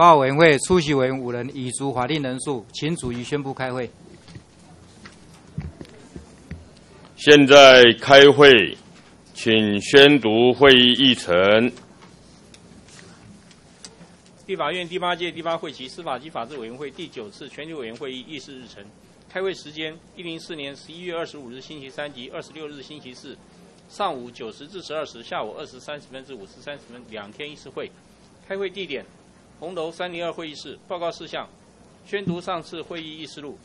报告委员会出席委员五人，已足法定人数，请主席宣布开会。现在开会，请宣读会议议程。立法院第八届第八会期司法及法制委员会第九次全体委员会议议事日程。开会时间：一零四年十一月二十五日星期三及二十六日星期四，上午九时至十二时，下午二时三十分至五时三十分，两天一次会。开会地点：红楼三零二会议室。报告事项：宣读上次会议议事录。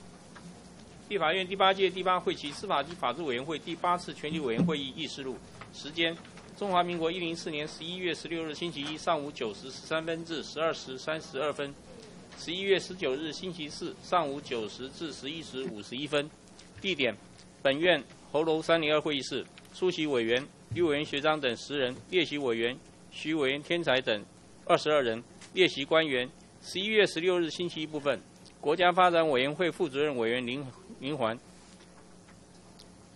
立法院第八届第八会期司法及法制委员会第八次全体委员会议议事录。时间：中华民国一零四年十一月十六日星期一上午九时十三分至十二时三十二分。十一月十九日星期四上午九时至十一时五十一分，地点本院侯楼三零二会议室。出席委员吕委员学长等十人，列席委员徐委员天才等二十二人，列席官员十一月十六日星期一部分，国家发展委员会副主任委员林林环，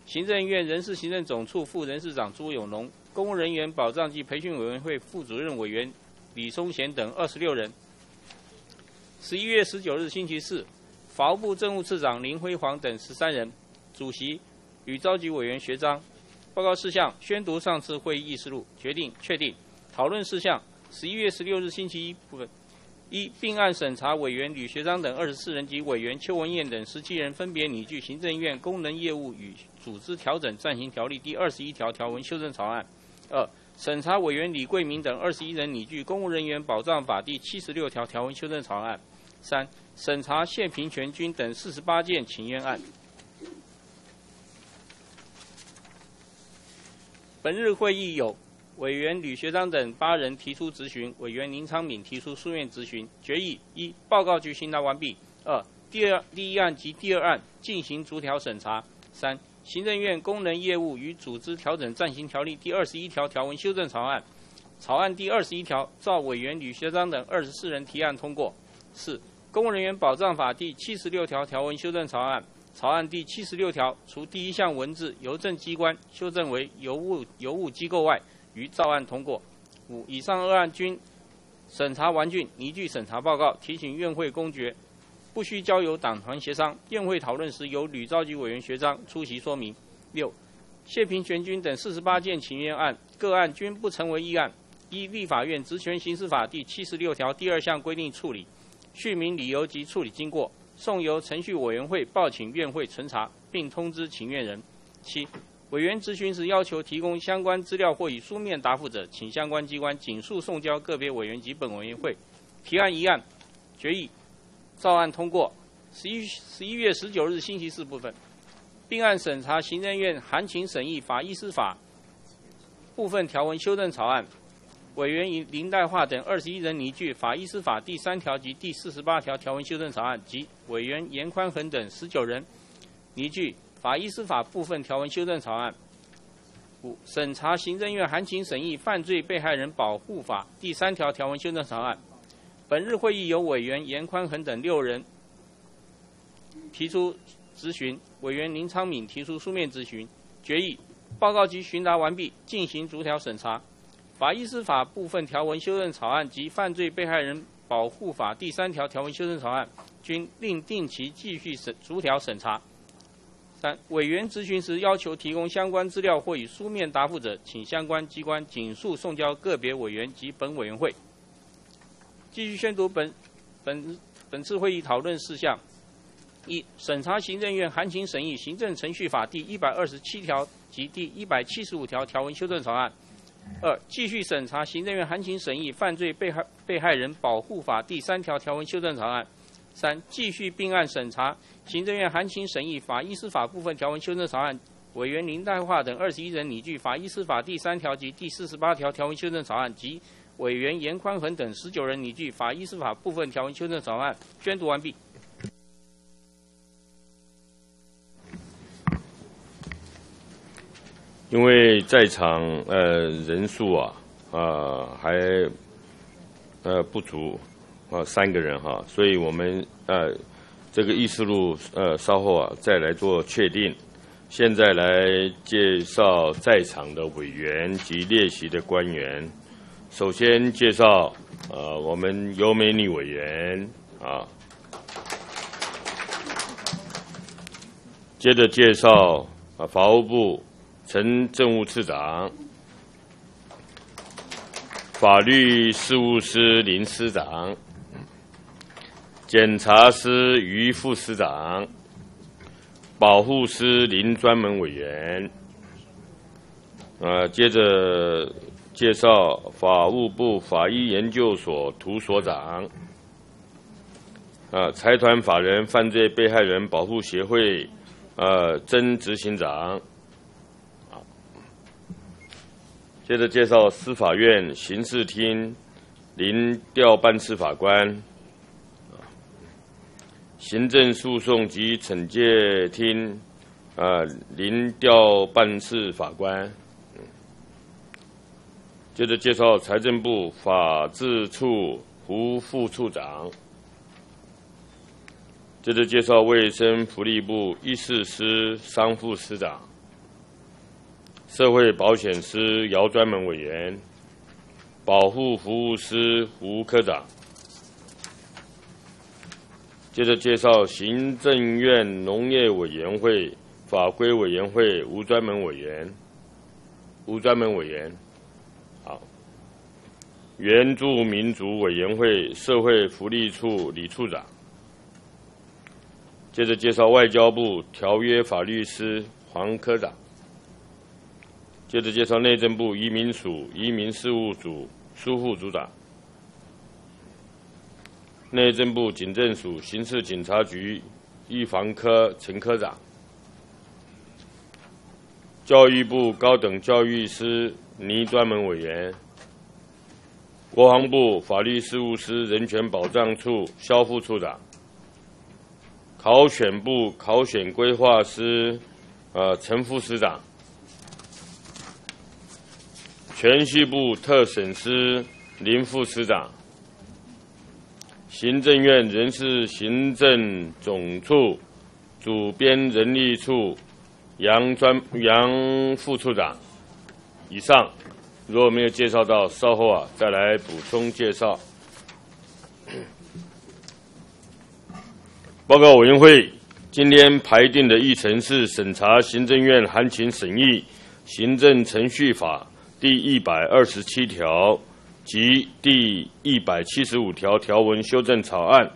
行政院人事行政总处副人事长朱永龙，公务人员保障及培训委员会副主任委员李松贤等二十六人。十一月十九日星期四，法务部政务次长林辉煌等十三人主席，与召集委员学章。报告事项：宣读上次会议议事录，决定确定。讨论事项：十一月十六日星期一部分，一并案审查委员吕学章等二十四人及委员邱文燕等十七人分别拟具行政院功能业务与组织调整暂行条例第二十一条条文修正草案。二审查委员李桂明等二十一人拟具公务人员保障法第七十六条条文修正草案。三、审查谢平全军等四十八件请愿案。本日会议有委员吕学章等八人提出质询，委员林昌敏提出书面质询。决议一、报告据询答完毕。二、第二第一案及第二案进行逐条审查。三、行政院功能业务与组织调整暂行条例第二十一条条文修正草案。草案第二十一条，照委员吕学章等二十四人提案通过。四。公务人员保障法第七十六条条文修正草案，草案第七十六条除第一项文字邮政机关修正为邮务邮务机构外，于照案通过。五以上二案均审查完竣，拟具审查报告，提请院会公决，不需交由党团协商。院会讨论时，由吕召集委员学章出席说明。六谢平全军等四十八件请愿案，各案均不成为议案，依立法院职权行使法第七十六条第二项规定处理。续明理由及处理经过，送由程序委员会报请院会存查，并通知请愿人。七、委员质询时要求提供相关资料或以书面答复者，请相关机关紧速送交个别委员及本委员会。提案一案决议，照案通过。十一十一月十九日星期四部分，并案审查行政院函请审议法医司法部分条文修正草案。委员以林代化等二十一人拟具《法医司法》第三条及第四十八条条文修正草案，及委员严宽恒等十九人拟具《法医司法》部分条文修正草案。五、审查行政院函请审议《犯罪被害人保护法》第三条条文修正草案。本日会议由委员严宽恒等六人提出质询，委员林昌敏提出书面质询。决议报告及询答完毕，进行逐条审查。法医司法部分条文修正草案及犯罪被害人保护法第三条条文修正草案均另定期继续审逐条审查。三、委员质询时要求提供相关资料或以书面答复者，请相关机关紧速送交个别委员及本委员会。继续宣读本本本次会议讨论事项：一、审查行政院函请审议行政程序法第一百二十七条及第一百七十五条条文修正草案。二、继续审查行政院函请审议《犯罪被害被害人保护法》第三条条文修正草案。三、继续并案审查行政院函请审议《法医司法》部分条文修正草案。委员林代化等二十一人拟具《法医司法》第三条及第四十八条条文修正草案，及委员严宽恒等十九人拟具《法医司法》部分条文修正草案。宣读完毕。因为在场呃人数啊啊还呃不足啊三个人哈，所以我们呃这个议事录呃稍后啊再来做确定。现在来介绍在场的委员及列席的官员。首先介绍呃，我们尤美女委员啊。接着介绍啊，法务部陈政务次长、法律事务司林司长、检察司于副司长、保护司林专门委员。呃，接着介绍法务部法医研究所涂所长。啊，财团法人犯罪被害人保护协会。呃，曾执行长，接着介绍司法院刑事厅林调办事法官，行政诉讼及惩戒厅啊临调办事法官，接着介绍财政部法制处胡副处长。接着介绍卫生福利部医事司商副司长、社会保险司姚专门委员、保护服务司胡科长。接着介绍行政院农业委员会法规委员会无专门委员、无专门委员，好，原住民族委员会社会福利处李处长。接着介绍外交部条约法律司黄科长。接着介绍内政部移民署移民事务组苏副组长。内政部警政署刑事警察局预防科陈科长。教育部高等教育司倪专门委员。国防部法律事务司人权保障处肖副处长。考选部考选规划师，呃，陈副司长；全系部特审司林副司长；行政院人事行政总处主编人力处杨专杨副处长。以上，如果没有介绍到，稍后啊再来补充介绍。报告委员会今天排定的议程是审查行政院函请审议行政程序法第一百二十七条及第一百七十五条条文修正草案，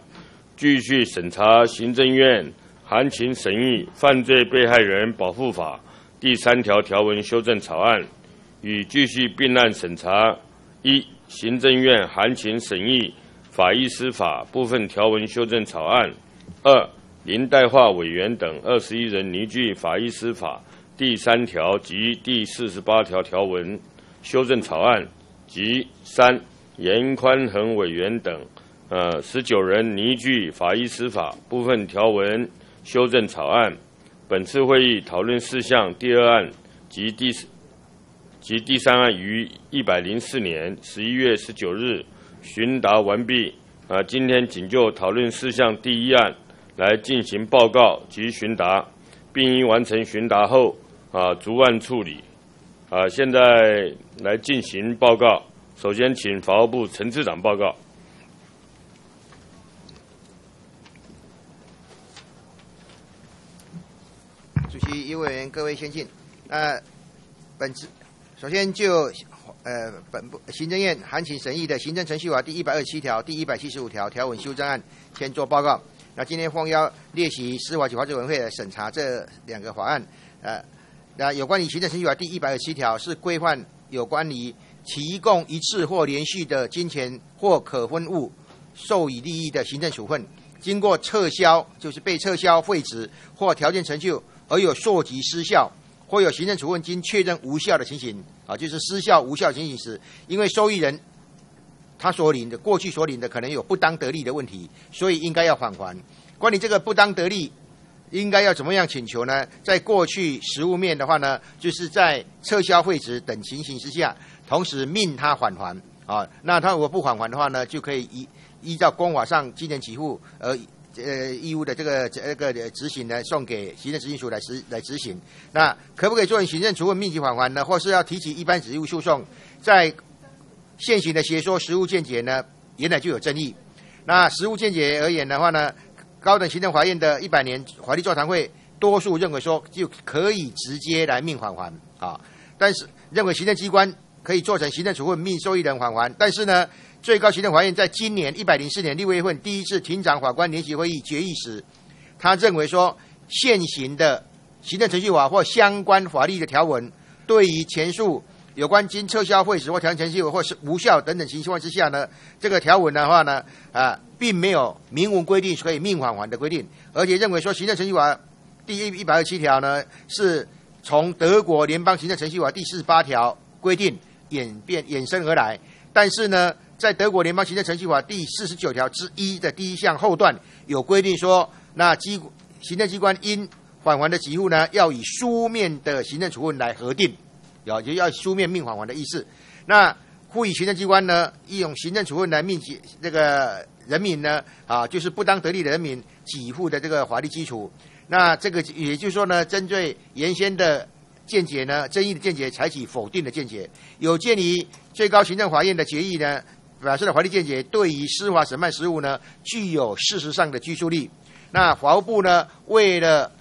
继续审查行政院函请审议犯罪被害人保护法第三条条文修正草案，与继续并案审查一行政院函请审议法医司法部分条文修正草案。二、林代化委员等二十一人拟具法医司法第三条及第四十八条条文修正草案，及三、严宽恒委员等呃十九人拟具法医司法部分条文修正草案。本次会议讨论事项第二案及第及第三案于一百零四年十一月十九日询答完毕。啊，今天仅就讨论事项第一案。来进行报告及询答，并应完成询答后啊逐案处理。啊，现在来进行报告。首先，请法务部陈次长报告。主席、一委员、各位先进。呃，本次首先就呃本部行政院函请审议的行政程序法第一百二十七条、第一百七十五条条文修正案，先做报告。那今天奉邀列席司法及法制委员会审查这两个法案，呃，那有关于行政程序法第一百二十七条是规范有关于提供一次或连续的金钱或可分物授予利益的行政处分，经过撤销就是被撤销废止或条件成就而有溯及失效，或有行政处分经确认无效的情形，啊，就是失效无效情形时，因为受益人。他所领的过去所领的可能有不当得利的问题，所以应该要返还。关于这个不当得利，应该要怎么样请求呢？在过去实物面的话呢，就是在撤销废止等情形之下，同时命他返还啊。那他如果不返还的话呢，就可以依依照公法上积年给付而呃义务的这个这个执行呢，送给行政执行署来执来执行。那可不可以做成行政处分命即返还呢？或是要提起一般职务诉讼，在现行的协说实务见解呢，原来就有争议。那实务见解而言的话呢，高等行政法院的一百年法律座谈会多数认为说就可以直接来命返还啊，但是认为行政机关可以做成行政处分命受益人返还，但是呢，最高行政法院在今年一百零四年六月份第一次庭长法官联席会议决议时，他认为说现行的行政程序法或相关法律的条文，对于前述有关经撤销废止或调整程序或是无效等等情况之下呢，这个条文的话呢，啊，并没有明文规定可以命返还的规定，而且认为说行政程序法第一百二十七条呢，是从德国联邦行政程序法第四十八条规定演变衍生而来，但是呢，在德国联邦行政程序法第四十九条之一的第一项后段有规定说，那机行政机关因返还的给付呢，要以书面的行政处分来核定。有就要书面命返还的意思。那呼吁行政机关呢，利用行政处分来命给这个人民呢，啊，就是不当得利的人民给付的这个法律基础。那这个也就是说呢，针对原先的见解呢，争议的见解，采取否定的见解。有鉴于最高行政法院的决议呢，表示的法律见解对于司法审判实务呢，具有事实上的拘束力。那法务部呢，为了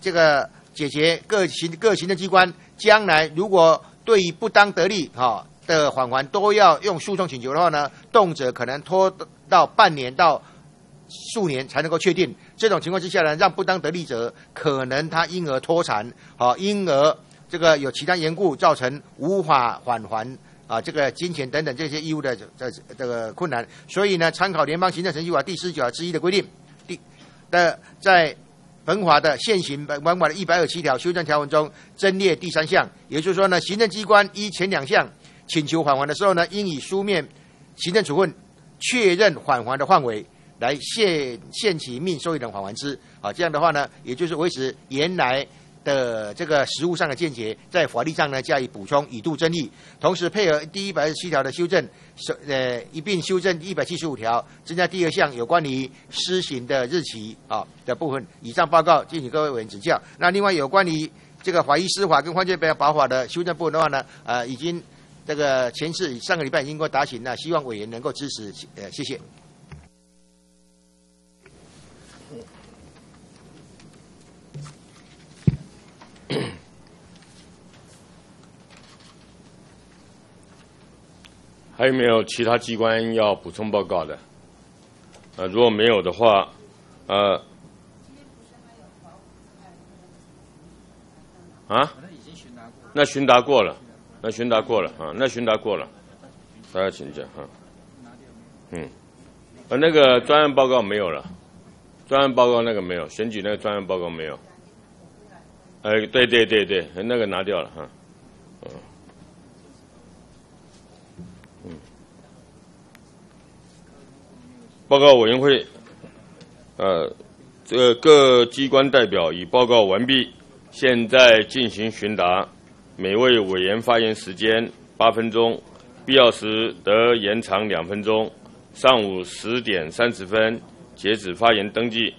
这个解决各行各行政机关。将来如果对于不当得利哈的缓还都要用诉讼请求的话呢，动辄可能拖到半年到数年才能够确定。这种情况之下呢，让不当得利者可能他因而脱产，好，因而这个有其他缘故造成无法返还啊这个金钱等等这些义务的这这个困难。所以呢，参考联邦行政程序法第四十九条之一的规定，第的在。本法的现行本本法的一百二十七条修正条文中，增列第三项，也就是说呢，行政机关依前两项请求返还的时候呢，应以书面行政处分确认返还的范围，来限限期命受益人返还之。啊，这样的话呢，也就是维持原来。的这个实务上的见解，在法律上呢加以补充，以度争议。同时配合第一百二十七条的修正，呃一并修正一百七十五条，增加第二项有关于施行的日期啊的部分。以上报告，敬请各位委员指教。那另外有关于这个法医司法跟犯罪保法的修正部分的话呢，呃已经这个前次上个礼拜已经过答询了希望委员能够支持，呃谢谢。还有没有其他机关要补充报告的？呃，如果没有的话，呃，啊？那询答过了，那询答过了啊，那询答过了，大家请讲啊。嗯，呃，那个专案报告没有了，专案报告那个没有，选举那个专案报告没有。哎，对对对对，那个拿掉了哈。嗯。嗯。报告委员会，呃，这个各机关代表已报告完毕，现在进行询答，每位委员发言时间八分钟，必要时得延长两分钟。上午十点三十分截止发言登记。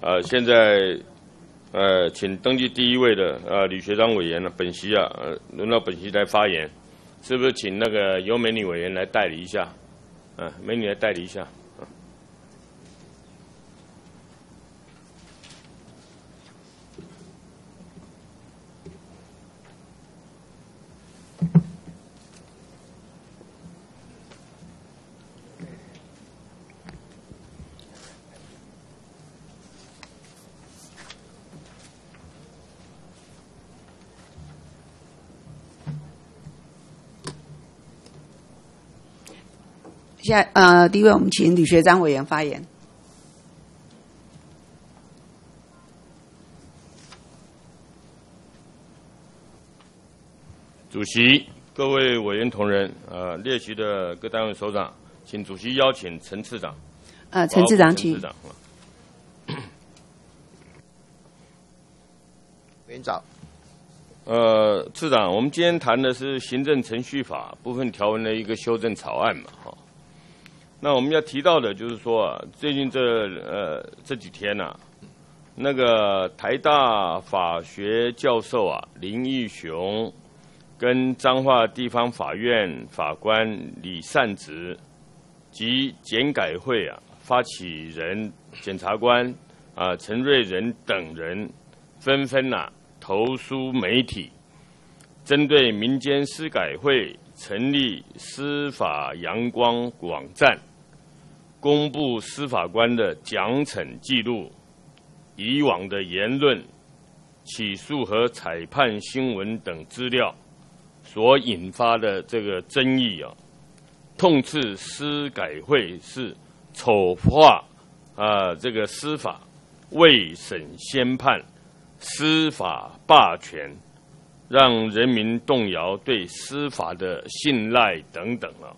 呃，现在。呃，请登记第一位的呃李学章委员呢，本席啊，呃，轮到本席来发言，是不是请那个由美女委员来代理一下？嗯，美女来代理一下。下呃，第一位我们请李学章委员发言。主席、各位委员同仁，呃，列席的各单位首长，请主席邀请陈次长。呃，陈次长，请。次长。委员长。呃，次长，我们今天谈的是行政程序法部分条文的一个修正草案嘛，哈。那我们要提到的就是说啊，最近这呃这几天呢，那个台大法学教授啊林义雄，跟彰化地方法院法官李善植，及检改会啊发起人检察官啊陈瑞仁等人纷纷呐、投书媒体，针对民间司改会成立司法阳光网站，公布司法官的奖惩记录、以往的言论、起诉和裁判新闻等资料所引发的这个争议啊，痛斥司改会是丑化啊这个司法未审先判、司法霸权，让人民动摇对司法的信赖等等啊。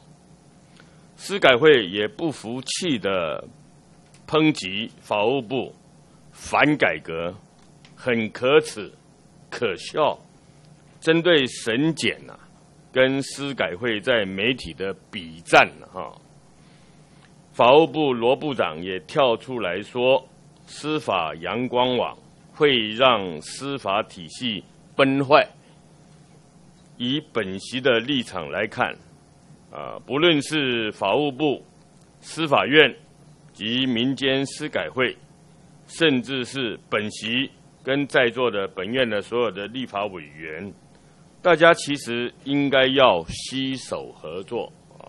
司改会也不服气的抨击法务部反改革，很可耻、可笑。针对审检呐、跟司改会在媒体的比战呐哈、法务部罗部长也跳出来说，司法阳光网会让司法体系崩坏。以本席的立场来看，啊，不论是法务部、司法院及民间司改会，甚至是本席跟在座的本院的所有的立法委员，大家其实应该要携手合作啊，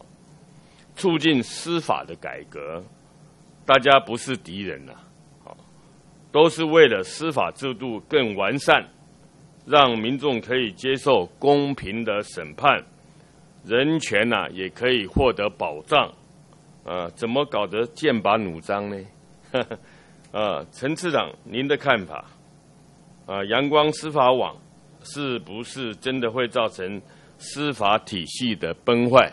促进司法的改革。大家不是敌人呐、啊，都是为了司法制度更完善，让民众可以接受公平的审判。人权呐、也可以获得保障，啊，怎么搞得剑拔弩张呢？啊，陈次长，您的看法？啊，阳光司法网是不是真的会造成司法体系的崩坏？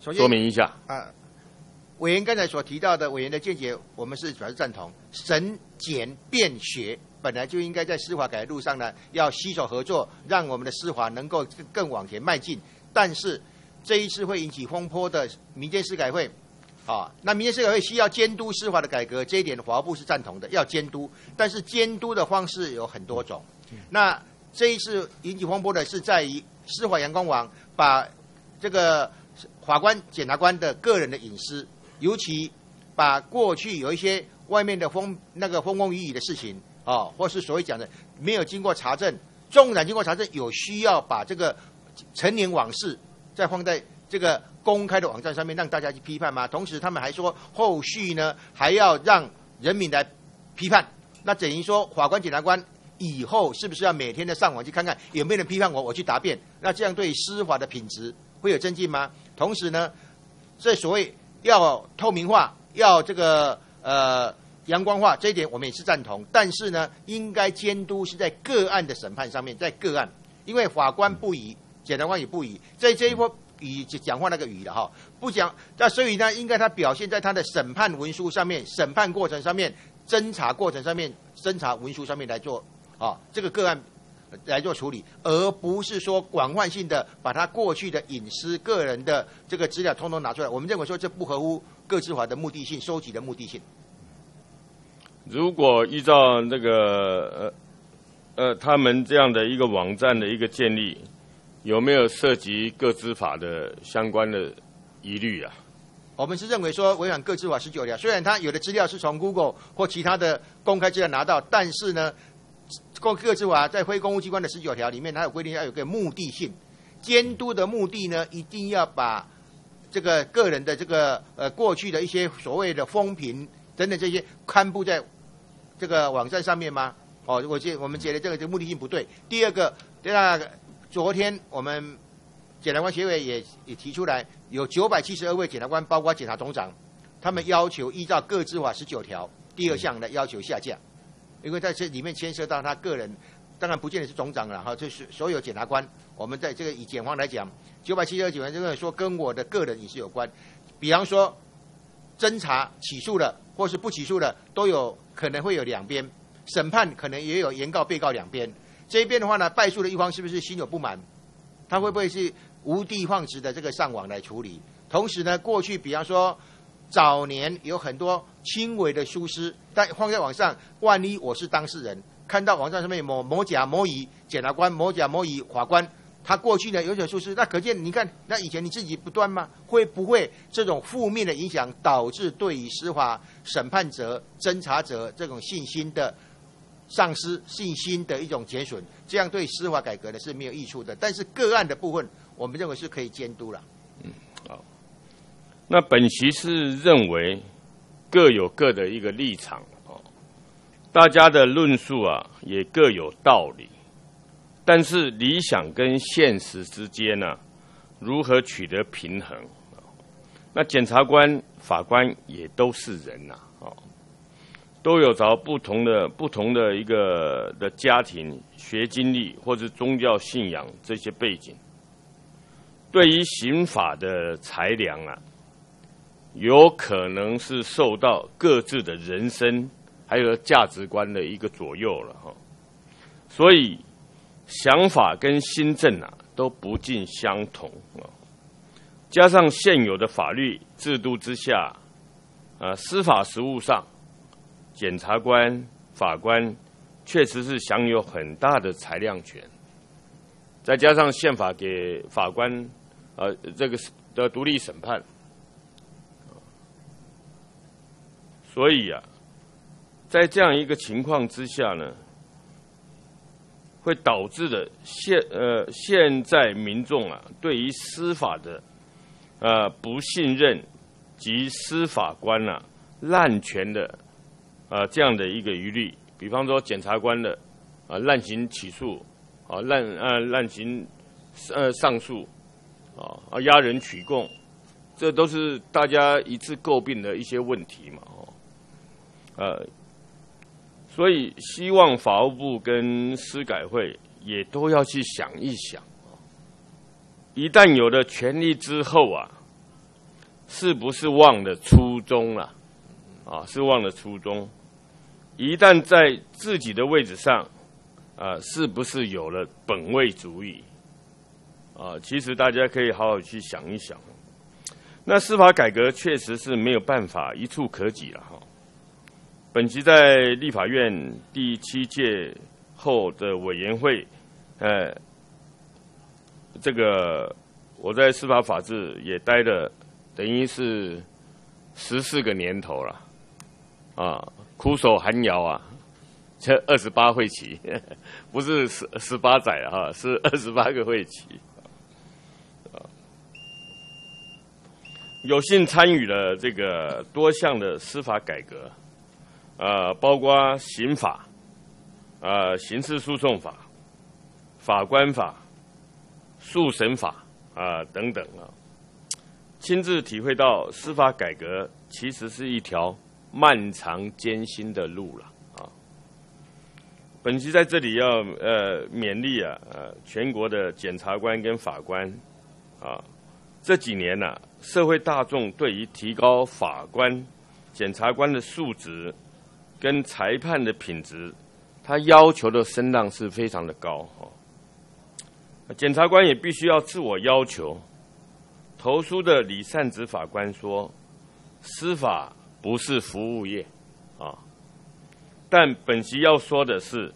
说明一下。啊，委员刚才所提到的委员的见解，我们是表示赞同。审检辩学本来就应该在司法改革路上呢，要携手合作，让我们的司法能够更更往前迈进。但是这一次会引起风波的民间司改会，啊，那民间司改会需要监督司法的改革，这一点法务部是赞同的，要监督。但是监督的方式有很多种。那这一次引起风波的是在于司法阳光网把这个法官、检察官的个人的隐私，尤其把过去有一些外面的风那个风风雨雨的事情啊，或是所谓讲的没有经过查证，纵然经过查证，有需要把这个陈年往事再放在这个公开的网站上面让大家去批判吗？同时，他们还说后续呢还要让人民来批判，那等于说法官、检察官以后是不是要每天的上网去看看有没有人批判我，我去答辩？那这样对司法的品质会有增进吗？同时呢，这所谓要透明化，要这个呃阳光化，这一点我们也是赞同。但是呢，应该监督是在个案的审判上面，在个案，因为法官不以，检察官也不宜，在这一波语讲话那个语了哈，不讲。那所以呢，应该他表现在他的审判文书上面、审判过程上面、侦查过程上面、侦查文书上面来做啊，这个个案来做处理，而不是说广泛性的把他过去的隐私、个人的这个资料通通拿出来。我们认为说这不合乎各自法的目的性、收集的目的性。如果依照那个呃呃他们这样的一个网站的一个建立，有没有涉及个资法的相关的疑虑啊？我们是认为说违反个资法十九条，虽然他有的资料是从 Google 或其他的公开资料拿到，但是呢，公个资法在非公务机关的十九条里面，它有规定要有个目的性，监督的目的呢，一定要把这个个人的这个呃过去的一些所谓的风评等等这些刊布在这个网站上面吗？哦，我觉我们觉得这个这个目的性不对。第二个，第二个昨天我们检察官协会也也提出来，有九百七十二位检察官，包括检察总长，他们要求依照个资法十九条第二项的要求下架，因为在这里面牵涉到他个人，当然不见得是总长了哈，就是所有检察官，我们在这个以检方来讲，九百七十二检察官说跟我的个人隐私有关，比方说侦查起诉了或是不起诉了，都有可能会有两边，审判可能也有原告被告两边，这边的话呢，败诉的一方是不是心有不满？他会不会是无的放矢的这个上网来处理？同时呢，过去比方说早年有很多轻微的疏失，但放在网上，万一我是当事人，看到网站上面某某甲某乙检察官、某甲某乙法官，他过去呢有所疏失，那可见你看，那以前你自己不端吗？会不会这种负面的影响导致对于司法审判者、侦查者这种信心的丧失、信心的一种减损？这样对司法改革呢是没有益处的。但是个案的部分，我们认为是可以监督了。嗯，好那本席是认为各有各的一个立场哦，大家的论述啊也各有道理，但是理想跟现实之间呢，如何取得平衡？那检察官、法官也都是人呐，都有着不同的不同的一个的家庭、学经历或者宗教信仰这些背景，对于刑法的裁量啊。有可能是受到各自的人生还有价值观的一个左右了哈，所以想法跟新政啊都不尽相同啊，加上现有的法律制度之下，啊司法实务上，检察官、法官确实是享有很大的裁量权，再加上宪法给法官呃这个的独立审判。所以啊，在这样一个情况之下呢，会导致的现呃现在民众啊对于司法的呃不信任及司法官啊滥权的啊这样的一个疑虑，比方说检察官的啊滥行起诉啊滥呃滥行呃上诉啊啊压人取供，这都是大家一致诟病的一些问题嘛。呃，所以希望法务部跟司改会也都要去想一想一旦有了权力之后啊，是不是忘了初衷了？啊，是忘了初衷。一旦在自己的位置上，啊，是不是有了本位主义？啊，其实大家可以好好去想一想。那司法改革确实是没有办法一触可及了哈。本期在立法院第七届后的委员会，呃，这个我在司法法制也待了，等于是十四个年头了，啊，苦守寒窑啊，这二十八会期，不是十十八载啊，是二十八个会期，有幸参与了这个多项的司法改革。呃，包括刑法、呃刑事诉讼法、法官法、诉审法啊等等啊，亲自体会到司法改革其实是一条漫长艰辛的路了啊。本期在这里要呃勉励啊呃全国的检察官跟法官啊，这几年呢，社会大众对于提高法官、检察官的素质。跟裁判的品质，他要求的声浪是非常的高哈。检察官也必须要自我要求。投诉的李善子法官说：“司法不是服务业啊，但本席要说的是，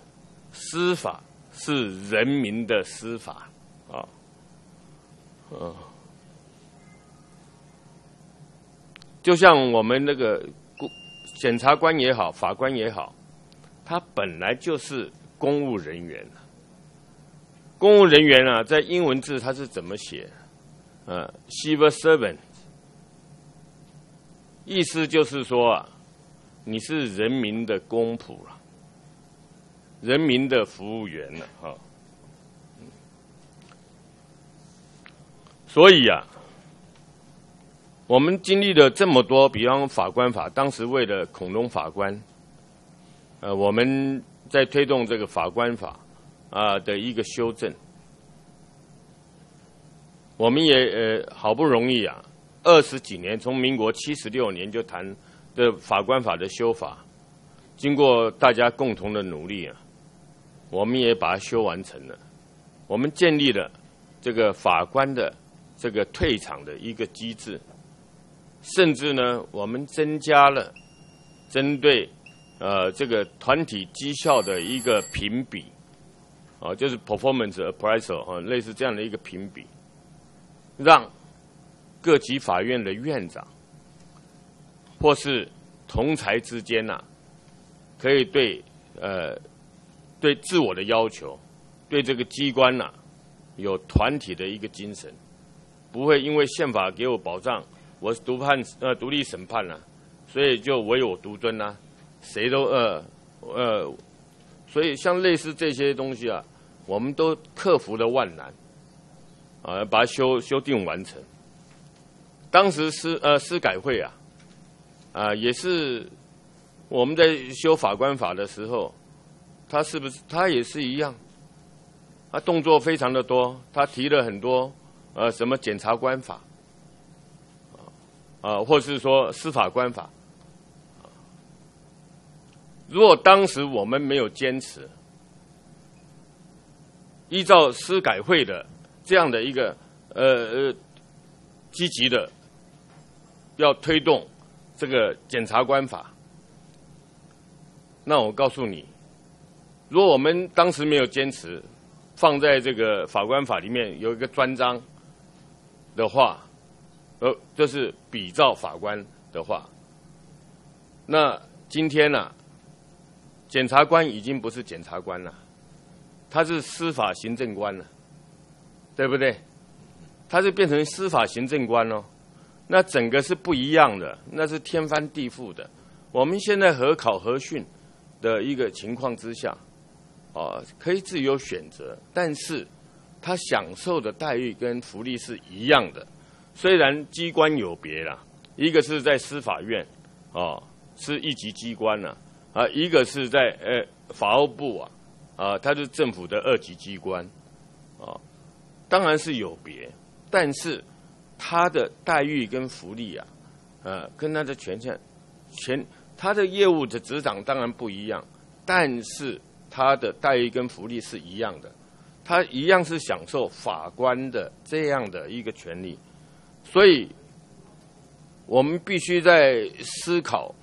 司法是人民的司法啊，嗯，就像我们那个。”检察官也好，法官也好，他本来就是公务人员。公务人员啊，在英文字他是怎么写？呃，civil servant，意思就是说啊，你是人民的公仆了，人民的服务员了，哈。所以啊。我们经历了这么多，比方法官法，当时为了恐龙法官，呃，我们在推动这个法官法啊的一个修正，我们也呃好不容易啊，二十几年，从民国七十六年就谈的法官法的修法，经过大家共同的努力啊，我们也把它修完成了，我们建立了这个法官的这个退场的一个机制。甚至呢，我们增加了针对呃这个团体绩效的一个评比，啊，就是 performance appraisal 啊，类似这样的一个评比，让各级法院的院长或是同才之间呐、可以对呃对自我的要求，对这个机关呐、有团体的一个精神，不会因为宪法给我保障，我是独判呃独立审判了、所以就唯我独尊呐、谁都呃呃，所以像类似这些东西啊，我们都克服了万难，啊，把它修修订完成。当时司呃司改会啊，啊也是我们在修法官法的时候，他是不是他也是一样？他动作非常的多，他提了很多呃什么检察官法，啊，或是说司法官法。如果当时我们没有坚持，依照司改会的这样的一个呃呃积极的要推动这个检察官法，那我告诉你，如果我们当时没有坚持，放在这个法官法里面有一个专章的话，呃，就是比照法官的话，那今天呢、检察官已经不是检察官了，他是司法行政官了，对不对？他是变成司法行政官哦，那整个是不一样的，那是天翻地覆的。我们现在合考合训的一个情况之下，啊，可以自由选择，但是他享受的待遇跟福利是一样的。虽然机关有别啦，一个是在司法院，啊，是一级机关呐、啊，一个是在呃法务部啊，啊，它是政府的二级机关，啊，当然是有别，但是他的待遇跟福利啊，呃，跟他的权限、权，他的业务的执掌当然不一样，但是他的待遇跟福利是一样的，他一样是享受法官的这样的一个权利，所以我们必须在思考。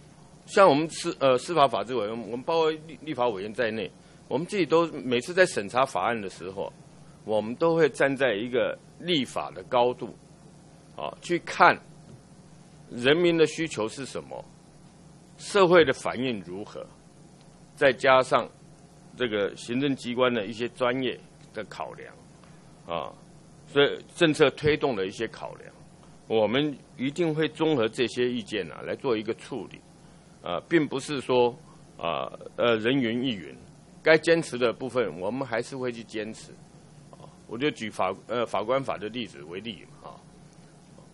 像我们司呃司法法制委员，我们包括立立法委员在内，我们自己都每次在审查法案的时候，我们都会站在一个立法的高度，啊，去看人民的需求是什么，社会的反应如何，再加上这个行政机关的一些专业的考量，啊，所以政策推动的一些考量，我们一定会综合这些意见啊来做一个处理。啊，并不是说啊呃人云亦云，该坚持的部分我们还是会去坚持。啊，我就举法呃法官法的例子为例嘛，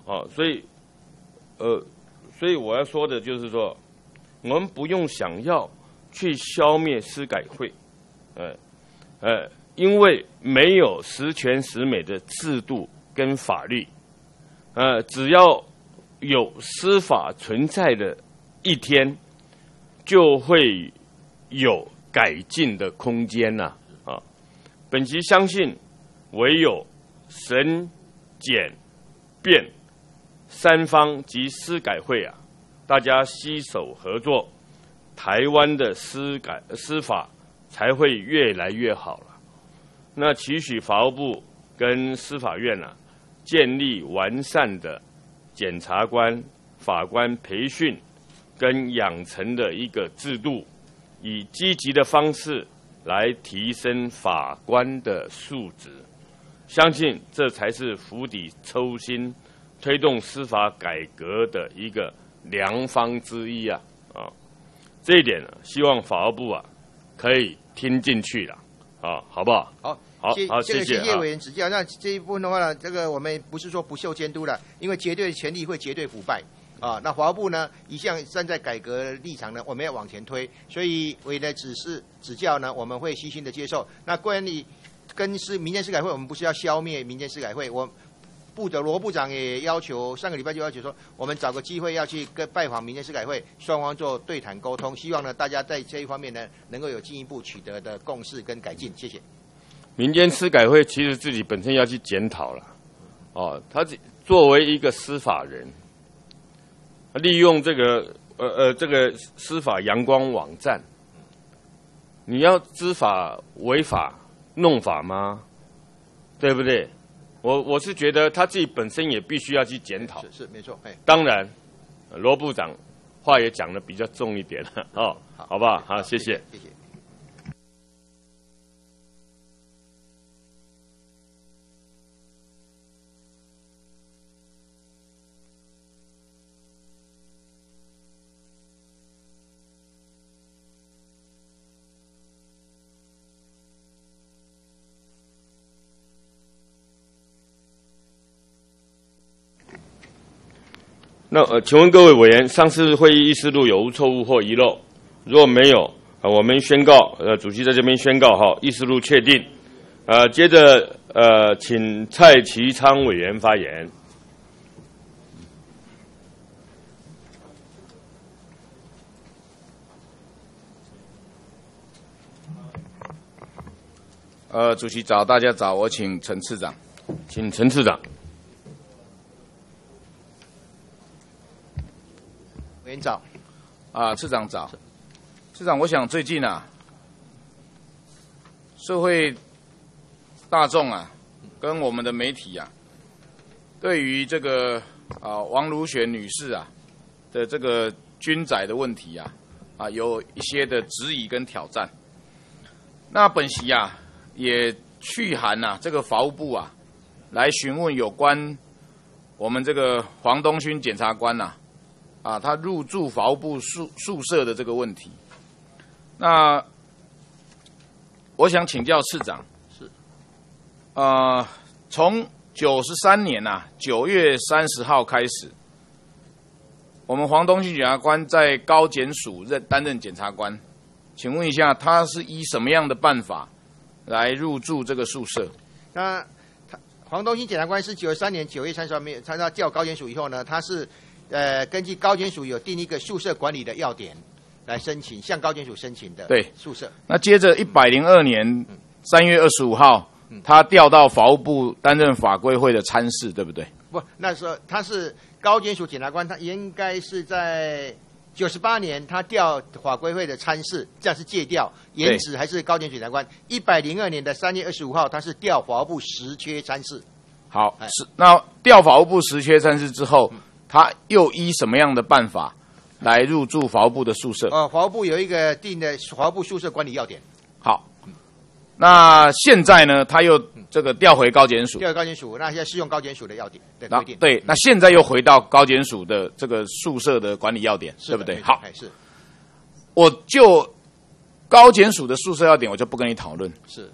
啊，所以呃，所以我要说的就是说，我们不用想要去消灭司改会，呃呃，因为没有十全十美的制度跟法律，呃，只要有司法存在的。一天就会有改进的空间呐啊！本席相信，唯有审、检、辩三方及司改会啊，大家携手合作，台湾的司改司法才会越来越好了。那期许法务部跟司法院啊，建立完善的检察官、法官培训。跟养成的一个制度，以积极的方式来提升法官的素质，相信这才是釜底抽薪、推动司法改革的一个良方之一啊！啊，这一点呢，希望法务部啊可以听进去了啊，好不好？好，好好，这个谢谢叶委员指教。那这一部分的话呢，这个我们不是说不受监督了，因为绝对权力会绝对腐败。啊，那法务部呢，一向站在改革立场呢，我们要往前推，所以委的指示指教呢，我们会虚心的接受。那关于跟是民间司改会，我们不是要消灭民间司改会，我部的罗部长也要求，上个礼拜就要求说，我们找个机会要去跟拜访民间司改会，双方做对谈沟通，希望呢大家在这一方面呢，能够有进一步取得的共识跟改进。谢谢。民间司改会其实自己本身要去检讨了，哦，他作为一个司法人。利用这个呃呃这个司法阳光网站，你要知法违法，弄法吗？对不对？我我是觉得他自己本身也必须要去检讨。是是没错，哎，当然，呃罗部长话也讲的比较重一点了哦，好不好？好，谢谢。谢谢。那呃，请问各位委员，上次会议议事录有无错误或遗漏？如果没有，呃，我们宣告，呃，主席在这边宣告哈，议事录确定。呃，接着呃，请蔡其昌委员发言。呃，主席早，大家早，我请陈次长。请陈次长。早，啊，次长早。次长，我想最近啊，社会大众啊，跟我们的媒体啊，对于这个啊王如雪女士啊的这个军载的问题啊，啊有一些的质疑跟挑战。那本席啊也去函呐、这个法务部啊，来询问有关我们这个黄东勋检察官呐、啊，他入住法务部宿宿舍的这个问题。那我想请教市长，是，呃，从九十三年呐、九月三十号开始，我们黄东旭检察官在高检署任担任检察官，请问一下，他是以什么样的办法来入住这个宿舍？那他黄东新检察官是九十三年九月三十号没有参加调高检署以后呢，他是呃根据高检署有定一个宿舍管理的要点来申请，向高检署申请的对宿舍。那接着一百零二年三月二十五号，他调到法务部担任法规会的参事，对不对？不，那时候他是高检署检察官，他应该是在九十八年他调法规会的参事，这样是借调，原职还是高检检察官。一百零二年的三月二十五号，他是调法务部实缺参事。好，哎是那调法务部实缺参事之后，他又依什么样的办法来入住法务部的宿舍？呃，法务部有一个定的法务部宿舍管理要点，好，那现在呢，他又这个调回高检署，调高检署，那现在适用高检署的要点的那规定，对，那现在又回到高检署的这个宿舍的管理要点，是对不对？好，哎是我就高检署的宿舍要点，我就不跟你讨论。是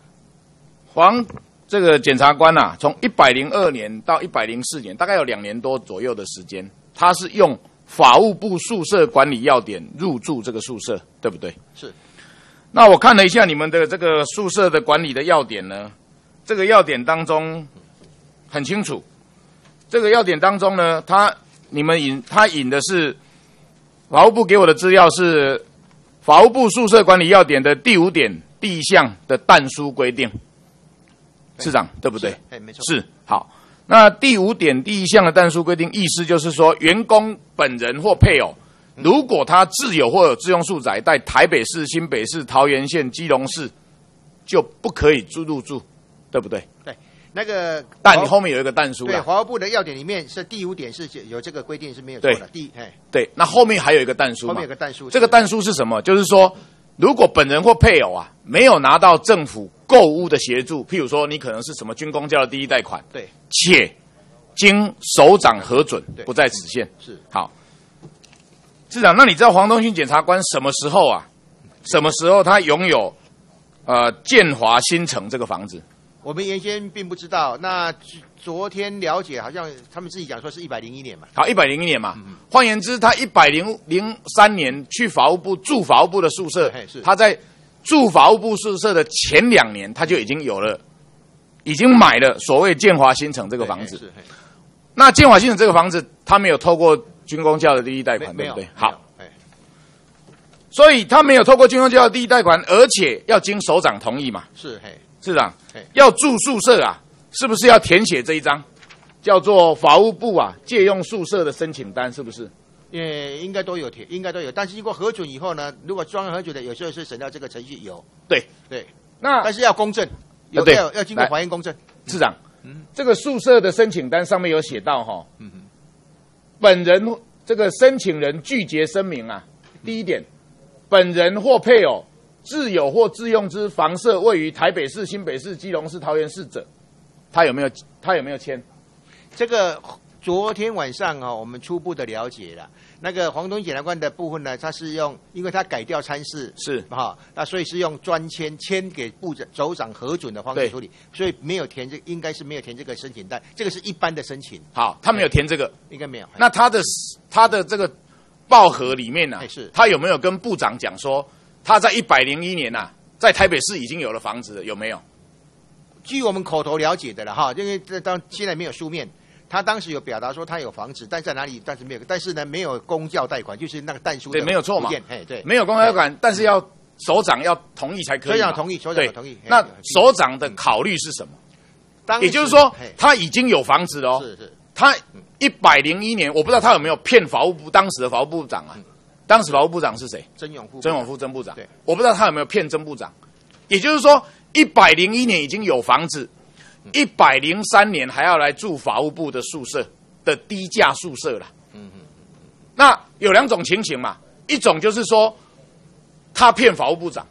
黄这个检察官呐、从一百零二年到一百零四年，大概有两年多左右的时间，他是用法务部宿舍管理要点入住这个宿舍，对不对？是。那我看了一下你们的这个宿舍的管理的要点呢，这个要点当中很清楚，这个要点当中呢，他你们引他引的是法务部给我的资料是法务部宿舍管理要点的第五点第一项的但书规定，市长对不对？是哎，没错，是好。那第五点第一项的但书规定，意思就是说，员工本人或配偶，如果他自有或有自用住宅，在台北市、新北市、桃园县、基隆市，就不可以住入住，对不对？对那个但法务后面有一个但书对华，务部的要点里面是第五点是有这个规定是没有错的对。第一，哎，对，那后面还有一个但书嘛后面有？个但书，这个但书是什么？就是说，如果本人或配偶啊没有拿到政府购物的协助，譬如说你可能是什么军工教的第一贷款，对且经首长核准对，不在此限。是好，市长，那你知道黄东勋检察官什么时候啊？什么时候他拥有呃建华新城这个房子？我们原先并不知道，那昨天了解，好像他们自己讲说是一百零一年嘛，好，一百零一年嘛。换言之，他一百零零三年去法务部住法务部的宿舍他在住法务部宿舍的前两年，他就已经有了，已经买了所谓建华新城这这个房子。那建华新城这个房子，他没有透过军工教的第一贷款，对不对？好，，所以他没有透过军工教的第一贷款，而且要经首长同意嘛。是嘿，市长嘿要住宿舍啊，是不是要填写这一张，叫做法务部啊借用宿舍的申请单？是不是？也应该都有填，应该都有，但是经过核准以后呢，如果专案核准的，有时候是省掉这个程序有，对对，那但是要公证，有对要要经过来法院公证。市长，这个宿舍的申请单上面有写到哈，本人这个申请人拒绝声明啊。第一点，本人或配偶自有或自用之房舍位于台北市、新北市、基隆市、桃园市者，他有没有他有没有签？这个昨天晚上哦、我们初步的了解了，那个黄东检察官的部分呢，他是用，因为他改掉参事是哈、那所以是用专签签给部长首长核准的方式对处理，所以没有填这，应该是没有填这个申请单，这个是一般的申请，好，他没有填这个。应该没有。那他的他的这个报核里面呢、哎是他有没有跟部长讲说，他在一百零一年呐、在台北市已经有了房子了，有没有？据我们口头了解的了哈，因为这当现在没有书面，他当时有表达说他有房子，但在哪里但是没有，但是呢没有公教贷款，就是那个淡书对没有错嘛哎，对，没有公教贷款，但是要首长要同意才可以嘛。首长同意首长同意那有首长的考虑是什么？当也就是说，他已经有房子了哦。是是他一百零一年，我不知道他有没有骗法务部当时的法务部长啊？当时法务部长是谁？曾永富曾永富曾部长。对，我不知道他有没有骗曾部长。也就是说，一百零一年已经有房子，一百零三年还要来住法务部的宿舍的低价宿舍了。嗯嗯。那有两种情形嘛，一种就是说他骗法务部长，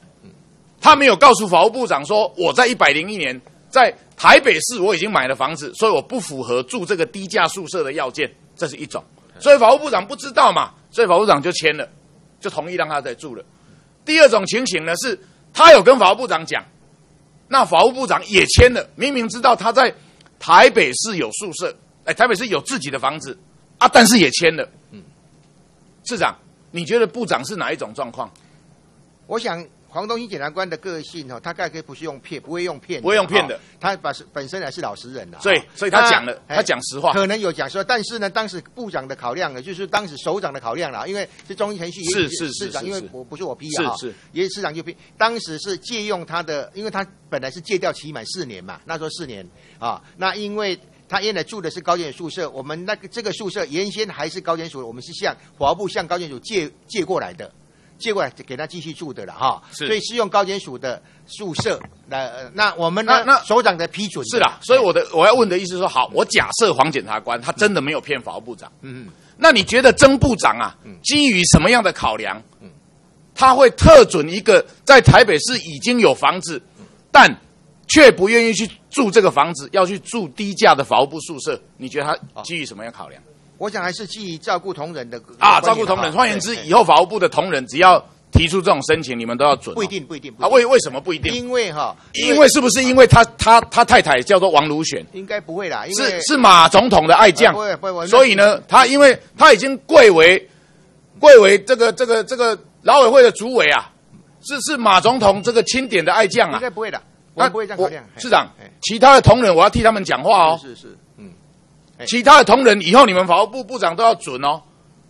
他没有告诉法务部长说我在一百零一年在台北市我已经买了房子，所以我不符合住这个低价宿舍的要件，这是一种。所以法务部长不知道嘛，所以法务部长就签了，就同意让他在住了。第二种情形呢是，他有跟法务部长讲，那法务部长也签了，明明知道他在台北市有宿舍，哎，台北市有自己的房子啊，但是也签了。嗯，市长，你觉得部长是哪一种状况？我想黄东兴检察官的个性哦，他大概不是用骗，不会用骗，不会用骗的。哦他把本身还是老实人的，所以哦所以他讲了哎他讲实话。可能有讲说，但是呢，当时部长的考量呢，就是当时首长的考量啦，因为是中医程序也是是是市长，是是因为我不是我批的哈，是是。也市长就批，当时是借用他的，因为他本来是借调期满四年嘛，那时候四年啊，那因为。他原来住的是高检署宿舍，我们那个这个宿舍原先还是高检署，我们是向法务部向高检署借借过来的，借过来给他继续住的了哈，是。所以是用高检署的宿舍来，呃那我们呢那那首长的批准的。是啦，所以我的我要问的意思是说，好，我假设黄检察官他真的没有骗法务部长，嗯，那你觉得曾部长啊，基于什么样的考量，他会特准一个在台北市已经有房子，但却不愿意去住这个房子，要去住低价的法务部宿舍？你觉得他基于什么样考量我想还是基于照顾同仁的啊？照顾同仁，哈换言之，以后法务部的同仁只要提出这种申请，你们都要准哦、不一定不一定啊？定为为什么不一定？因为哈，因为是不是因为他他他太太叫做王如选？应该不会啦，是是马总统的爱将啊不会不会，所以呢，他因为他已经贵为贵为这个这个这个劳委会的主委啊，是是马总统这个钦点的爱将啊应该。不会的，我们不会这样考量。市长，其他的同仁我要替他们讲话哦。是是其他的同仁以后你们法务部部长都要准哦，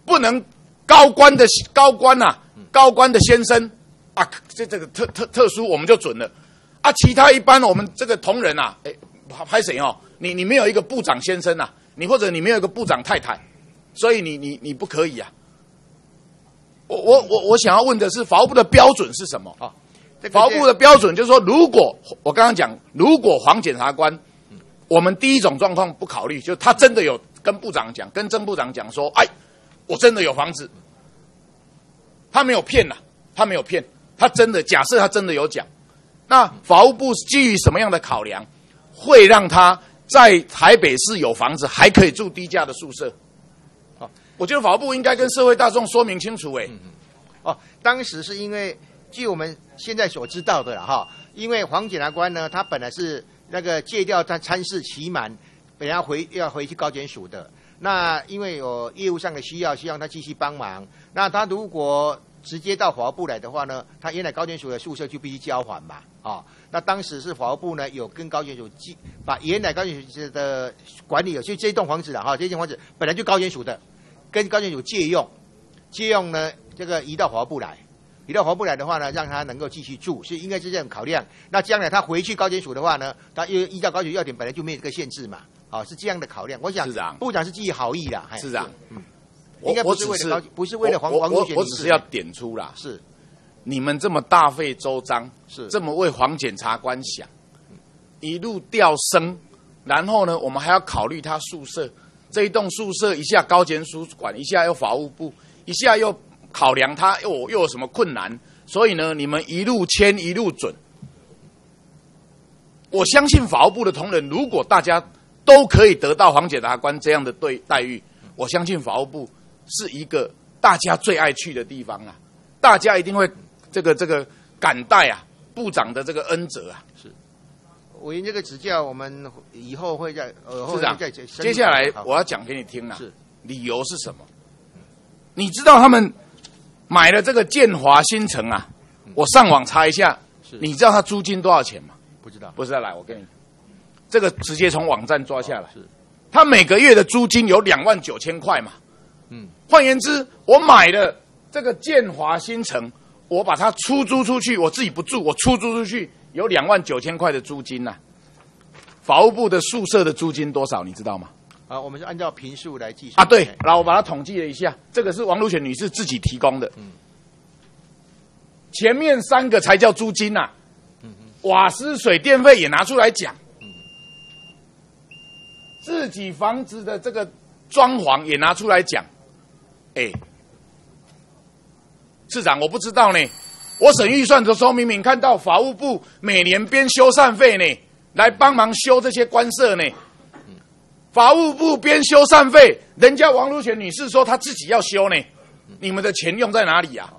不能高官的高官呐、高官的先生啊，这这个特特特殊我们就准了啊。其他一般我们这个同仁啊，哎，拍谁哦？你你没有一个部长先生呐、你或者你没有一个部长太太，所以你你你不可以啊。我我我我想要问的是，法务部的标准是什么？这个法务部的标准就是说，如果我刚刚讲，如果黄检察官，我们第一种状况不考虑，就他真的有跟部长讲，跟曾部长讲说，哎，我真的有房子，他没有骗呐，他没有骗，他真的假设他真的有讲，那法务部基于什么样的考量，会让他在台北市有房子，还可以住低价的宿舍？好我觉得法务部应该跟社会大众说明清楚、哎、哦，当时是因为据我们现在所知道的了哈，因为黄检察官呢，他本来是那个借调他参事期满，本来要回要回去高检署的。那因为有业务上的需要，希望他继续帮忙。那他如果直接到法务部来的话呢，他原来高检署的宿舍就必须交还嘛，啊、那当时是法务部呢有跟高检署寄把原来高检署的管理有，就这栋房子了哈，这栋房子本来就高检署的，跟高检署借用，借用呢这个移到法务部来。移到法务部来的话呢，让他能够继续住，是应该是这样考量。那将来他回去高检署的话呢，他又依照高检要点本来就没有这个限制嘛，啊，是这样的考量。我想市长。部长是基于好意啦，哎市长，嗯，我应该不是是为了高不是为了黄我我黄如雪女士。我只是要点出啦，是。你们这么大费周章，是。这么为黄检察官想，一路调升，然后呢，我们还要考虑他宿舍这一栋宿舍，一下高检署管，一下又法务部，一下又考量他又又有什么困难，所以呢，你们一路签一路准。我相信法务部的同仁，如果大家都可以得到黄检察官这样的对待遇，我相信法务部是一个大家最爱去的地方啊！大家一定会这个这个感戴啊部长的这个恩泽啊！是委员这个指教，我们以后会在呃后市长接下来我要讲给你听啊，是理由是什么？你知道他们买了这个建华新城啊？我上网查一下，你知道它租金多少钱吗？不知道不是，来，我跟你，这个直接从网站抓下来。是他每个月的租金有两万九千块嘛。嗯，换言之，我买了这个建华新城，我把它出租出去，我自己不住，我出租出去有两万九千块的租金呐、法务部的宿舍的租金多少，你知道吗？啊，我们是按照平数来计算啊，对哎，然后我把它统计了一下，这个是王如雪女士自己提供的。前面三个才叫租金呐、瓦斯、水电费也拿出来讲，自己房子的这个装潢也拿出来讲。哎，市长，我不知道呢。我审预算的时候，明明看到法务部每年编修缮费呢，来帮忙修这些官舍呢。法务部编修缮费，人家王如雪女士说她自己要修呢，你们的钱用在哪里呀、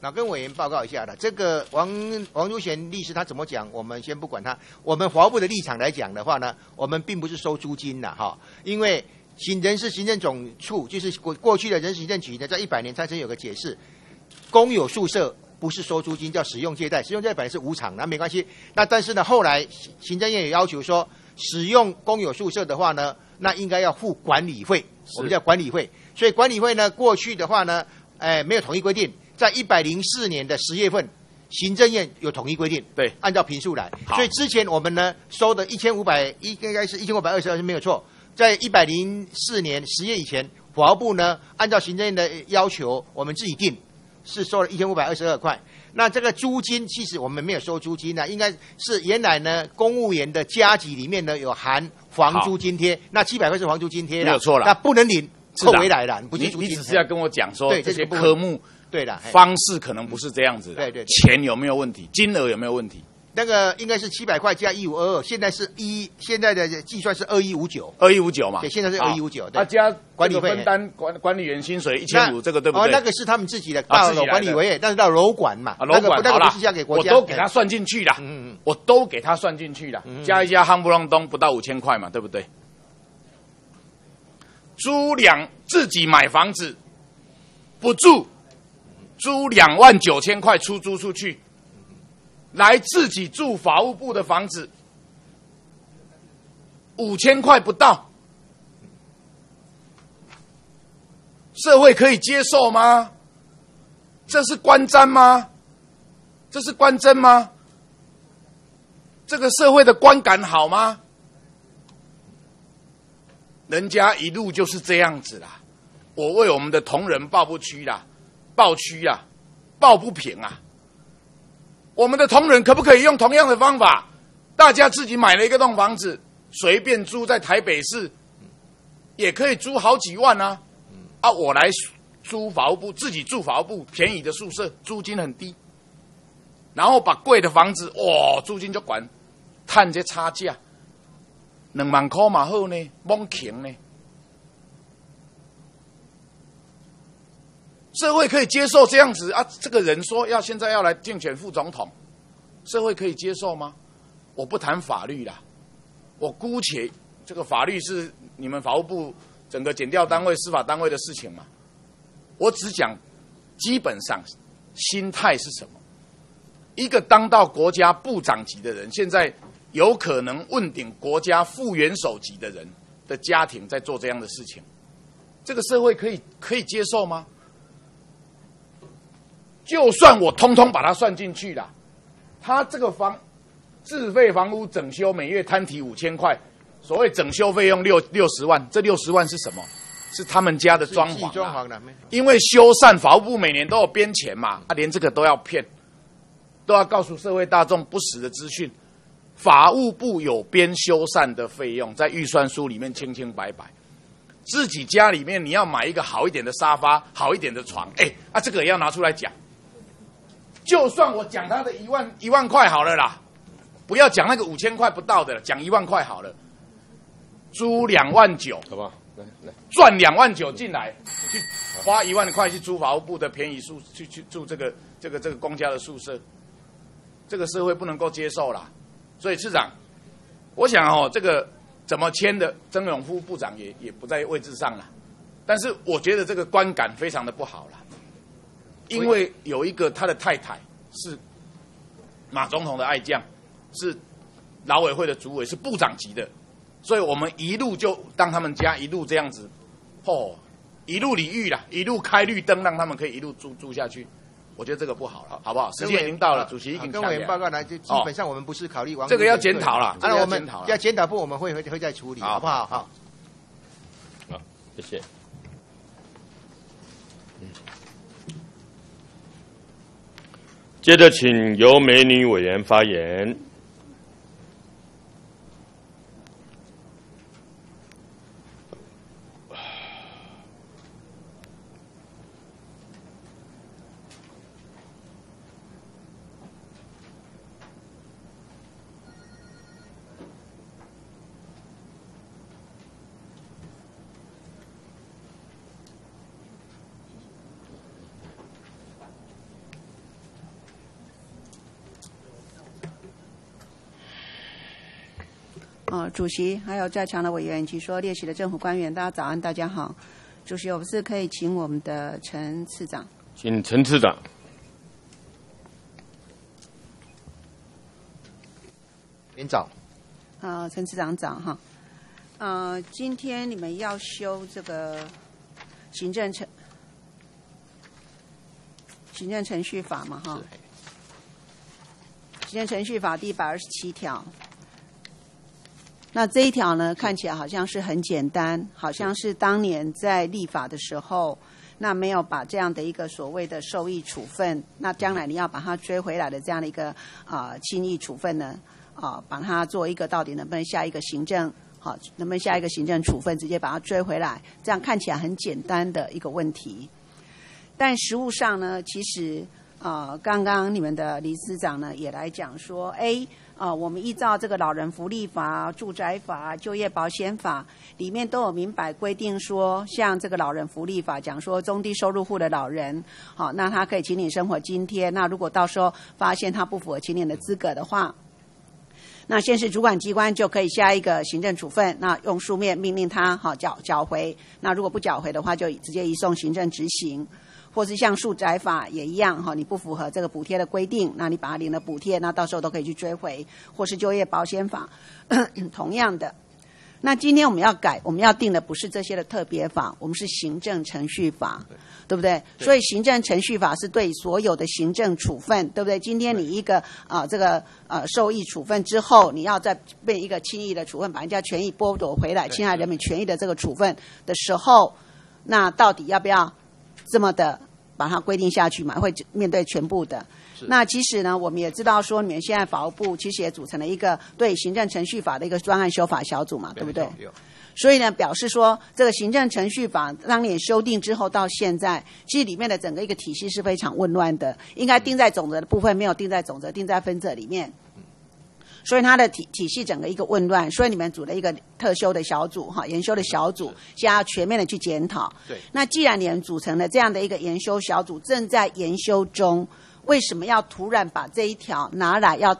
那跟委员报告一下的，这个王王如贤律师他怎么讲，我们先不管他。我们华务部的立场来讲的话呢，我们并不是收租金的哈，因为行人事行政总处就是过过去的人事行政局呢，在一百年才曾有个解释，公有宿舍不是收租金，叫使用借贷，使用借贷本来是无偿，那没关系。那但是呢，后来行政院也要求说，使用公有宿舍的话呢，那应该要付管理费，我们叫管理费。所以管理费呢，过去的话呢，哎，没有统一规定，在一百零四年的十月份，行政院有统一规定，对按照平数来。所以之前我们呢收的一千五百一，应该是一千五百二十二是没有错。在一百零四年十月以前，法务部呢按照行政院的要求，我们自己定是收了一千五百二十二块。那这个租金其实我们没有收租金呢，应该是原来呢公务员的加级里面呢有含房租津贴，那七百块是房租津贴啦没有错了那不能领扣回来了，你租金。你只是要跟我讲说这些科目对的，方式可能不是这样子的，对对对。钱有没有问题，金额有没有问题？那个应该是七百块加一五二二，现在是一现在的计算是二一五九。二一五九嘛，对现在是二一五九对。啊加管理费这个分担管管理员薪水一千五，这个对不对？哦，那个是他们自己的到楼管理委员，但是到楼管嘛，啊，楼管那个那个不是交给国家，我都给他算进去了，嗯嗯我都给他算进去了，嗯加一加夯不啷咚不到五千块嘛，对不对？租两自己买房子不住，租两万九千块出租出去，来自己住法务部的房子，五千块不到，社会可以接受吗？这是官瞻吗？这是官真吗？这个社会的观感好吗？人家一路就是这样子啦，我为我们的同仁抱不屈啦，抱屈啊，抱不平啊。我们的同仁可不可以用同样的方法？大家自己买了一个栋房子，随便租在台北市，也可以租好几万啊！啊，我来租法务部，自己住法务部便宜的宿舍，租金很低，然后把贵的房子，哇，租金就管，探这差价，两万块嘛好呢，蒙穷呢。社会可以接受这样子啊？这个人说要现在要来竞选副总统，社会可以接受吗？我不谈法律啦，我姑且这个法律是你们法务部整个检调单位、司法单位的事情嘛。我只讲基本上心态是什么。一个当到国家部长级的人，现在有可能问鼎国家副元首级的人的家庭在做这样的事情，这个社会可以可以接受吗？就算我通通把它算进去了，他这个房自费房屋整修每月摊提五千块，所谓整修费用六六十万，这六十万是什么？是他们家的装潢、啊。装潢的，因为修缮法务部每年都有编钱嘛，啊，连这个都要骗，都要告诉社会大众不实的资讯，法务部有编修缮的费用，在预算书里面清清白白。自己家里面你要买一个好一点的沙发、好一点的床，哎，啊，这个也要拿出来讲。就算我讲他的一万一万块好了啦，不要讲那个五千块不到的了，讲一万块好了。租两万九，好不好？来来，赚两万九进来，去花一万块去租法务部的便宜宿，去去住这个这个这个公家的宿舍，这个社会不能够接受啦。所以市长，我想哦，这个怎么签的，曾永夫部长也也不在位置上了，但是我觉得这个观感非常的不好了，因为有一个他的太太是马总统的爱将，是劳委会的主委，是部长级的。所以我们一路就当他们家一路这样子，哦，一路礼遇啦，一路开绿灯，让他们可以一路住住下去。我觉得这个不好了，好不好？时间已经到了，主席已经跟委员报告来，就基本上我们不是考虑王这个要检讨了，当然我们要检讨部我们会会会再处理，好不好？好，好，谢谢。接着，请由美女委员发言。主席还有在场的委员以及说列席的政府官员，大家早安，大家好。主席，我们是可以请我们的陈次长，请陈次长。连长，啊，陈次长早哈。呃，今天你们要修这个行政程行政程序法嘛哈？行政程序法第一百二十七条。那这一条呢，看起来好像是很简单，好像是当年在立法的时候，那没有把这样的一个所谓的受益处分，那将来你要把它追回来的这样的一个啊轻易处分呢，啊，把它做一个到底能不能下一个行政，好，能不能下一个行政处分，直接把它追回来，这样看起来很简单的一个问题，但实务上呢，其实啊，刚刚你们的理事长呢也来讲说，哎。啊，我们依照这个老人福利法、住宅法、就业保险法里面都有明白规定说，像这个老人福利法讲说，中低收入户的老人，好，那他可以请领生活津贴。那如果到时候发现他不符合请领的资格的话，那县市主管机关就可以下一个行政处分，那用书面命令他好缴缴回。那如果不缴回的话，就直接移送行政执行。或是像住宅法也一样哈，你不符合这个补贴的规定，那你把它领了补贴，那到时候都可以去追回。或是就业保险法，同样的。那今天我们要改，我们要定的不是这些的特别法，我们是行政程序法，对不对？所以行政程序法是对所有的行政处分，对不对？今天你一个啊这个呃受益处分之后，你要再被一个轻易的处分，把人家权益剥夺回来，侵害人民权益的这个处分的时候，那到底要不要？这么的把它规定下去嘛，会面对全部的。那其实呢，我们也知道说，你们现在法务部其实也组成了一个对行政程序法的一个专案修法小组嘛，对不对？所以呢，表示说这个行政程序法当年修订之后到现在，其实里面的整个一个体系是非常混乱的，应该定在总则的部分没有定在总则，定在分则里面。所以它的体体系整个一个混乱，所以你们组了一个特修的小组哈，研修的小组，现在要全面的去检讨。对。那既然你们组成了这样的一个研修小组，正在研修中，为什么要突然把这一条拿来要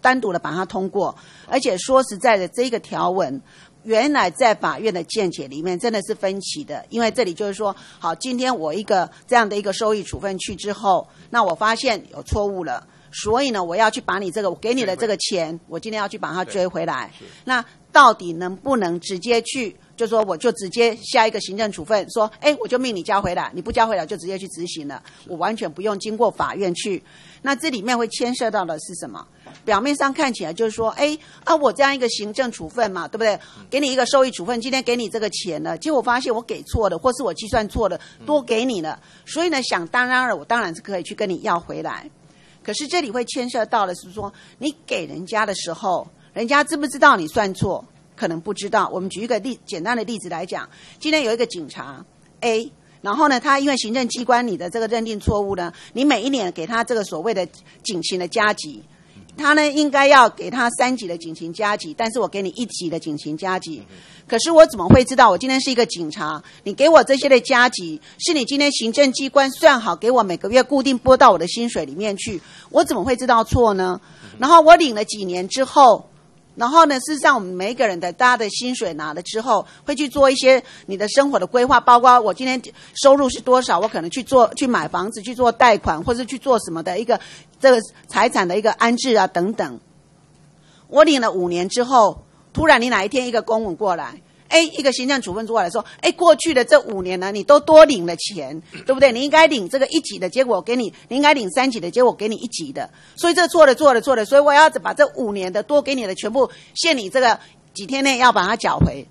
单独的把它通过？而且说实在的，这个条文原来在法院的见解里面真的是分歧的，因为这里就是说，好，今天我一个这样的一个收益处分去之后，那我发现有错误了。所以呢，我要去把你这个我给你的这个钱，我今天要去把它追回来。那到底能不能直接去，就说我就直接下一个行政处分，说，哎，我就命你交回来，你不交回来就直接去执行了，我完全不用经过法院去。那这里面会牵涉到的是什么？表面上看起来就是说，哎啊，我这样一个行政处分嘛，对不对？给你一个收益处分，今天给你这个钱了，结果发现我给错了，或是我计算错了，多给你了。所以呢，想当然了，我当然是可以去跟你要回来。可是这里会牵涉到的是说，你给人家的时候，人家知不知道你算错？可能不知道。我们举一个例简单的例子来讲，今天有一个警察 A，然后呢，他因为行政机关你的这个认定错误呢，你每一年给他这个所谓的警情的加急，他呢应该要给他三级的警情加急，但是我给你一级的警情加急。可是我怎么会知道我今天是一个警察？你给我这些的加急，是你今天行政机关算好给我每个月固定拨到我的薪水里面去，我怎么会知道错呢？然后我领了几年之后。然后呢？事实上，我们每一个人的大家的薪水拿了之后，会去做一些你的生活的规划，包括我今天收入是多少，我可能去做去买房子，去做贷款，或是去做什么的一个这个财产的一个安置啊等等。我领了五年之后，突然你哪一天一个公文过来。哎，一个行政处分出来说，哎，过去的这五年呢，你都多领了钱，对不对？你应该领这个一级的，结果给你，你应该领三级的，结果给你一级的，所以这错了，错了，错了，所以我要把这五年的多给你的全部限你这个几天内要把它缴回。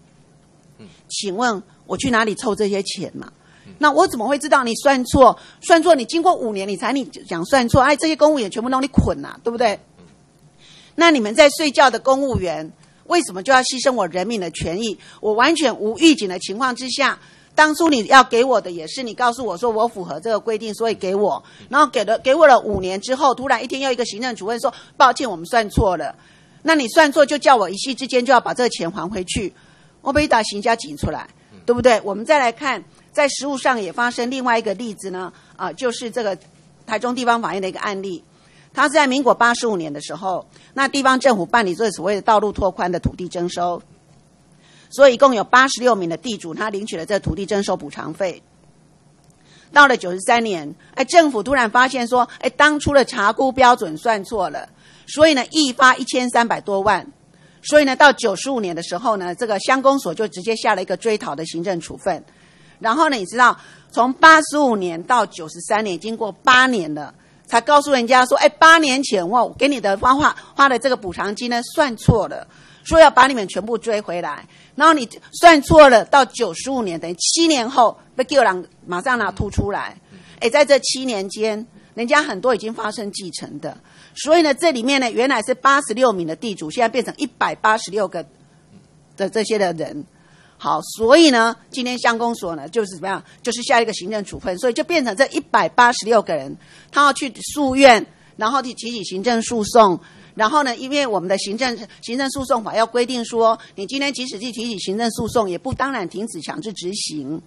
请问我去哪里凑这些钱嘛？那我怎么会知道你算错？算错，你经过五年你才你讲算错，哎，这些公务员全部让你捆呐，对不对？那你们在睡觉的公务员。为什么就要牺牲我人民的权益？我完全无预警的情况之下，当初你要给我的也是你告诉我说我符合这个规定，所以给我，然后给了给我了五年之后，突然一天又一个行政主任说抱歉，我们算错了。那你算错就叫我一夕之间就要把这个钱还回去，我被打刑家警出来，对不对？我们再来看，在实务上也发生另外一个例子呢，啊，就是这个台中地方法院的一个案例。他是在民国八十五年的时候，那地方政府办理这所谓的道路拓宽的土地征收，所以一共有八十六名的地主，他领取了这土地征收补偿费。到了九十三年，哎，政府突然发现说，哎，当初的查估标准算错了，所以呢，一发一千三百多万。所以呢，到九十五年的时候呢，这个乡公所就直接下了一个追讨的行政处分。然后呢，你知道，从八十五年到九十三年，经过八年了。才告诉人家说，哎，八年前我给你的花花花的这个补偿金呢，算错了，说要把你们全部追回来。然后你算错了，到九十五年，等于七年后被救人马上拿吐出来。哎，在这七年间，人家很多已经发生继承的，所以呢，这里面呢，原来是八十六名的地主，现在变成一百八十六个的这些的人。好，所以呢，今天乡公所呢就是怎么样，就是下一个行政处分，所以就变成这一百八十六个人，他要去诉愿，然后去提起行政诉讼，然后呢，因为我们的行政行政诉讼法要规定说，你今天即使去提起行政诉讼，也不当然停止强制执行。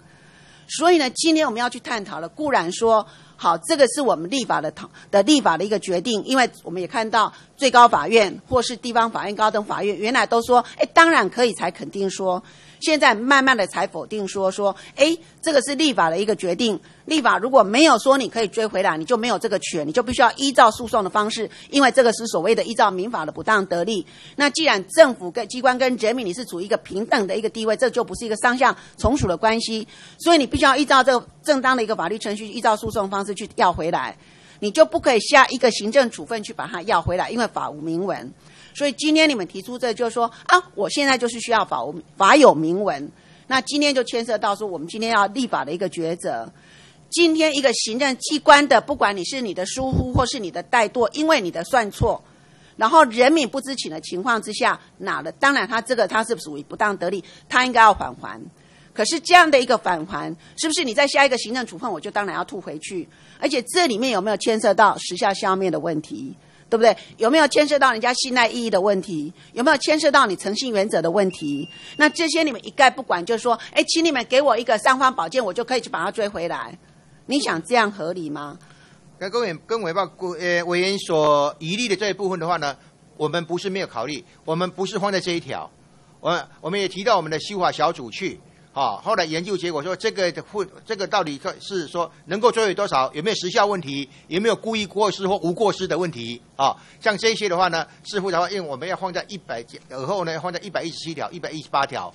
所以呢，今天我们要去探讨了，固然说好，这个是我们立法的讨的立法的一个决定，因为我们也看到最高法院或是地方法院、高等法院原来都说，哎，当然可以，才肯定说。现在慢慢的才否定说说，哎，这个是立法的一个决定。立法如果没有说你可以追回来，你就没有这个权，你就必须要依照诉讼的方式，因为这个是所谓的依照民法的不当得利。那既然政府跟机关跟人民你是处于一个平等的一个地位，这就不是一个双向从属的关系，所以你必须要依照这个正当的一个法律程序，依照诉讼方式去要回来，你就不可以下一个行政处分去把它要回来，因为法无明文。所以今天你们提出这，就是说啊，我现在就是需要法法有明文。那今天就牵涉到说，我们今天要立法的一个抉择。今天一个行政机关的，不管你是你的疏忽或是你的怠惰，因为你的算错，然后人民不知情的情况之下，哪了？当然他这个他是属于不当得利，他应该要返还。可是这样的一个返还，是不是你在下一个行政处分，我就当然要吐回去？而且这里面有没有牵涉到时效消灭的问题？对不对？有没有牵涉到人家信赖意义的问题？有没有牵涉到你诚信原则的问题？那这些你们一概不管，就是说，哎，请你们给我一个三方保荐，我就可以去把它追回来。你想这样合理吗？跟各位跟委报呃委员所疑虑的这一部分的话呢，我们不是没有考虑，我们不是放在这一条，我我们也提到我们的修法小组去。啊，后来研究结果说，这个的会这个到底是说能够追回多少？有没有时效问题？有没有故意过失或无过失的问题？啊，像这些的话呢，似乎的话，因为我们要放在一百，而后呢放在一百一十七条、一百一十八条。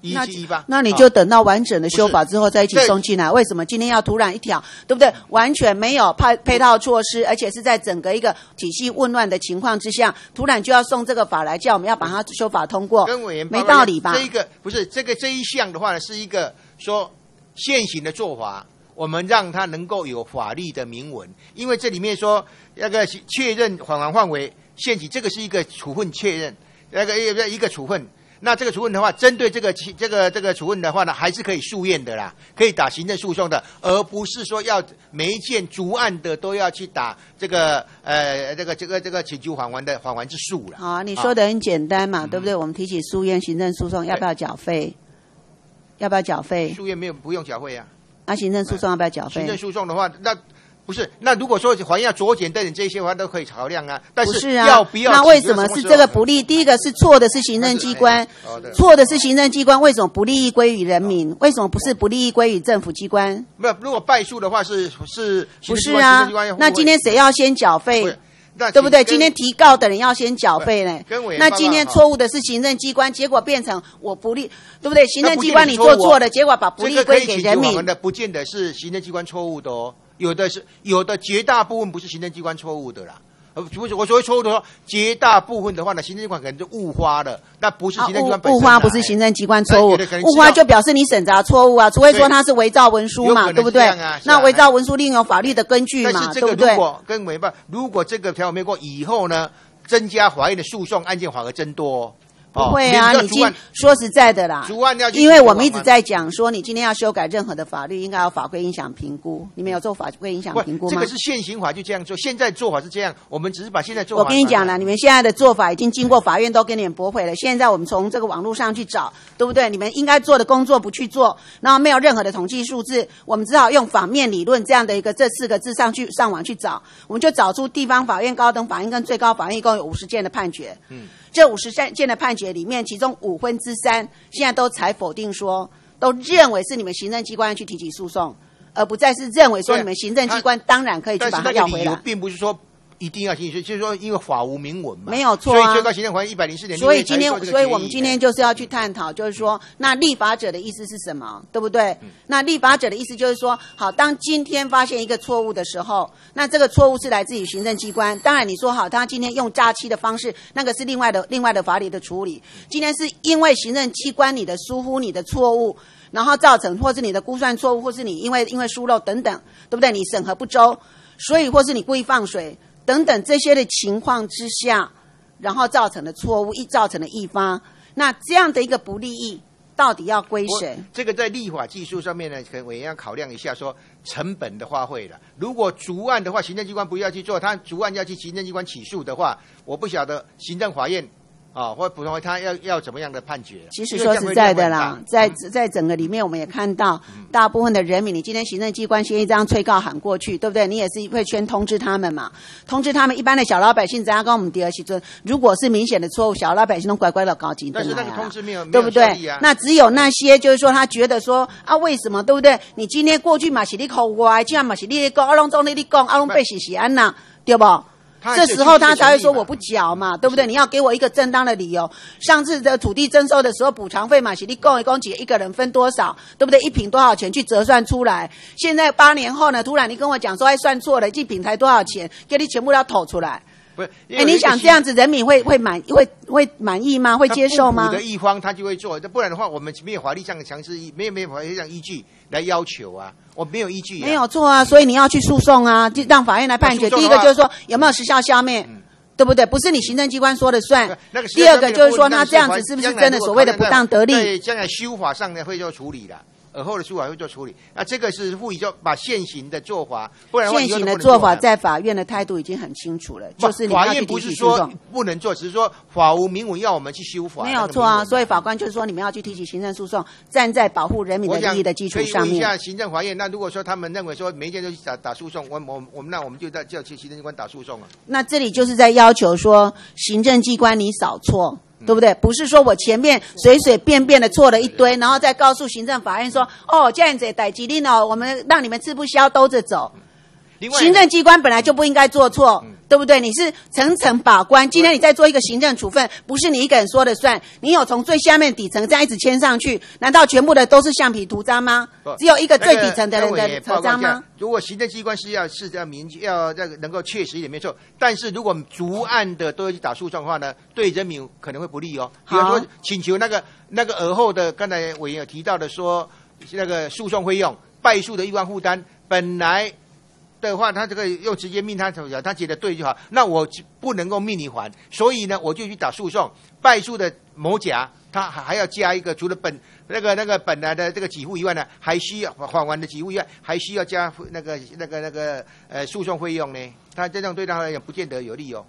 一七一八，那你就等到完整的修法之后再一起送进来。为什么今天要突然一条，对不对？完全没有配配套措施，而且是在整个一个体系混乱的情况之下，突然就要送这个法来，叫我们要把它修法通过，跟委员没道理吧？这一个不是这个这一项的话呢，是一个说现行的做法，我们让它能够有法律的明文，因为这里面说那个确认返还范围限期，这个是一个处分确认。那个一个一个处分。那这个处分的话，针对这个其这个这个处分的话呢，还是可以诉愿的啦，可以打行政诉讼的，而不是说要每一件逐案的都要去打这个呃这个这个这个请求返还的返还之诉了。啊，你说的很简单嘛，对不对？我们提起诉愿、行政诉讼，要不要缴费？要不要缴费？诉愿没有不用缴费啊。那行政诉讼要不要缴费？行政诉讼的话，那不是那如果说还要酌减等等这些话都可以考量啊。但是？要不要？那为什么是这个不利？第一个是错的是行政机关，错的是行政机关，为什么不利益归于人民？为什么不是不利益归于政府机关？没有，如果败诉的话是是不是啊？那今天谁要先缴费？对不对？今天提告的人要先缴费呢。那今天错误的是行政机关，结果变成我不利，对不对？行政机关你做错了，结果把不利归给人民。我们的不见得是行政机关错误的哦，有的是有的绝大部分不是行政机关错误的啦。呃，不是我所谓错误的说，绝大部分的话呢，行政机关可能就误花了，那不是行政机关误花，不是行政机关错误，误花就表示你审查错误啊，除非说他是伪造文书嘛，对不对？那伪造文书另有法律的根据嘛，对不对？如果跟没办，如果这个条款没过以后呢，增加法院的诉讼案件反而增多。不会啊，你今说实在的啦，因为我们一直在讲说，你今天要修改任何的法律，应该要法规影响评估。你们有做法规影响评估吗？这个是现行法就这样做，现在做法是这样，我们只是把现在做法。我跟你讲了，你们现在的做法已经经过法院都给你们驳回了。现在我们从这个网络上去找，对不对？你们应该做的工作不去做，然后没有任何的统计数字，我们只好用反面理论这样的一个这四个字上去上网去找，我们就找出地方法院、高等法院跟最高法院一共有五十件的判决。嗯。这五十三件的判决里面，其中五分之三现在都才否定说，都认为是你们行政机关去提起诉讼，而不再是认为说你们行政机关当然可以去把它要回来，并不是说。一定要进去，就是说，因为法无明文嘛，没有错啊。所以最高行政法院一百零四年，所以今天，所以我们今天就是要去探讨，就是说，那立法者的意思是什么，对不对？那立法者的意思就是说，好，当今天发现一个错误的时候，那这个错误是来自于行政机关。当然，你说好，他今天用诈欺的方式，那个是另外的另外的法理的处理。今天是因为行政机关你的疏忽、你的错误，然后造成，或是你的估算错误，或是你因为因为疏漏等等，对不对？你审核不周，所以或是你故意放水。等等这些的情况之下，然后造成的错误，一造成的一方，那这样的一个不利益，到底要归谁？这个在立法技术上面呢，可能我也要考量一下，说成本的花费了。如果逐案的话，行政机关不要去做，他逐案要去行政机关起诉的话，我不晓得行政法院。啊，或普通话，他要要怎么样的判决？其实说实在的啦，在在整个里面，我们也看到大部分的人民，你今天行政机关先一张催告函过去，对不对？你也是会先通知他们嘛，通知他们。一般的小老百姓怎样跟我们第二期尊？如果是明显的错误，小老百姓都乖乖的搞警但是那个通知没有，对不对？那只有那些就是说他觉得说啊，为什么对不对？你今天过去嘛是你口歪，今晚嘛是你讲，阿龙总理你讲，阿龙被洗洗安呐，对不？这时候他才会说我不缴嘛，对不对？你要给我一个正当的理由。上次的土地征收的时候，补偿费嘛，是你供一供几一个人分多少，对不对？一平多少钱去折算出来？现在八年后呢，突然你跟我讲说，哎，算错了，一平才多少钱？给你全部要吐出来。不是，哎，你想这样子，人民会会满会会满意吗？会接受吗？的一方他就会做，不然的话，我们没有法律上的强制依，没有没有法律上依据来要求啊，我没有依据。没有错啊，所以你要去诉讼啊，就让法院来判决。第一个就是说有没有时效消灭，对不对？不是你行政机关说了算。第二个就是说他这样子是不是真的所谓的不当得利？将来修法上呢会做处理的。而后的司法会做处理，那这个是赋予就把现行的做法，不然现行的做法在法院的态度已经很清楚了，就是法院不是说不能做，只是说法无明文要我们去修法，没有错啊。所以法官就是说你们要去提起行政诉讼，站在保护人民的利益的基础上面。一下行政法院，那如果说他们认为说每一件都去打打诉讼，我我我们那我们就在叫去行政机关打诉讼啊。那这里就是在要求说行政机关你少错。对不对？不是说我前面随随便便的错了一堆，然后再告诉行政法院说，哦，这样子逮吉利呢，我们让你们吃不消，兜着走。行政机关本来就不应该做错。对不对？你是层层把关。今天你在做一个行政处分，不是你一个人说了算。你有从最下面底层这样一直签上去，难道全部的都是橡皮图章吗？只有一个最底层的人的图章吗？如果行政机关是要是要明要这个能够确实一点没错，但是如果逐案的都要去打诉讼的话呢，对人民可能会不利哦。比如说请求那个那个尔后的，刚才委员有提到的说，那个诉讼费用败诉的一万负担，本来的话，他这个又直接命他怎么讲？他觉得对就好，那我就不能够命你还，所以呢，我就去打诉讼，败诉的某甲，他还还要加一个，除了本那个那个本来的这个给付以外呢，还需要还完的给付以外，还需要加那个那个那个呃诉讼费用呢。他这样对他来讲不见得有利哦。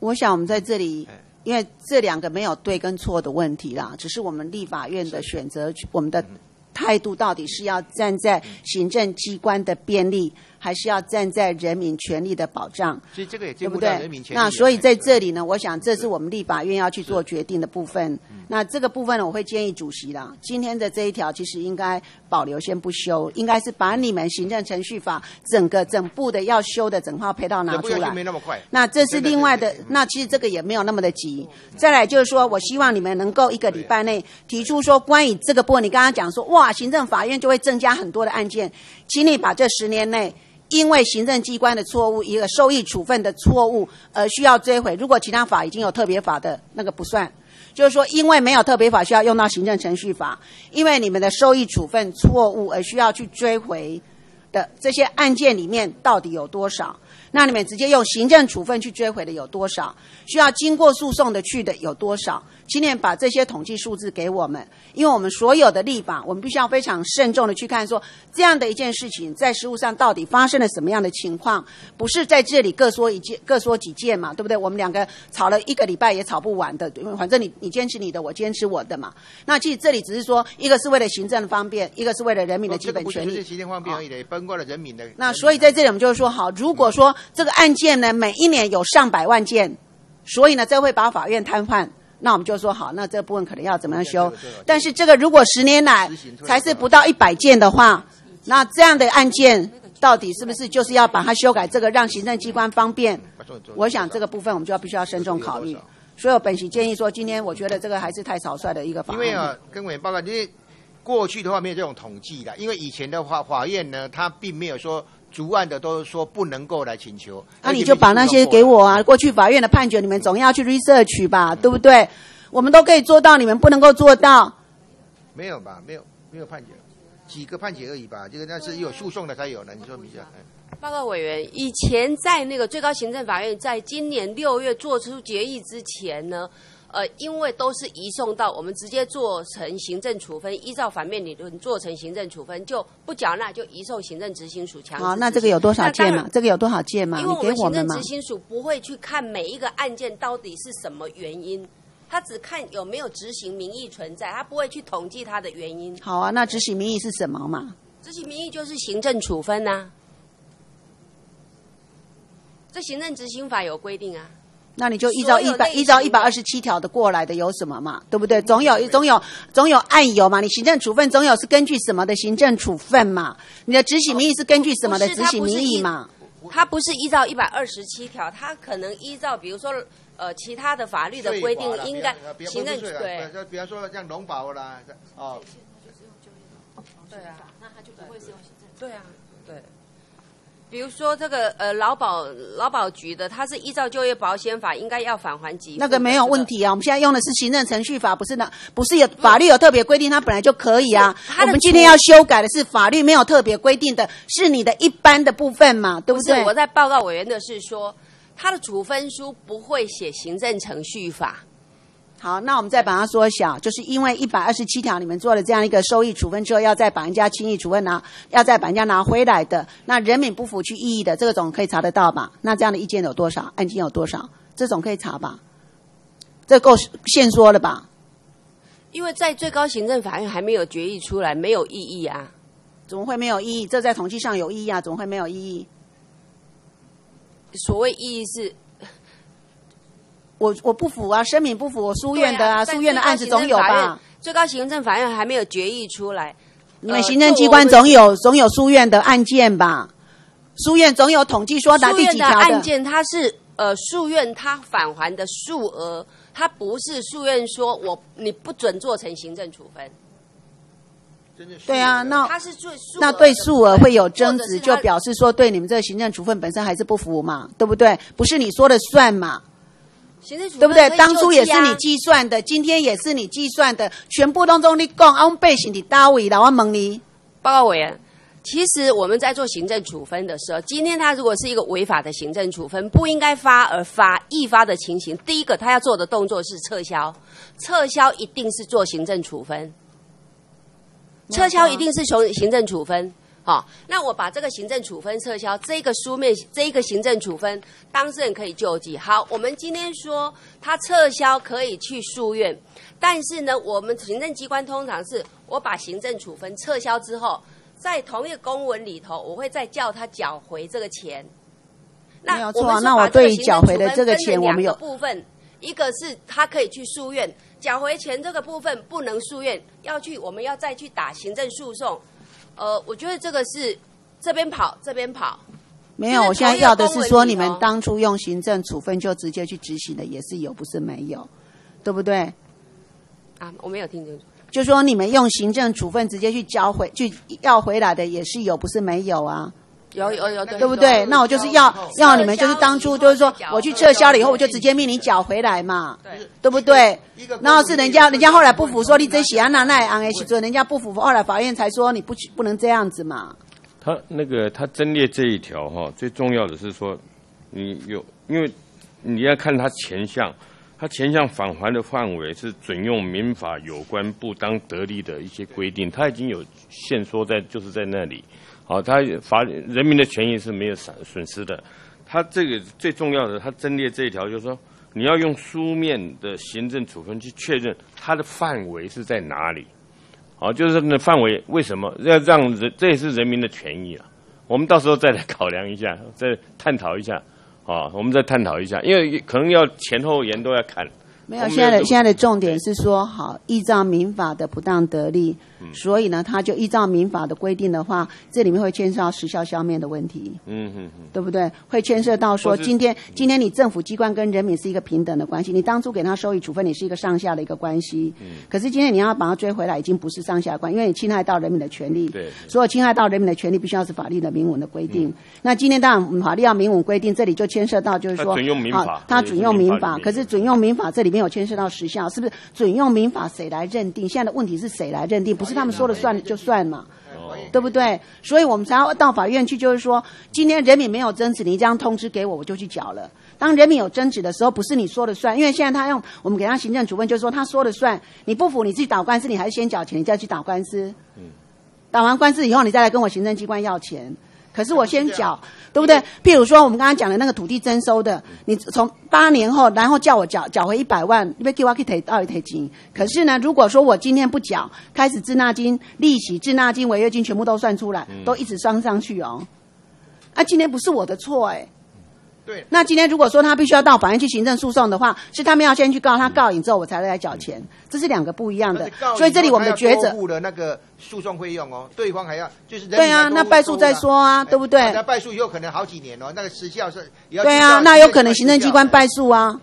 我想我们在这里哎，因为这两个没有对跟错的问题啦，只是我们立法院的选择，我们的态度到底是要站在行政机关的便利，还是要站在人民权利的保障？所以这个也对不兼顾到人对民？权利啊。那所以在哎这里呢，我想这是我们立法院要去做决定的部分。嗯那这个部分呢，我会建议主席啦，今天的这一条其实应该保留先不修，应该是把你们行政程序法整个整部的要修的整套配套拿出来那么快。那这是另外的那其实这个也没有那么的急。再来就是说，我希望你们能够一个礼拜内提出说，关于这个部分，你刚刚讲说，哇，行政法院就会增加很多的案件，请你把这十年内。因为行政机关的错误，一个收益处分的错误而需要追回。如果其他法已经有特别法的那个不算，就是说，因为没有特别法需要用到行政程序法，因为你们的收益处分错误而需要去追回的这些案件里面到底有多少？那你们直接用行政处分去追回的有多少？需要经过诉讼的去的有多少？请你们把这些统计数字给我们，因为我们所有的立法，我们必须要非常慎重的去看说，这样的一件事情在实务上到底发生了什么样的情况，不是在这里各说一件，各说几件嘛，对不对？我们两个吵了一个礼拜也吵不完的，反正你你坚持你的，我坚持我的嘛。那其实这里只是说，一个是为了行政方便，一个是为了人民的基本权利哦这是。行政方便而已的，包括了人民的。那所以在这里我们就是说，好，如果说这个案件呢，每一年有上百万件，所以呢，这会把法院瘫痪。那我们就说好，那这部分可能要怎么样修？但是这个如果十年来才是不到一百件的话，那这样的案件到底是不是就是要把它修改？这个让行政机关方便？我想这个部分我们就要必须要慎重考虑。所以我本席建议说，今天我觉得这个还是太草率的一个法案。因为啊，跟委员报告，因为过去的话没有这种统计的，因为以前的话，法院呢，他并没有说逐案的都说不能够来请求。那你就把那些给我啊！过去法院的判决，你们总要去 research 吧，对不对？我们都可以做到，你们不能够做到。没有吧？没有，没有判决，几个判决而已吧。这个那是有诉讼的才有的。你说比较，哎报告委员，以前在那个最高行政法院在今年六月做出决议之前呢，呃，因为都是移送到我们直接做成行政处分，依照反面理论做成行政处分，就不缴纳就移送行政执行署强制好，那这个有多少件嘛？这个有多少件嘛？因为我们行政执。行署不会去看每一个案件到底是什么原因，他只看有没有执行名义存在，他不会去统计它的原因。好啊，那执行名义是什么嘛？执行名义就是行政处分呐、这行政执行法有规定啊。那你就依照一百依照一百二十七条的过来的有什么嘛？对不对？总有总有总有案由嘛？你行政处分总有是根据什么的行政处分嘛？你的执行民意是根据什么的执行民意嘛？他不是依照一百二十七条，他可能依照比如说呃其他的法律的规定应该行政对比方比方说像农保啦，哦，对啊，那他就不会是用行政对啊对。比如说这个呃劳保劳保局的，它是依照就业保险法应该要返还给付那个没有问题啊，我们现在用的是行政程序法，不是呢，不是有法律有特别规定，它本来就可以啊。我们今天要修改的是法律没有特别规定的，是你的一般的部分嘛，对不对？不是我在报告委员的是说，他的处分书不会写行政程序法。好，那我们再把它缩小，就是因为一百二十七条，你们做了这样一个收益处分之后，要再把人家轻易处分拿，要再把人家拿回来的，那人民不服去异议的，这个总可以查得到吧？那这样的意见有多少？案件有多少？这种可以查吧？这够限缩了吧？因为在最高行政法院还没有决议出来，没有异议啊。怎么会没有异议？这在统计上有异议啊？怎么会没有异议？所谓异议是，我我不服啊，声明不服，我书院的啊，对书院的案子总有吧？？最高行政法院还没有决议出来，你们行政机关总有总有书院的案件吧？书院总有统计说的第几条案件，它是呃诉愿它返还的数额，它不是诉愿说我你不准做成行政处分，对啊，那那对数额会有争执，就表示说对你们这个行政处分本身还是不服嘛，对不对？不是你说的算嘛，对不对？当初也是你计算的，今天也是你计算的，全部当中你讲，啊，我们背行你单位啦，我问你，报告委员，其实我们在做行政处分的时候，今天他如果是一个违法的行政处分，不应该发而发易发的情形，第一个他要做的动作是撤销，撤销一定是做行政处分，撤销一定是从行政处分。好，那我把这个行政处分撤销，这个书面这一个行政处分，当事人可以救济。好，我们今天说他撤销可以去诉愿，但是呢，我们行政机关通常是我把行政处分撤销之后，在同一个公文里头，我会再叫他缴回这个钱。没有错我们那我对于缴回的这个钱我们有部分，一个是他可以去诉愿，缴回钱这个部分不能诉愿，要去我们要再去打行政诉讼。呃，我觉得这个是这边跑这边跑，没有，我现在要的是说，你们当初用行政处分就直接去执行的也是有，不是没有，对不对？啊，我没有听清楚。就说你们用行政处分直接去交回去要回来的也是有，不是没有啊，有有有，对不对？那我就是要要你们就是当初就是说我去撤销了以后，我就直接命你缴回来嘛，对对不对？然后是人家人家后来不服，说你这喜安娜那安诶，准人家不服，后来法院才说你不不能这样子嘛。他那个他增列这一条哈，最重要的是说，你有因为你要看他前项，他前项返还的范围是准用民法有关不当得利的一些规定，他已经有限缩在就是在那里，好，他法人民的权益是没有损损失的。他这个最重要的，他增列这一条就是说，你要用书面的行政处分去确认它的范围是在哪里。好，就是那范围为什么要让人，这也是人民的权益啊。我们到时候再来考量一下，再探讨一下，啊，我们再探讨一下，因为可能要前后言都要看。没有，现在的现在的重点是说，好，依照民法的不当得利，嗯。所以呢，他就依照民法的规定的话，这里面会牵涉到时效消灭的问题，嗯嗯嗯，对不对？会牵涉到说，今天今天你政府机关跟人民是一个平等的关系，你当初给他收益处分，你是一个上下的一个关系，嗯。可是今天你要把他追回来，已经不是上下关，因为你侵害到人民的权利，对。所有侵害到人民的权利，必须要是法律的明文的规嗯。定。那今天当然嗯法律要明文规定，这里就牵涉到就是说，它准用民好法它准用民法，可是准用民法这里面有牵涉到时效，是不是准用民法谁来认定？现在的问题是谁来认定？不是他们说了算就算嘛？对不对？所以我们才要到法院去，就是说，今天人民没有争执，你这样通知给我，我就去缴了。当人民有争执的时候，不是你说了算，因为现在他用我们给他行政处分，就是说他说了算，你不服，你自己打官司，你还是先缴钱，你再去打官司。打完官司以后，你再来跟我行政机关要钱。可是我先缴，对不对？譬如说我们刚刚讲的那个土地征收的，你从八年后，然后叫我缴缴回一百万，因为给我去提到一提金。可是呢，如果说我今天不缴，开始滞纳金、利息、滞纳金、违约金全部都算出来，都一直算上去哦。啊，今天不是我的错哎。对，那今天如果说他必须要到法院去行政诉讼的话，是他们要先去告他告赢之后，我才来缴钱，这是两个不一样的。所以这里我们的抉择还要多，付的那个诉讼费用哦，对方还要就是对啊那败诉再说啊哎对不对那败诉以后可能好几年哦，那个时效是也要对啊，那有可能行政机关败诉啊。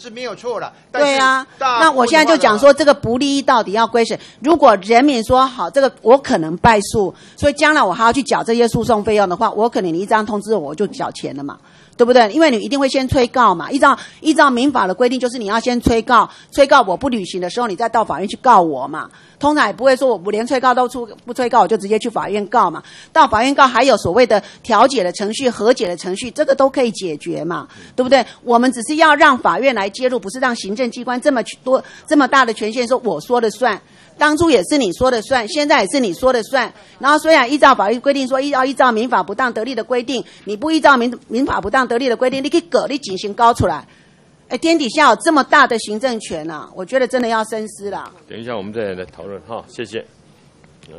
是没有错的。对啊，那我现在就讲说，这个不利益到底要归谁？如果人民说好，这个我可能败诉，所以将来我还要去缴这些诉讼费用的话，我可能你一张通知我就缴钱了嘛，对不对？因为你一定会先催告嘛，依照依照民法的规定，就是你要先催告，催告我不履行的时候，你再到法院去告我嘛。通常也不会说我不连催告都出不催告，我就直接去法院告嘛。到法院告还有所谓的调解的程序、和解的程序，这个都可以解决嘛，对不对？我们只是要让法院来介入，不是让行政机关这么多这么大的权限说我说了算。当初也是你说的算，现在也是你说的算。然后虽然依照法律规定说依要依照民法不当得利的规定，你不依照民民法不当得利的规定，你可以搁你进行高出来。哎，天底下有这么大的行政权呐，我觉得真的要深思了。等一下我们再来讨论哈，谢谢。来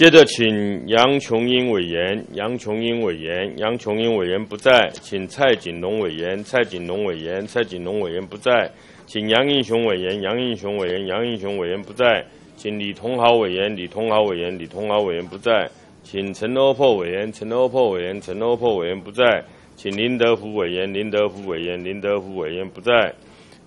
接着请杨琼英委员，杨琼英委员，杨琼英委员不在，请蔡锦龙委员，蔡锦龙委员，蔡锦龙委员不在，请杨英雄委员，杨英雄委员，杨英雄委员不在，请李同豪委员，李同豪委员，李同豪委员不在，请陈欧破委员，陈欧破委员，陈欧破委员不在，请林德福委员，林德福委员，林德福委员不在，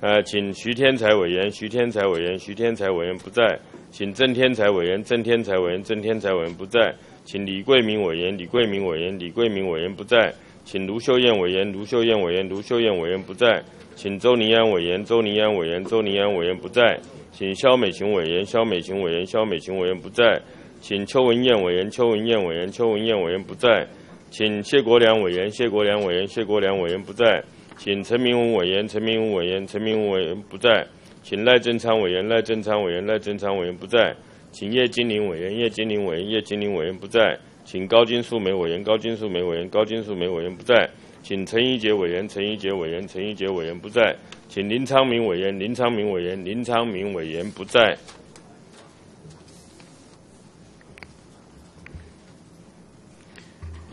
呃，请徐天才委员，徐天才委员，徐天才委员不在，请郑天才委员，郑天才委员，郑天才委员不在，请李桂明委员，李桂明委员，李桂明委员不在，请卢秀燕委员，卢秀燕委员，卢秀燕委员不在，请周尼安委员，周尼安委员，周尼安委员不在，请肖美琴委员，肖美琴委员，肖美琴委员不在，请邱文燕委员，邱文燕委员，邱文燕委员不在，请谢国良委员，谢国良委员，谢国良委员不在，请陈明文委员，陈明文委员，陈明文委员不在，请赖正昌委员，赖正昌委员，赖正昌委员不在，请叶金玲委员，叶金玲委员，叶金玲委员不在。请高金素梅委员，高金素梅委员，高金素梅委员不在。请陈一杰委员，陈一杰委员，陈一杰委员不在。请林昌明委员，林昌明委员，林昌明委员不在。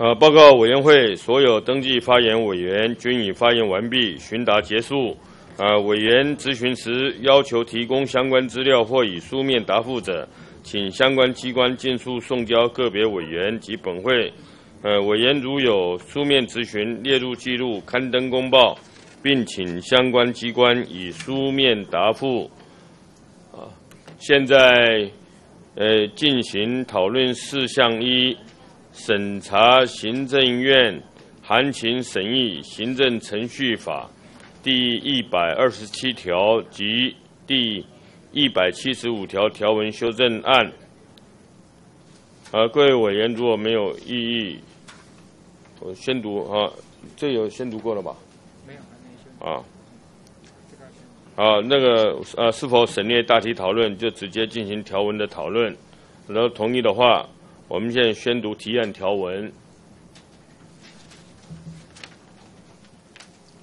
呃，报告委员会，所有登记发言委员均已发言完毕，询答结束。呃，委员质询时要求提供相关资料或以书面答复者。请相关机关尽速送交个别委员及本会。呃，委员如有书面质询，列入记录，刊登公报，并请相关机关以书面答复。啊，现在呃进行讨论事项一：审查行政院函请审议行政程序法第一百二十七条及第。一百七十五条条文修正案，啊，各位委员如果没有异议，我宣读啊，这有宣读过了吧？没有，还没啊，啊，那个呃，是否省略大体讨论，就直接进行条文的讨论。然后同意的话，我们现在宣读提案条文。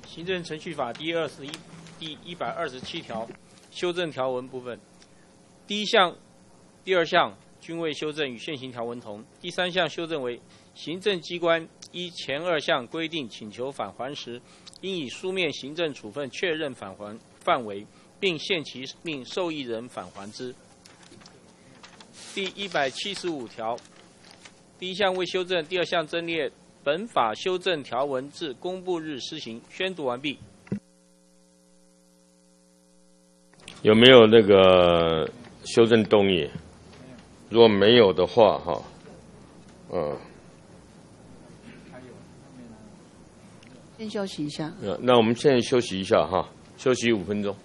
行政程序法第二十一第一百二十七条。修正条文部分，第一项、第二项均未修正，与现行条文同。第三项修正为：行政机关依前二项规定请求返还时，应以书面行政处分确认返还范围，并限期命受益人返还之。第一百七十五条，第一项未修正，第二项增列本法修正条文至公布日施行。宣读完毕。有没有那个修正动议？如果没有的话，哈，嗯，先休息一下。那我们现在休息一下，哈，休息五分钟。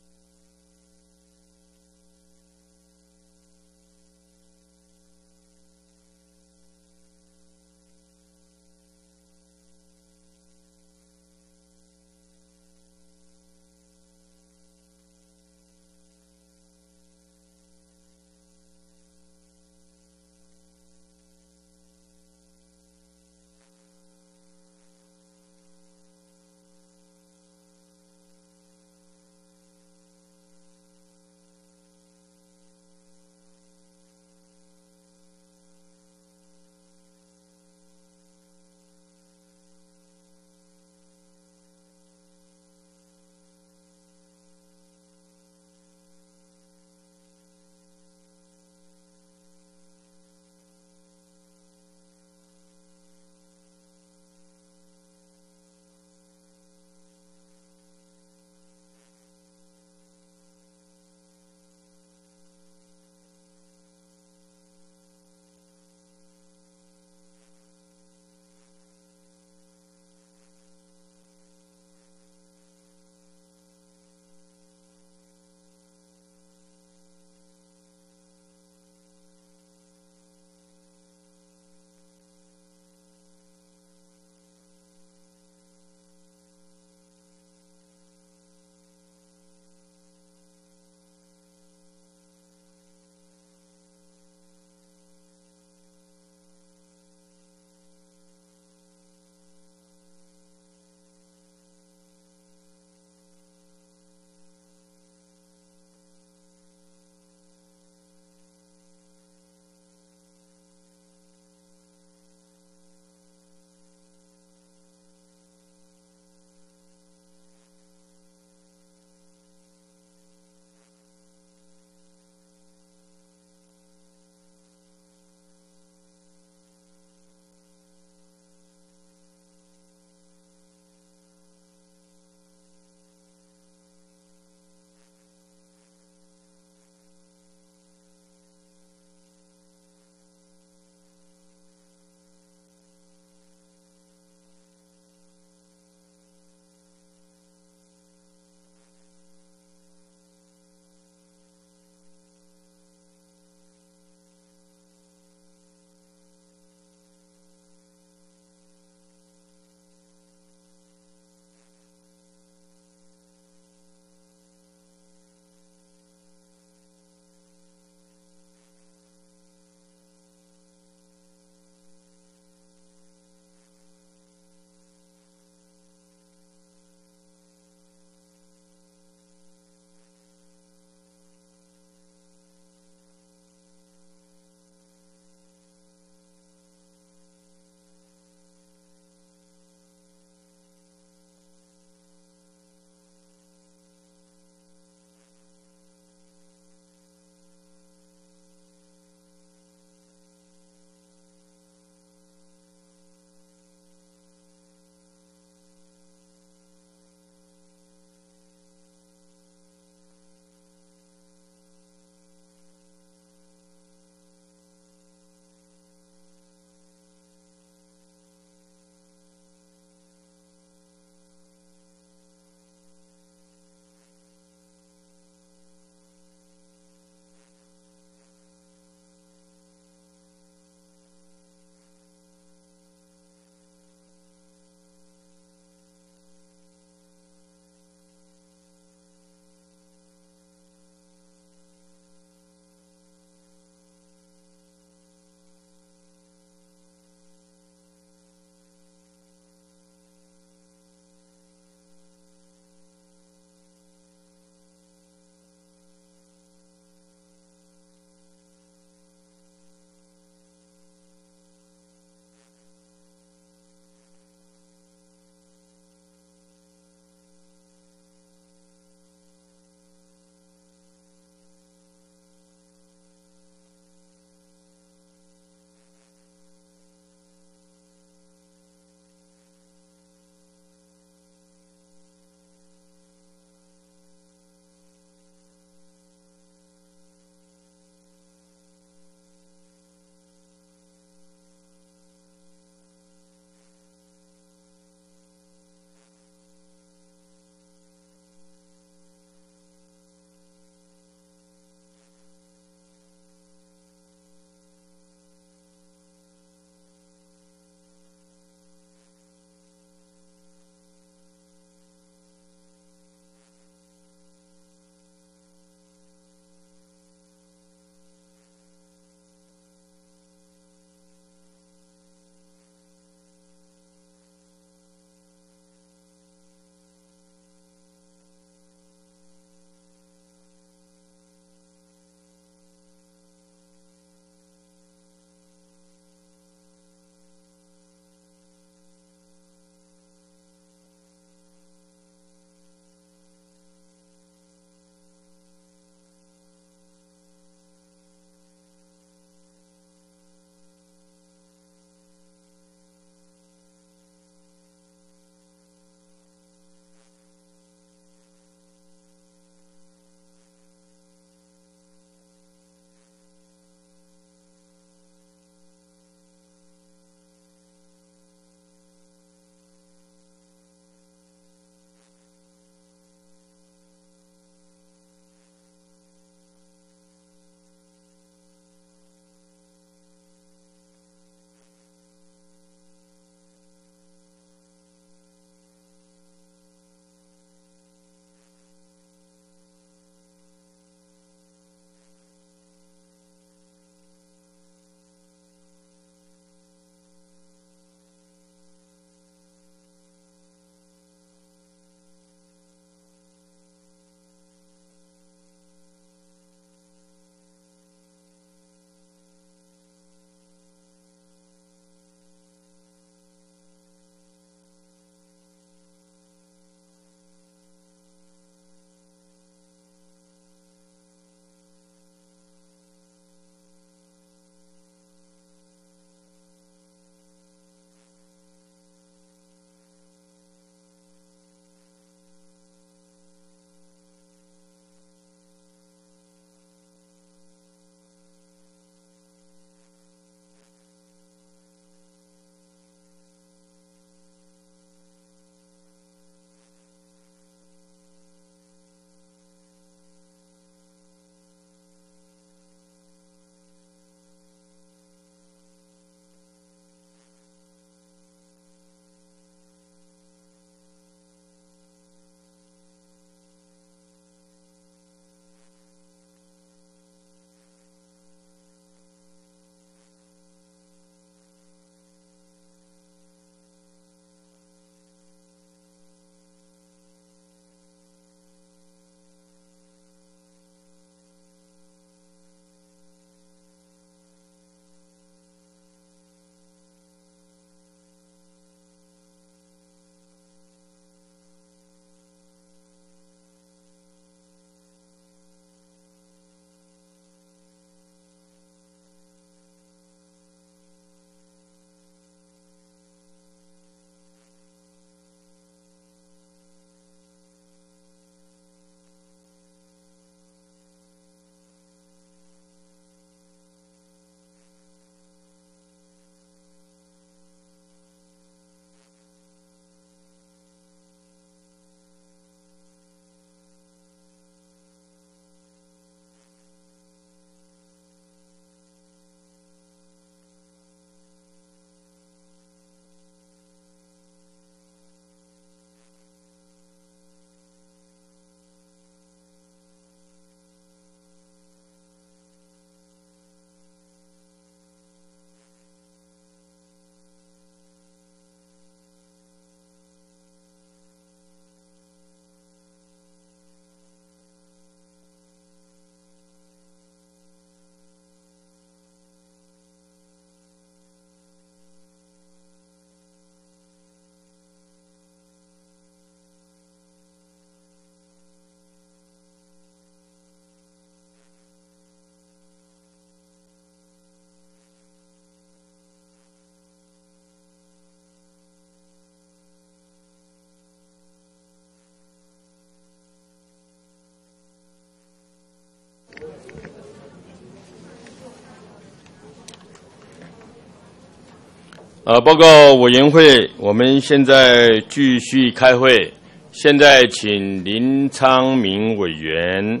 呃，报告委员会，我们现在继续开会。现在请林昌明委员，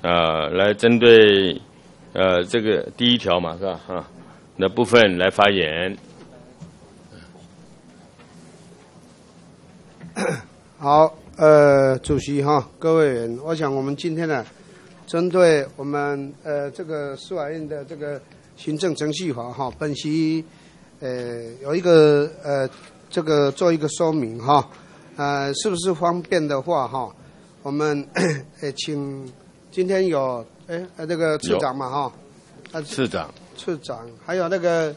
呃，来针对呃这个第一条嘛，是吧？哈，那部分来发言。好，呃，主席哈，各位委员，我想我们今天呢，针对我们呃这个司法院的这个行政程序法哈，本席呃有一个呃这个做一个说明哈，呃是不是方便的话哈，我们 呃请今天有哎呃这个次长嘛哈，啊次长，次长还有那个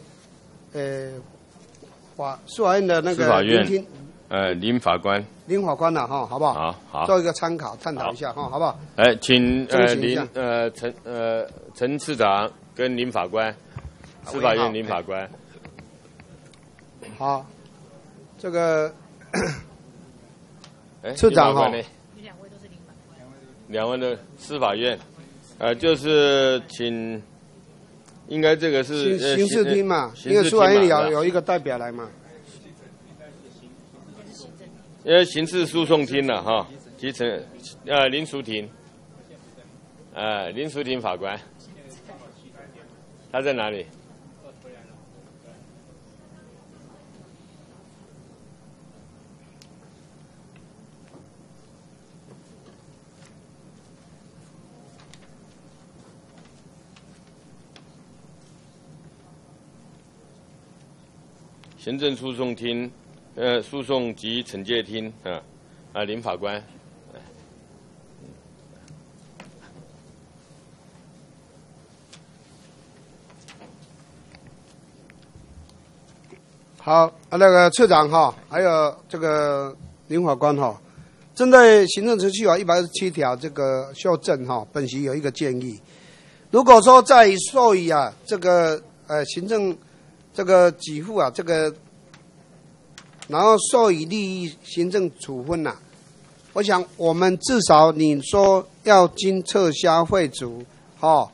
呃法司法院的那个司法院呃，林法官，林法官了哈，好不好？好好。做一个参考，探讨一下哈，好不好？哎，请呃林呃陈呃陈次长跟林法官，司法院林法官。好，这个 哎次长哈林法官呢？两位的司法院，呃，就是请，应该这个是呃刑刑事厅嘛，因为司法院嘛是吧有有一个代表来嘛。因为刑事诉讼厅了哈，集成呃林淑婷，呃林淑婷法官，他在哪里？行政诉讼厅，呃，诉讼及惩戒厅啊，啊，林法官，好，啊，那个处长哈，还有这个林法官哈，针对行政程序法一百二十七条这个修正哈，本席有一个建议，如果说在授予啊这个呃行政这个给付啊这个，然后授予利益行政处分呐、我想我们至少你说要经撤销废除，哈、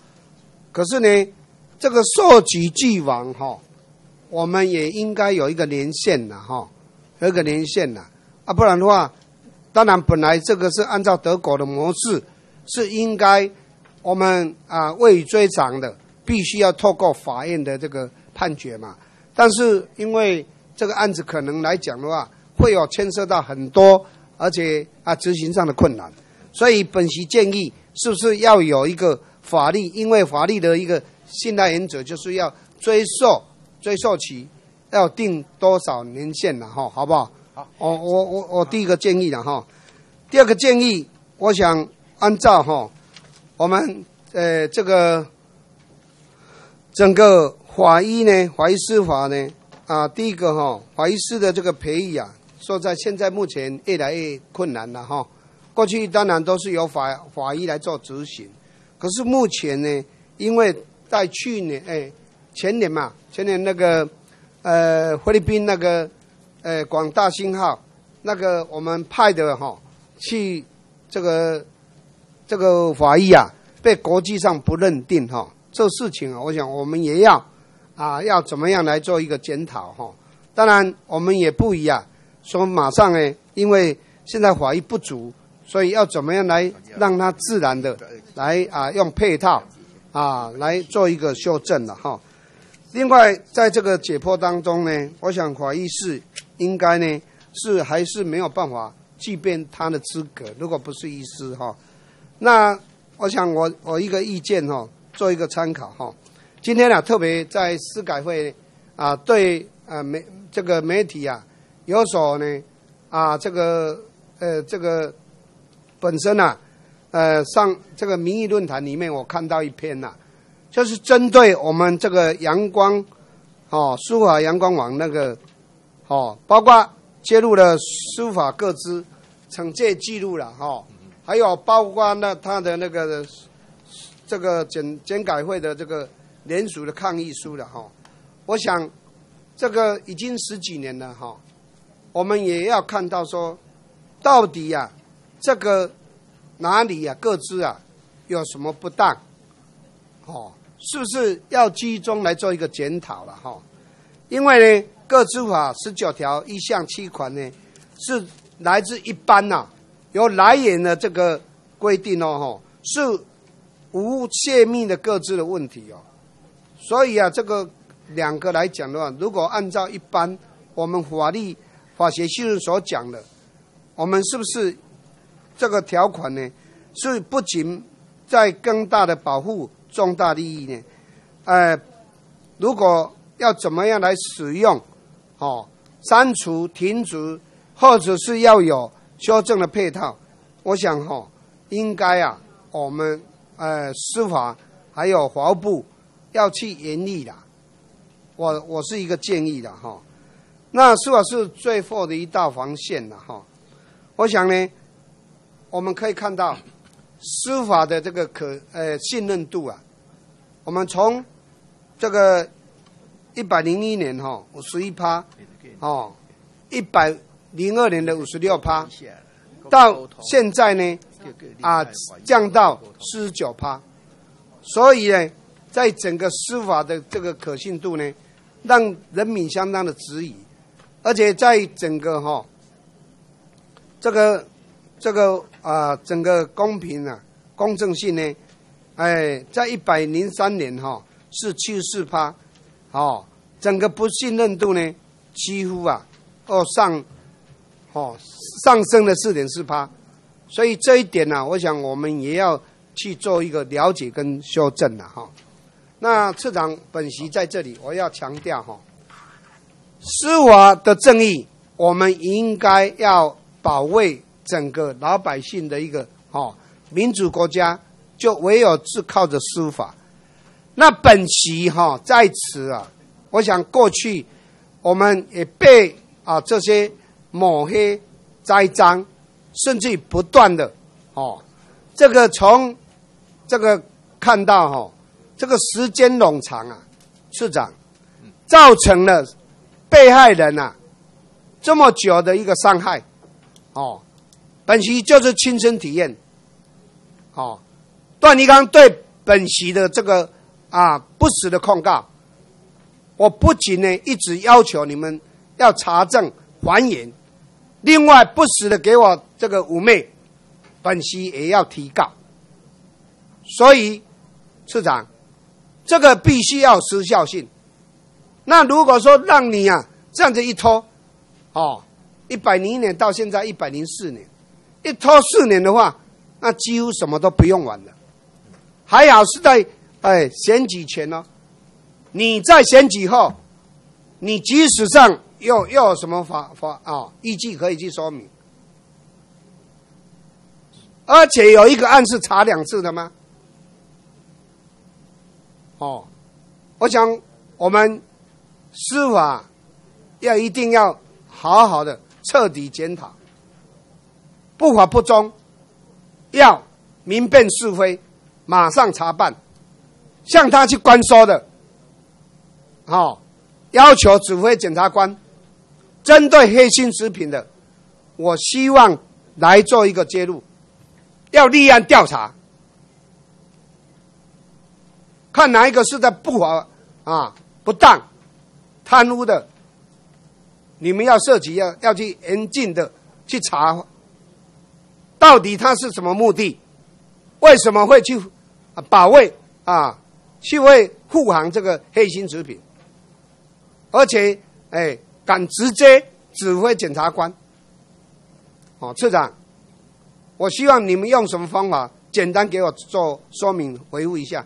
可是呢，这个溯及既往哈。我们也应该有一个年限的哈，有一个年限的啊，不然的话，当然本来这个是按照德国的模式，是应该我们啊未追偿的，必须要透过法院的这个判决嘛。但是因为这个案子可能来讲的话，会有牵涉到很多，而且啊执行上的困难，所以本席建议是不是要有一个法律？因为法律的一个信赖原则就是要追溯。追溯期要定多少年限了哈，好不好？好，我我我我第一个建议了哈，第二个建议，我想按照哈我们呃这个整个法医呢，法医司法呢啊，第一个哈法医师的这个培育啊，说在现在目前越来越困难了哈。过去当然都是由法法医来做执行，可是目前呢，因为在去年哎。前年嘛，前年那个呃菲律宾那个呃广大星号那个我们派的哈去这个这个法医啊，被国际上不认定哈，这事情啊，我想我们也要啊要怎么样来做一个检讨哈。当然我们也不一样，说马上呢，因为现在法医不足，所以要怎么样来让它自然的来啊用配套啊来做一个修正了哈。另外，在这个解剖当中呢，我想法医是应该呢是还是没有办法即便他的资格，如果不是医师哈，那我想我我一个意见哈，做一个参考哈。今天呢，特别在司改会啊，对啊媒这个媒体啊有所呢啊这个呃这个本身啊呃上这个民意论坛里面，我看到一篇呐、就是针对我们这个阳光，哦，书法阳光网那个，哦，包括揭露了书法各资惩戒记录了，哈、哦，还有包括那他的那个这个检检改会的这个联署的抗议书了，哈、我想这个已经十几年了，哈、我们也要看到说，到底呀、这个哪里呀、各自啊有什么不当，哦。是不是要集中来做一个检讨了哈？因为呢，各自法十九条一项七款呢，是来自一般呐、有来源的这个规定哦，哈，是无泄密的各自的问题哦。所以啊，这个两个来讲的话，如果按照一般我们法律法学系所讲的，我们是不是这个条款呢？是不仅在更大的保护重大利益呢？呃，如果要怎么样来使用，哦，删除、停止，或者是要有修正的配套，我想哈、哦，应该啊，我们呃司法还有法务部要去严厉的。我我是一个建议的哈、那司法是最后的一道防线了哈、我想呢，我们可以看到司法的这个可呃信任度啊，我们从这个一百零一年哈五十一趴，哦，一百零二年的五十六趴，到现在呢啊降到四十九趴，所以呢，在整个司法的这个可信度呢，让人民相当的质疑，而且在整个哈、这个这个啊、整个公平啊公正性呢，哎，在一百零三年哈、是七十四趴，哦，整个不信任度呢几乎啊哦上哦上升了四点四趴，所以这一点呢、我想我们也要去做一个了解跟修正了哈、那次长本席在这里，我要强调哈、司法的正义，我们应该要保卫整个老百姓的一个哦民主国家，就唯有是靠着司法。那本席哈、在此啊，我想过去我们也被啊这些抹黑、栽赃，甚至不断的哦，这个从这个看到哈、这个时间冗长啊，市长。造成了被害人啊这么久的一个伤害，哦，本席就是亲身体验，哦，段宜刚对本席的这个啊不实的控告，我不仅呢一直要求你们要查证还原，另外不实的给我这个妩媚，本席也要提告。所以，市长，这个必须要时效性。那如果说让你啊这样子一拖，哦，一百零一年到现在一百零四年，一拖四年的话，那几乎什么都不用玩了。还好是在哎选举前呢、你在选举后，你即使上又又有什么法法啊、依据可以去说明？而且有一个案是查两次的吗？哦，我想我们司法要一定要好好的彻底检讨，不法不忠，要明辨是非，马上查办，向他去关说的，好、要求指挥检察官针对黑心食品的，我希望来做一个揭露，要立案调查。看哪一个是在不法啊、不当、贪污的，你们要涉及要要去严禁的去查，到底他是什么目的？为什么会去保卫啊，去为护航这个黑心食品？而且，哎，敢直接指挥检察官。哦，次长，我希望你们用什么方法，简单给我做说明，回复一下。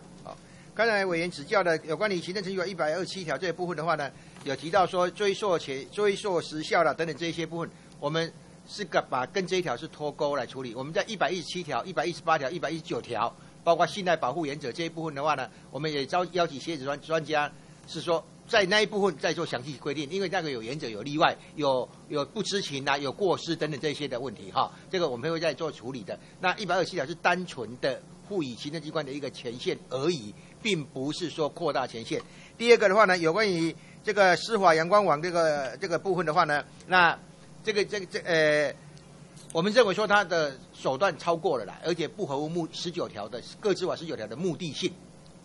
刚才委员指教的有关于行政程序法一百二十七条这一部分的话呢，有提到说追溯且追溯时效了等等这一些部分，我们是个把跟这一条是脱钩来处理。我们在一百一十七条、一百一十八条、一百一十九条，包括信赖保护原则这一部分的话呢，我们也招邀请协子专专家，是说在那一部分再做详细规定，因为那个有原则、有例外、有有不知情啊、有过失等等这些的问题哈，这个我们会再做处理的。那一百二十七条是单纯的赋予行政机关的一个权限而已。并不是说扩大权限。第二个的话呢，有关于这个司法阳光网这个这个部分的话呢，那这个这个这呃，我们认为说他的手段超过了啦，而且不合乎目十九条的各自法十九条的目的性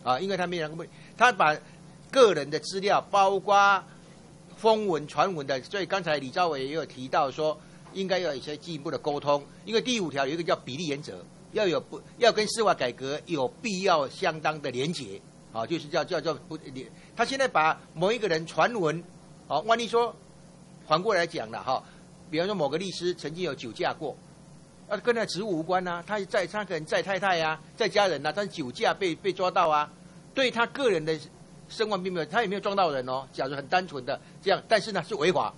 啊，因为他没有目，他把个人的资料，包括风闻传闻的，所以刚才李昭伟也有提到说，应该要有一些进一步的沟通。因为第五条有一个叫比例原则，要有不要跟司法改革有必要相当的连结啊，就是叫叫叫不连。他现在把某一个人传闻，啊，万一说反过来讲了哈，比方说某个律师曾经有酒驾过，啊，跟那职务无关呐、他在他可能在太太呀、在家人呐、但是酒驾被被抓到啊，对他个人的声望并没有，他也没有撞到人哦。假如很单纯的这样，但是呢是违法，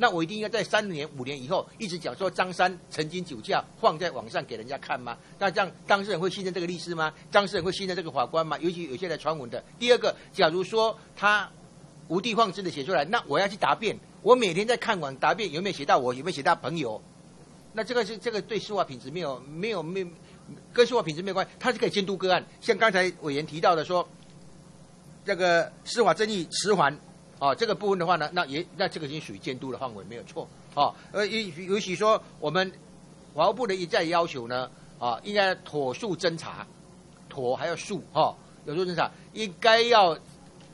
那我一定要在三年五年以后一直讲说张三曾经酒驾放在网上给人家看吗？那这样当事人会信任这个律师吗？当事人会信任这个法官吗？尤其有些来传闻的。第二个，假如说他无的放矢的写出来，那我要去答辩，我每天在看网答辩有没有写到我，有没有写到朋友？那这个是这个对司法品质没有没有没有跟司法品质没有关系，他是可以监督个案。像刚才委员提到的说，这个司法正义迟缓，啊，这个部分的话呢，那也那这个已经属于监督的范围，没有错，啊，呃，尤尤其说我们法务部的一再要求呢，啊，应该妥速侦查，妥还要速，哈、有速侦查，应该要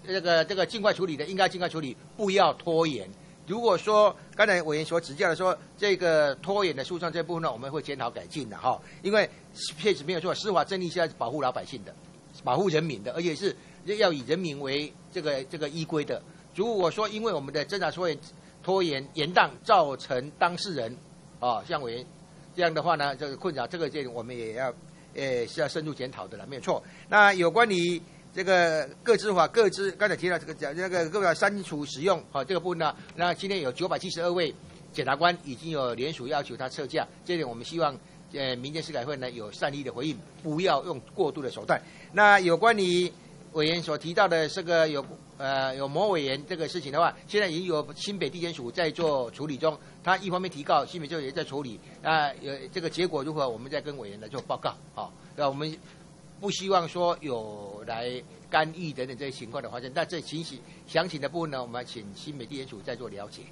这个这个尽快处理的，应该尽快处理，不要拖延。如果说刚才委员所指教的说这个拖延的诉讼这部分呢，我们会检讨改进的哈，因为确实没有错，司法正义是要保护老百姓的，保护人民的，而且是要以人民为这个这个依归的。如果说因为我们的侦查拖延拖延延宕，造成当事人啊，像委员这样的话呢，这个困扰，这个这我们也要呃是要深入检讨的了，没有错。那有关于这个各自法各自，刚才提到这个讲那个各个删除使用好、这个部分呢，那今天有九百七十二位检察官已经有联署要求他撤驾，这点我们希望呃民间司改会呢有善意的回应，不要用过度的手段。那有关于委员所提到的这个有呃有某委员这个事情的话，现在已经有新北地检署在做处理中，他一方面提告，新北就也在处理。那有这个结果如何，我们再跟委员来做报告。好、那我们不希望说有来干预等等这些情况的发生。那这情形详情的部分呢，我们请新北地检署再做了解。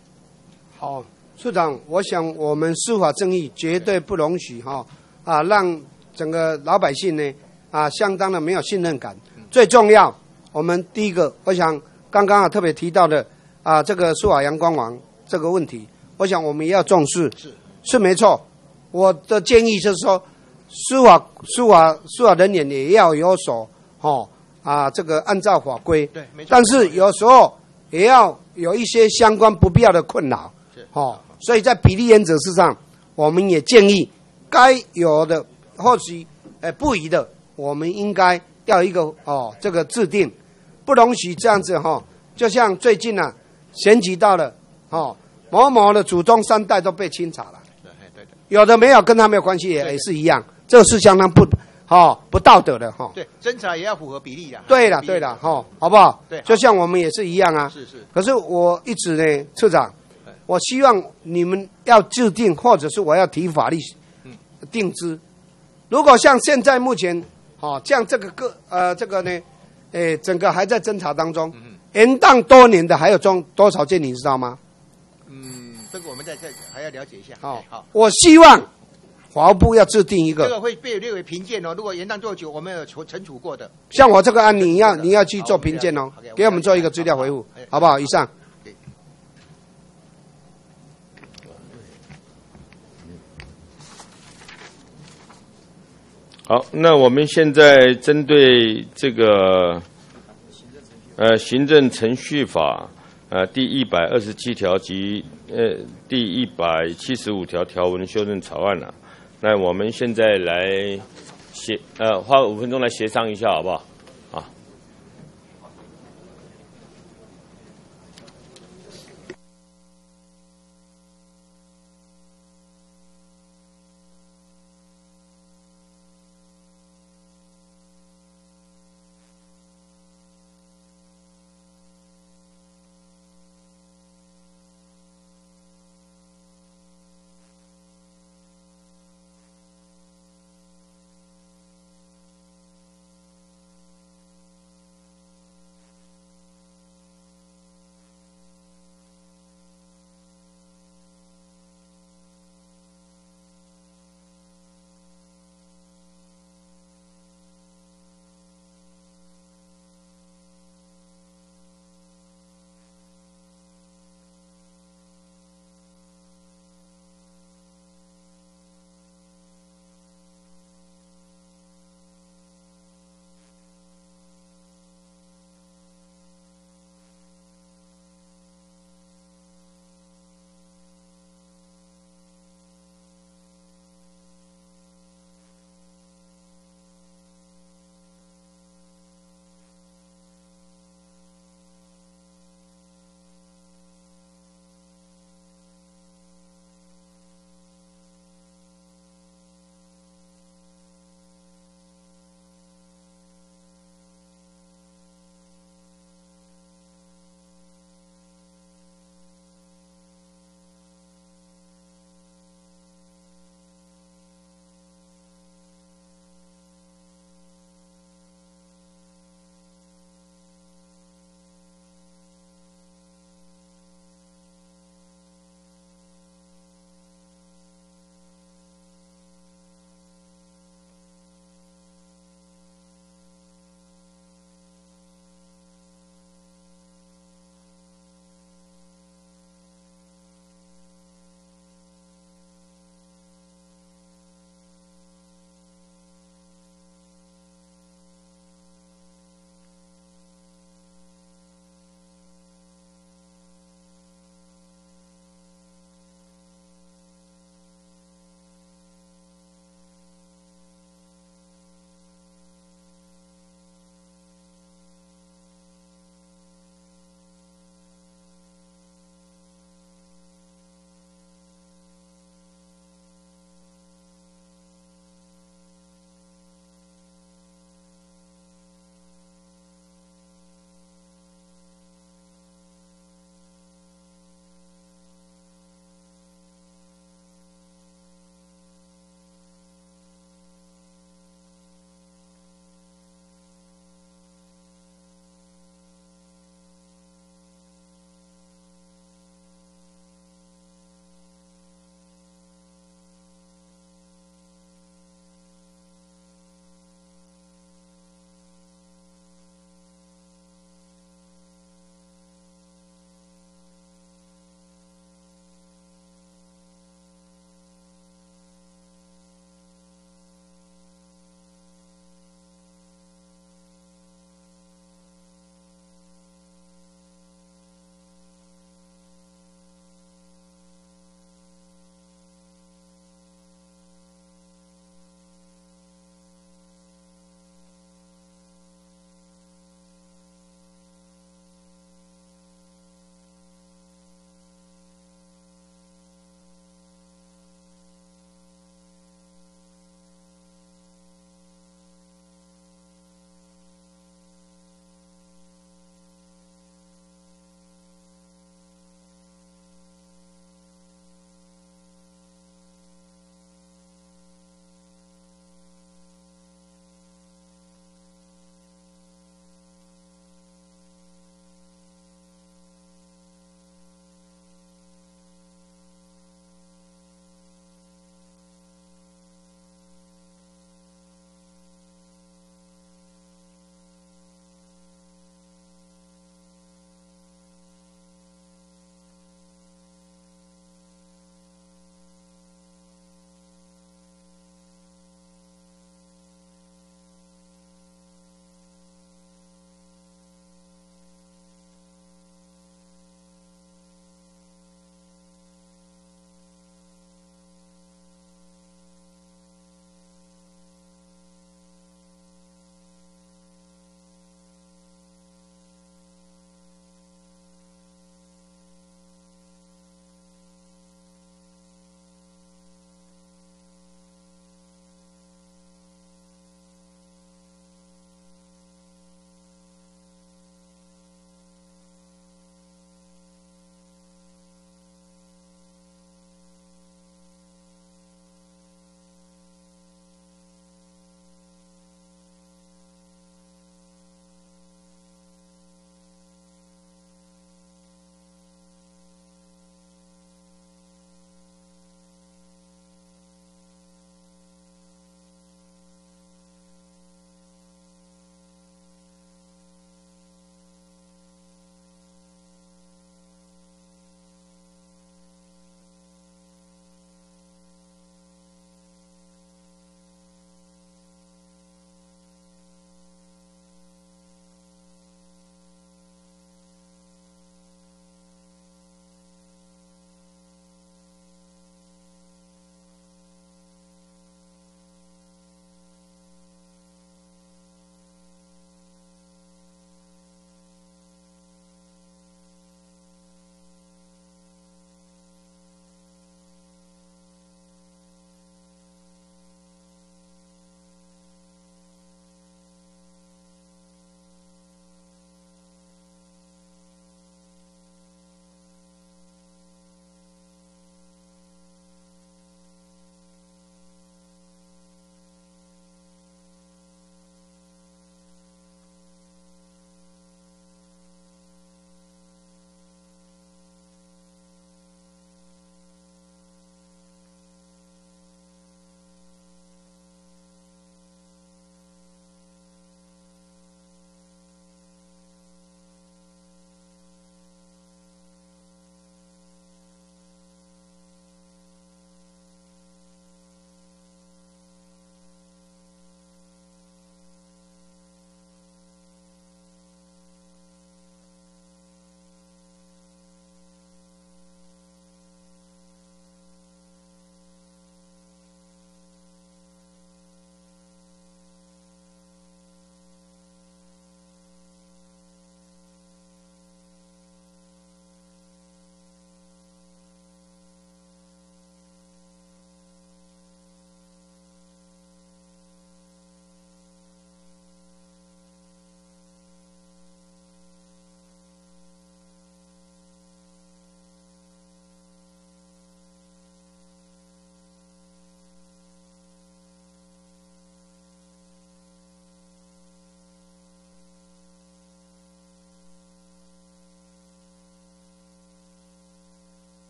好，处长，我想我们司法正义绝对不容许哈啊，让整个老百姓呢啊相当的没有信任感。最重要，我们第一个，我想刚刚啊特别提到的啊这个司法阳光网这个问题，我想我们也要重视，是。是没错。我的建议就是说，司法司法司法人员也要有所哦啊这个按照法规，对，没错。但是有时候也要有一些相关不必要的困扰。是，哦，所以在比例原则之上，我们也建议该有的或许呃不宜的，我们应该要一个哦这个制定，不容许这样子哈、就像最近啊选举到了哦某某的祖宗三代都被清查了，对对对。有的没有跟他没有关系也也是一样，这个是相当不哦不道德的哈、对，侦查也要符合比例的。对了，对了，哈，好不好？对就像我们也是一样啊。是是，可是我一直呢，处长，我希望你们要制定，或者是我要提法律嗯。定之。如果像现在目前，哦，像这个个呃这个呢，诶，整个还在侦查当中，嗯延宕多年的还有装多少件，你知道吗？嗯，这个我们在这还要了解一下。好哎好，我希望法务部要制定一个，这个会被列为评鉴哦。如果延宕多久，我们有存存储过的。像我这个案，你要你要去做评鉴哦给我们做一个资料回复好不好？以上。好，那我们现在针对这个呃行政程序法呃第一百二十七条及呃第一百七十五条条文修正草案了、那我们现在来协呃花五分钟来协商一下，好不好？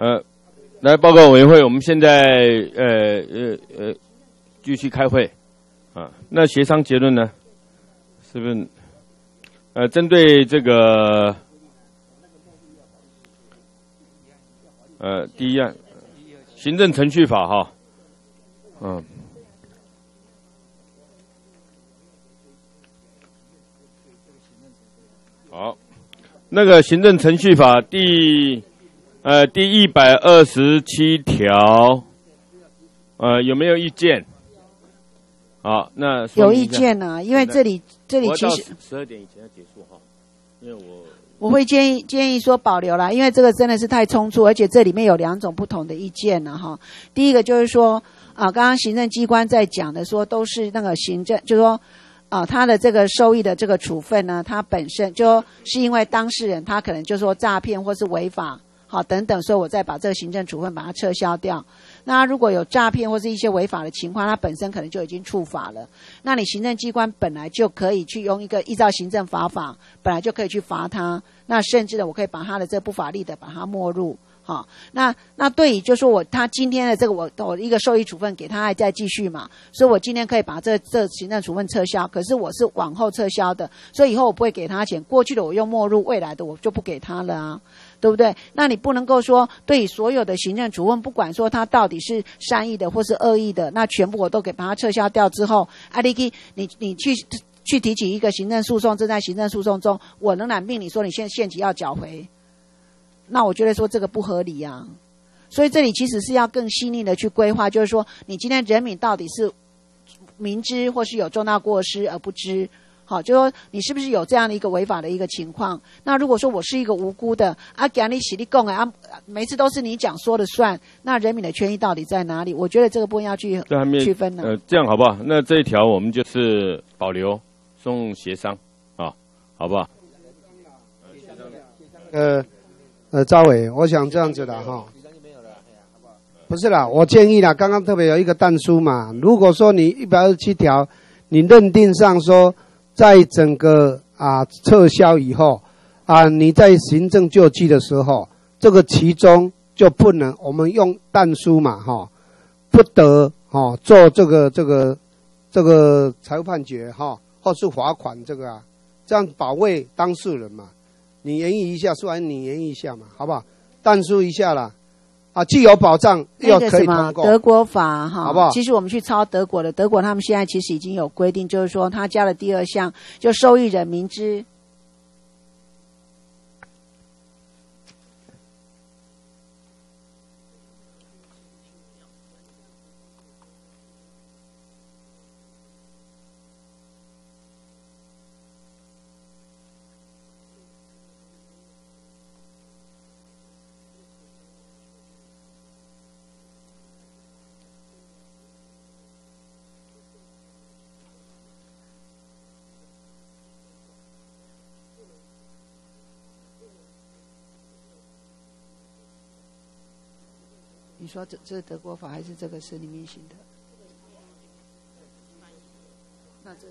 呃，来报告委员会，我们现在呃呃呃继续开会啊。那协商结论呢？是不是？呃，针对这个呃第一案行政程序法哈，嗯。好，那个行政程序法第呃第一百二十七条，呃有没有意见？好，那有意见呢，因为这里这里其实十二点以前要结束哈，因为我我会建议建议说保留啦，因为这个真的是太冲突，而且这里面有两种不同的意见呢哈。第一个就是说啊，刚刚行政机关在讲的说都是那个行政，就是说。啊，他的这个收益的这个处分呢，他本身就是因为当事人他可能就说诈骗或是违法，好等等，所以我再把这个行政处分把它撤销掉。那如果有诈骗或是一些违法的情况，它本身可能就已经触法了。那你行政机关本来就可以去用一个依照行政法法，本来就可以去罚他。那甚至呢，我可以把他的这不法利的把它没入。好，那那对于就说我他今天的这个我我一个受益处分给他还在继续嘛，所以我今天可以把这这行政处分撤销，可是我是往后撤销的，所以以后我不会给他钱，过去的我用没入，未来的我就不给他了啊，对不对？那你不能够说对所有的行政处分，不管说他到底是善意的或是恶意的，那全部我都给把它撤销掉之后，阿力基你你去去提起一个行政诉讼，正在行政诉讼中，我仍然命你说你现现级要缴回。那我觉得说这个不合理呀，所以这里其实是要更细腻的去规划，就是说你今天人民到底是明知或是有重大过失而不知，好，就说你是不是有这样的一个违法的一个情况？那如果说我是一个无辜的，啊，给你起立供啊，每次都是你讲说了算，那人民的权益到底在哪里？我觉得这个部分要去区分呢。呃，这样好不好？那这一条我们就是保留送协商啊，好不好？呃。呃，赵伟，我想这样子的哈，不是啦，我建议啦，刚刚特别有一个弹书嘛，如果说你一百二十七条，你认定上说，在整个啊撤销以后，啊你在行政救济的时候，这个其中就不能，我们用弹书嘛哈，不得哈做这个这个这个财务判决哈，或是罚款这个啊，这样保卫当事人嘛。你言议一下，说完你言议一下嘛，好不好？但书一下啦，啊，既有保障又可以通过。德国法哈，好不好？其实我们去抄德国的，德国他们现在其实已经有规定，就是说他加了第二项，就受益人明知。说这这是德国法还是这个是里面行的？那这。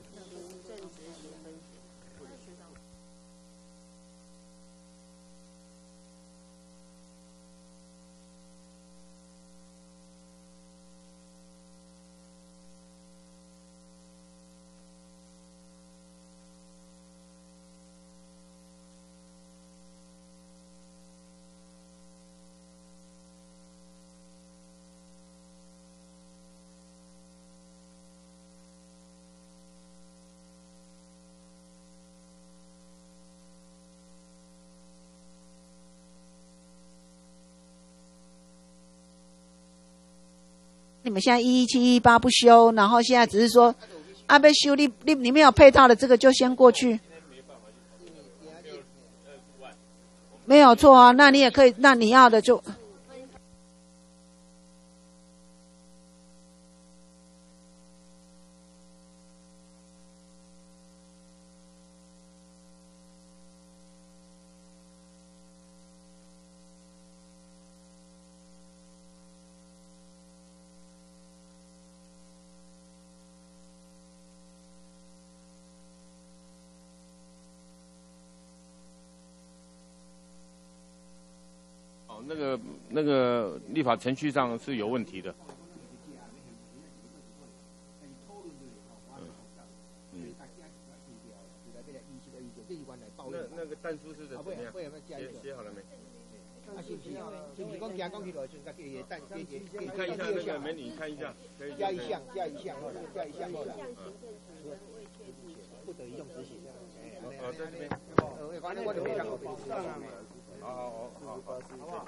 你们现在一一七一八不修，然后现在只是说啊被修，你你你没有配套的这个就先过去，没有错啊，那你也可以，那你要的就。法程序上是有问题的。那那个弹书是怎么样？写写好了没？啊，是不是？是是讲行讲起来，就甲这个蛋，这这你看一下那个美女，你看一下，可以加一项，加一项，好了，加一项好了。不得移动执行。哦，在这边。呃，反正我就没上过。好好好好好，好不好？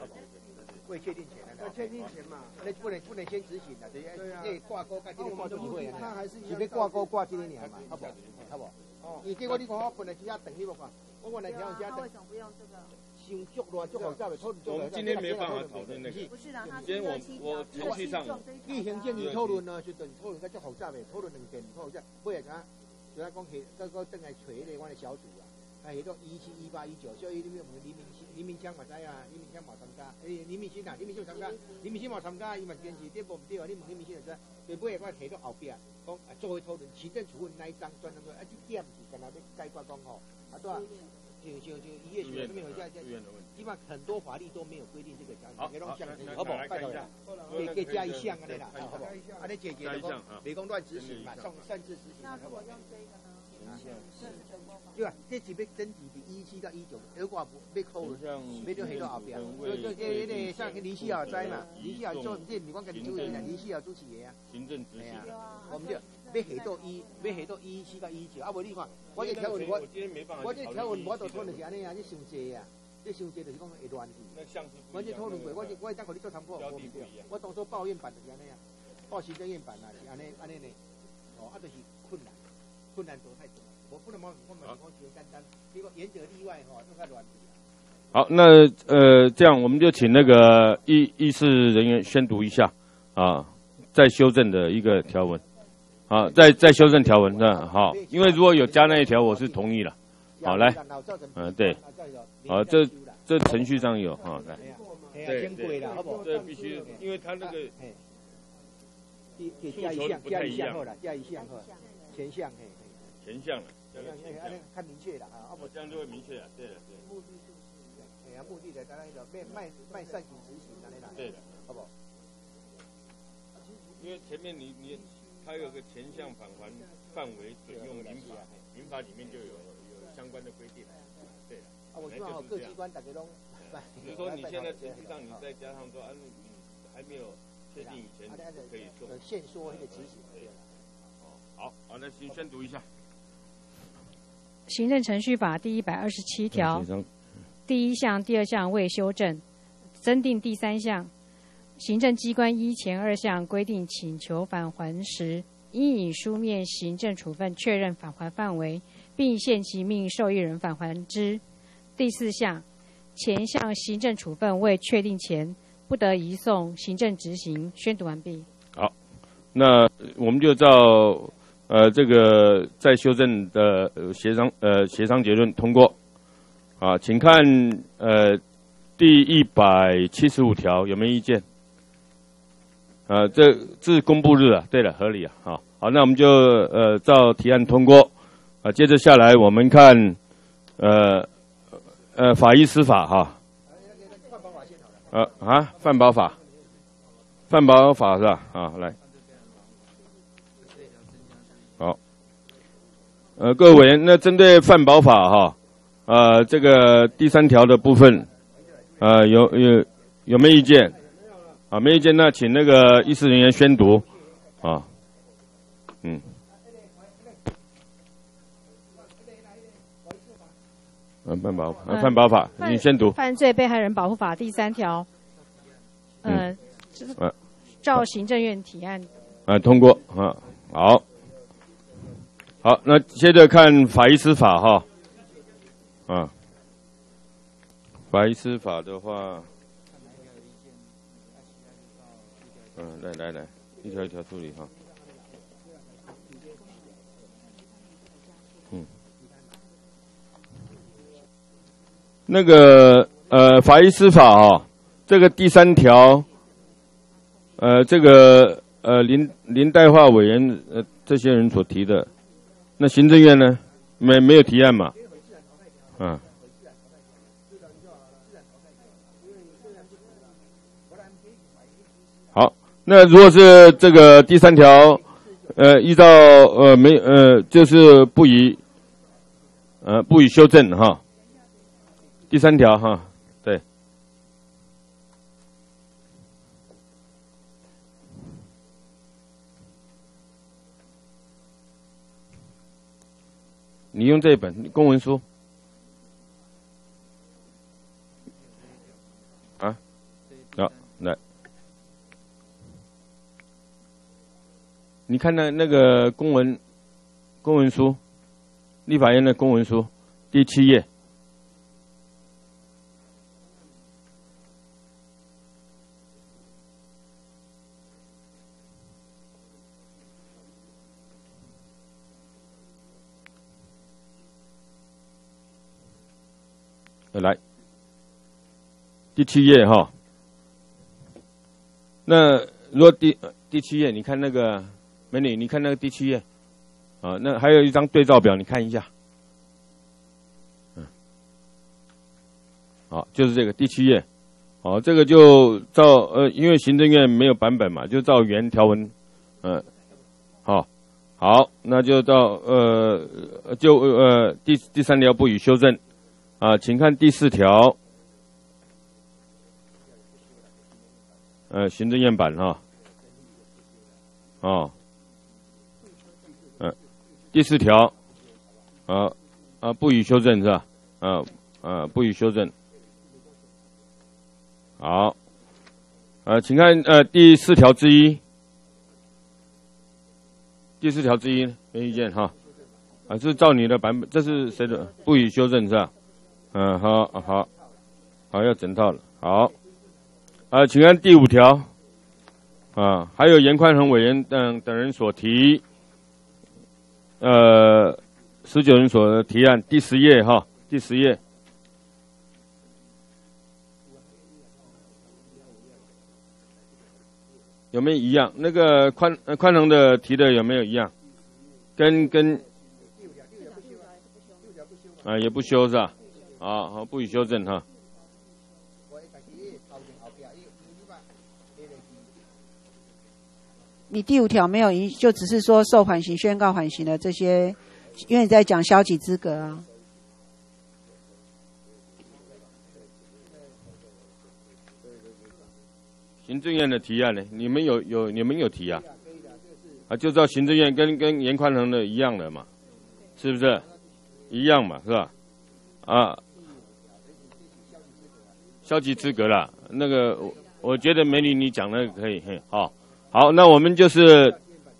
未确定前的。要确定前嘛。那不能不能先执行的，这这挂钩跟这个挂钩不会啊。那还是是要挂钩挂今年嘛，好不好？好不好？哦。你结果你看我本来只要等你不看，我本来只要加等。为什么不用这个？伤足乱足复杂的，讨论我们今天没办法讨论那个。不是的，他今天我我程序上，例行建议讨论呢，就等讨论个足复杂的，讨论两件，讨论下，不然讲，就讲讲起，这个等来找咧，我的小组啊，啊，迄个一七一八一九，所以你们黎明黎明枪嘛知啊，黎明枪冇参加，诶，黎明星啊，黎明星参加，黎明星冇参加，伊嘛坚持对无唔对啊？你问黎明星就知，对尾我提到后壁，讲，作为讨论行政处分那一张专门说，啊，这点是干那要解决讲吼，啊，对啊。就就就医院什么没有在在，基本上很多法律都没有规定这个加，给弄项，好不好？拜托，给给加一项啊，那啦，好不好？啊，你姐姐的讲，别讲乱执行嘛，送擅自执行。那如果用这个呢？对啊，这是要整体的一七到一九，如果不被扣了，没就很多后边。所以就这那像林夕尧在嘛，林夕尧做这你光跟你注意下，林夕尧主持的啊。行政执行。我们就。要下到一，要下到一七到一九，啊无你看，我这条文我，我这条文我都讨论是安尼啊，你伤济啊，你伤济就是讲会乱去。我这讨论过，我我会当和你做参考，我我当初抱怨版就是安尼啊，报行政院版啊是安尼安尼呢，哦啊就是困难，困难多太多，我不能讲我们讲简单单，结果原则例外哈，都太乱。好，那呃这样我们就请那个议议事人员宣读一下啊，再修正的一个条文。好，再再修正条文，那好，因为如果有加那一条，我是同意了。好，来，嗯，对，好，这这程序上有，好，来，对对，这必须，因为他那个诉求不太一样，加一项，前项，前项了，看明确了啊，这样就会明确了，对的，对。目的是，哎呀，目的的当然个卖卖卖善行执行的那对的，好不好？因为前面你你。它有个前项返还范围准用民法，民法里面就有有相关的规定。对的，啊，我希望各机关大家都，比如说你现在程序上，你再加上说，啊，你还没有确定以前可以说。现说那个执行。哦，好，好，那先宣读一下。行政程序法第一百二十七条，第一项、第二项未修正，增订第三项。行政机关依前二项规定请求返还时，应以书面行政处分确认返还范围，并限期命受益人返还之。第四项，前项行政处分未确定前，不得移送行政执行。宣读完毕。好，那我们就照呃这个再修正的协商呃协商结论通过。啊，请看呃第一百七十五条有没有意见？呃，这这是公布日啊，对了，合理啊，好，好，那我们就呃照提案通过，啊，接着下来我们看，呃，呃，法医司法哈，呃啊，范保法，范保法是吧？啊，来，呃，各位委员，那针对范保法哈，呃，这个第三条的部分，呃，有有有没有意见？啊，没意见，那请那个议事人员宣读，啊，嗯，嗯，犯保，犯保法，你先读。犯罪被害人保护法第三条，嗯，照行政院提案。啊，通过啊，好，好，那接着看法医司法哈，啊，法医司法的话。嗯，来来来，一条一条处理哈。嗯，那个呃，法医司法啊，这个第三条，呃，这个呃林林代化委员呃这些人所提的，那行政院呢没没有提案嘛？嗯。好，那如果是这个第三条，呃，依照呃没呃就是不予呃不予修正哈。第三条哈，对。你用这本公文书。啊，好，来，你看那那个公文公文书，立法院的公文书第七页。来，第七页哈。那如果第第七页，你看那个美女，你看那个第七页，啊，那还有一张对照表，你看一下。嗯，好，就是这个第七页，好，这个就照呃，因为行政院没有版本嘛，就照原条文，嗯，好，好，那就照呃，就呃第第三条不予修正。啊，请看第四条，呃，行政院版哈，哦，嗯，第四条，啊啊，不予修正是吧？啊啊，不予修正。好，呃，请看呃第四条之一，第四条之一没意见哈，啊，是照你的版本，这是谁的？不予修正是吧？嗯，好，好，好，要整套了。好，啊，请看第五条，啊，还有严宽恒委员等等人所提，呃，十九人所提案，第十页哈，第十页，有没有一样？那个宽宽恒的提的有没有一样？跟跟，啊，也不修是吧？啊，好，不予修正哈。你第五条没有，就只是说受缓刑、宣告缓刑的这些，因为你在讲消极资格啊。行政院的提案呢？你们有有你们有提啊？啊，就照行政院跟跟严宽恒的一样的嘛，是不是？一样嘛，是吧？啊。消极资格了，那个我我觉得美女你讲的可以，嘿，好，好，那我们就是，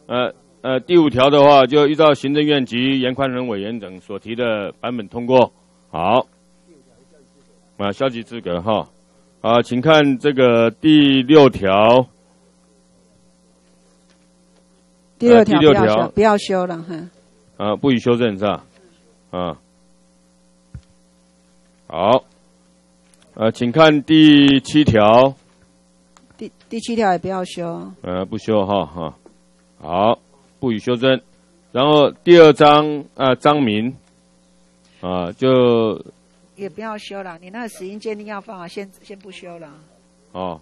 呃呃，第五条的话就依照行政院及严宽仁委员等所提的版本通过，好，啊，消极资格哈，啊，请看这个第六条，第六条。不要修，不要修了哈，啊，不予修正是吧？啊，好。呃，请看第七条。第第七条也不要修。呃，不修哈哈。好，不予修正。然后第二章啊，章名啊，就也不要修了。你那个死因鉴定要放啊，先先不修了。哦，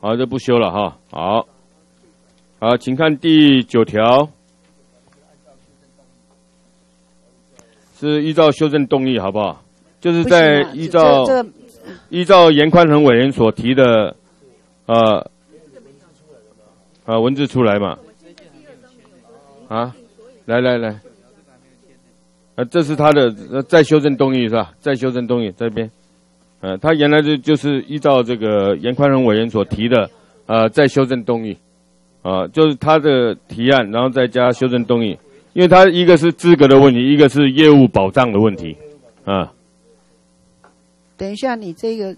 好，就不修了哈。好，好，请看第九条，是依照修正动议，好不好？就是在依照。依照严宽恒委员所提的，呃，啊，文字出来嘛，啊，来来来，啊，这是他的呃再修正动议是吧？再修正动议这边，呃，他原来就就是依照这个严宽恒委员所提的，呃，再修正动议，啊，就是他的提案，然后再加修正动议，因为他一个是资格的问题，一个是业务保障的问题，啊。等一下，你这个，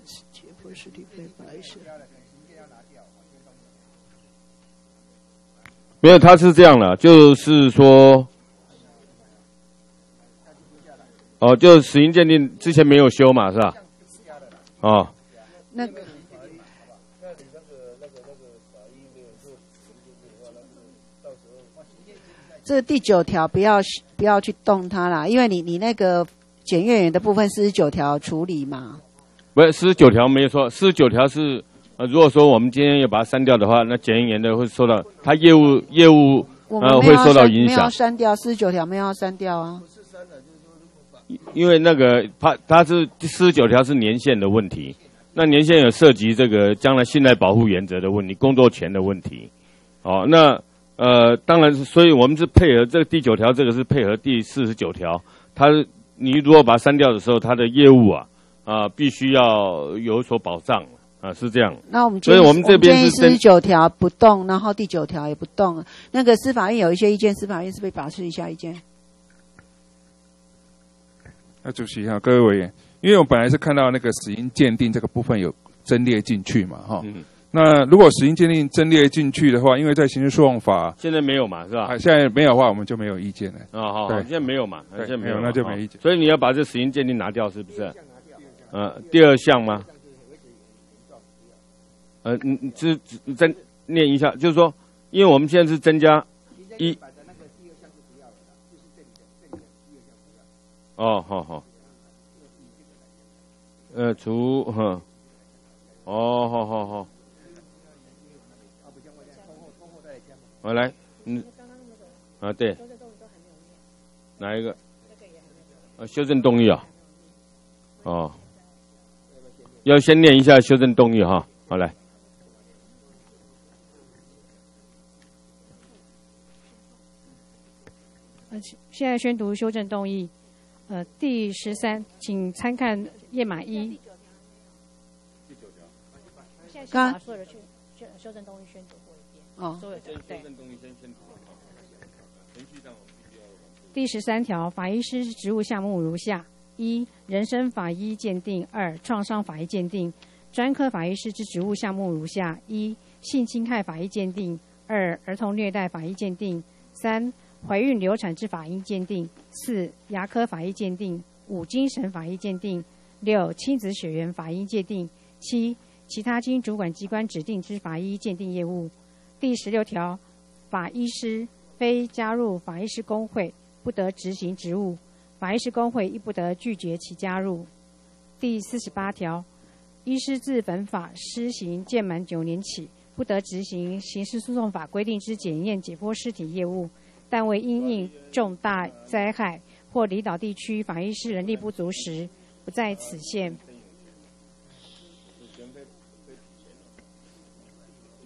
没有，他是这样的，就是说，哦，就死因鉴定之前没有修嘛，是吧？哦。那个。这第九条不要不要去动它啦，因为你你那个。检阅员的部分四十九条处理嘛？不是四十九条没有说，四十九条是呃，如果说我们今天要把它删掉的话，那检验员的会受到他业务业务呃会受到影响没有要，删掉四十九条，没有要删掉啊。因为那个它它是四十九条是年限的问题，那年限有涉及这个将来信赖保护原则的问题、工作权的问题，哦，那呃当然是，所以我们是配合这个第九条，这个是配合第四十九条，它你如果把它删掉的时候，它的业务啊啊、必须要有所保障啊，是这样。那我们建议所以我们这边是针四十九条不动，然后第九条也不动。那个司法院有一些意见，司法院是不是表示一下意见？那主席哈，各位委员，因为我本来是看到那个死因鉴定这个部分有增列进去嘛，哈、嗯那如果死因鉴定真列进去的话，因为在刑事诉讼法现在没有嘛，是吧？啊，现在没有的话，我们就没有意见了。啊，好，现在没有嘛，现在没有，那就好没意见所以你要把这死因鉴定拿掉，是不是？呃，第二项吗？呃，你你只只你再念一下，就是说，因为我们现在是增加一。哦，好好。呃，除哈，哦，好好好。我来，嗯，啊，对，哪一个？啊，修正动议啊，哦，要先念一下修正动议哈，好来，呃，现在宣读修正动议。呃，第十三，请参看页码一。现在刚把所有的修修修正动议宣读。哦对。第十三条，法医师职务项目如下：一、人身法医鉴定；二、创伤法医鉴定。专科法医师之职务项目如下：一、性侵害法医鉴定；二、儿童虐待法医鉴定；三、怀孕流产之法医鉴定；四、牙科法医鉴定；五、精神法医鉴定；六、亲子血缘法医鉴定；七、其他经主管机关指定之法医鉴定业务。第十六条，法医师非加入法医师工会，不得执行职务；法医师工会亦不得拒绝其加入。第四十八条，医师自本法施行届满九年起，不得执行刑事诉讼法规定之检验解剖尸体业务，但为因应重大灾害或离岛地区法医师人力不足时，不在此限。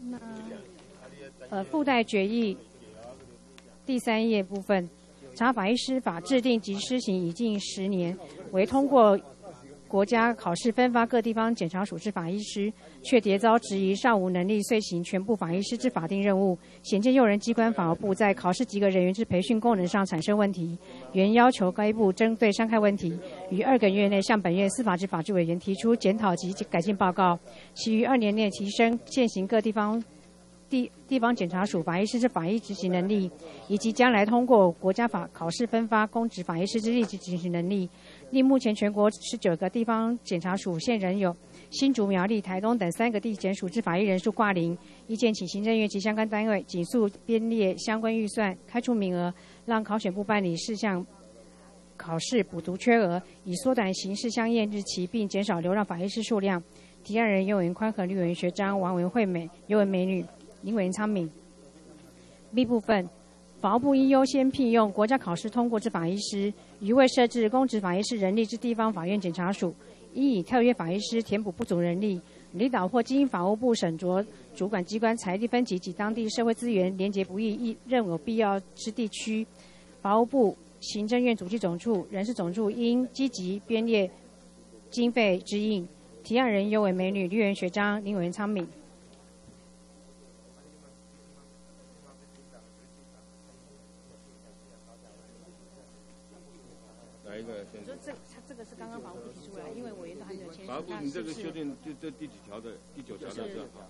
那呃，附带决议第三页部分，查法医师法制定及施行已近十年，为通过国家考试分发各地方检察署之法医师，却迭遭质疑尚无能力遂行全部法医师之法定任务，显见用人机关法务部在考试及格人员之培训功能上产生问题，原要求该部针对伤害问题，于二个月内向本院司法制法制委员提出检讨及改进报告，其余二年内提升现行各地方地地方检察署法医师之法医执行能力，以及将来通过国家法考试分发公职法医师之立即执行能力。另目前全国十九个地方检察署现仍有新竹、苗栗、台东等三个地检署之法医人数挂零，意见请行政院及相关单位紧速编列相关预算，开出名额，让考选部办理事项考试补足缺额，以缩短刑事相验日期，并减少流浪法医师数量。提案人尤文宽和律文学章王文惠美、尤文美女。林伟昌敏。B 部分，法务部应优先聘用国家考试通过之法医师，于未设置公职法医师人力之地方法院检察署，应以特约法医师填补不足人力。离岛或经法务部审酌主管机关财力分级及当地社会资源连结不易，亦认有必要之地区，法务部、行政院主计总处、人事总处应积极编列经费指引。提案人尤为美女绿园学章林伟昌敏。哪一个先？这这他这个是刚刚法务部提出来，因为委员都还没有签署。法务部，那你这个修订这这第几条的？第九条的就是是吧？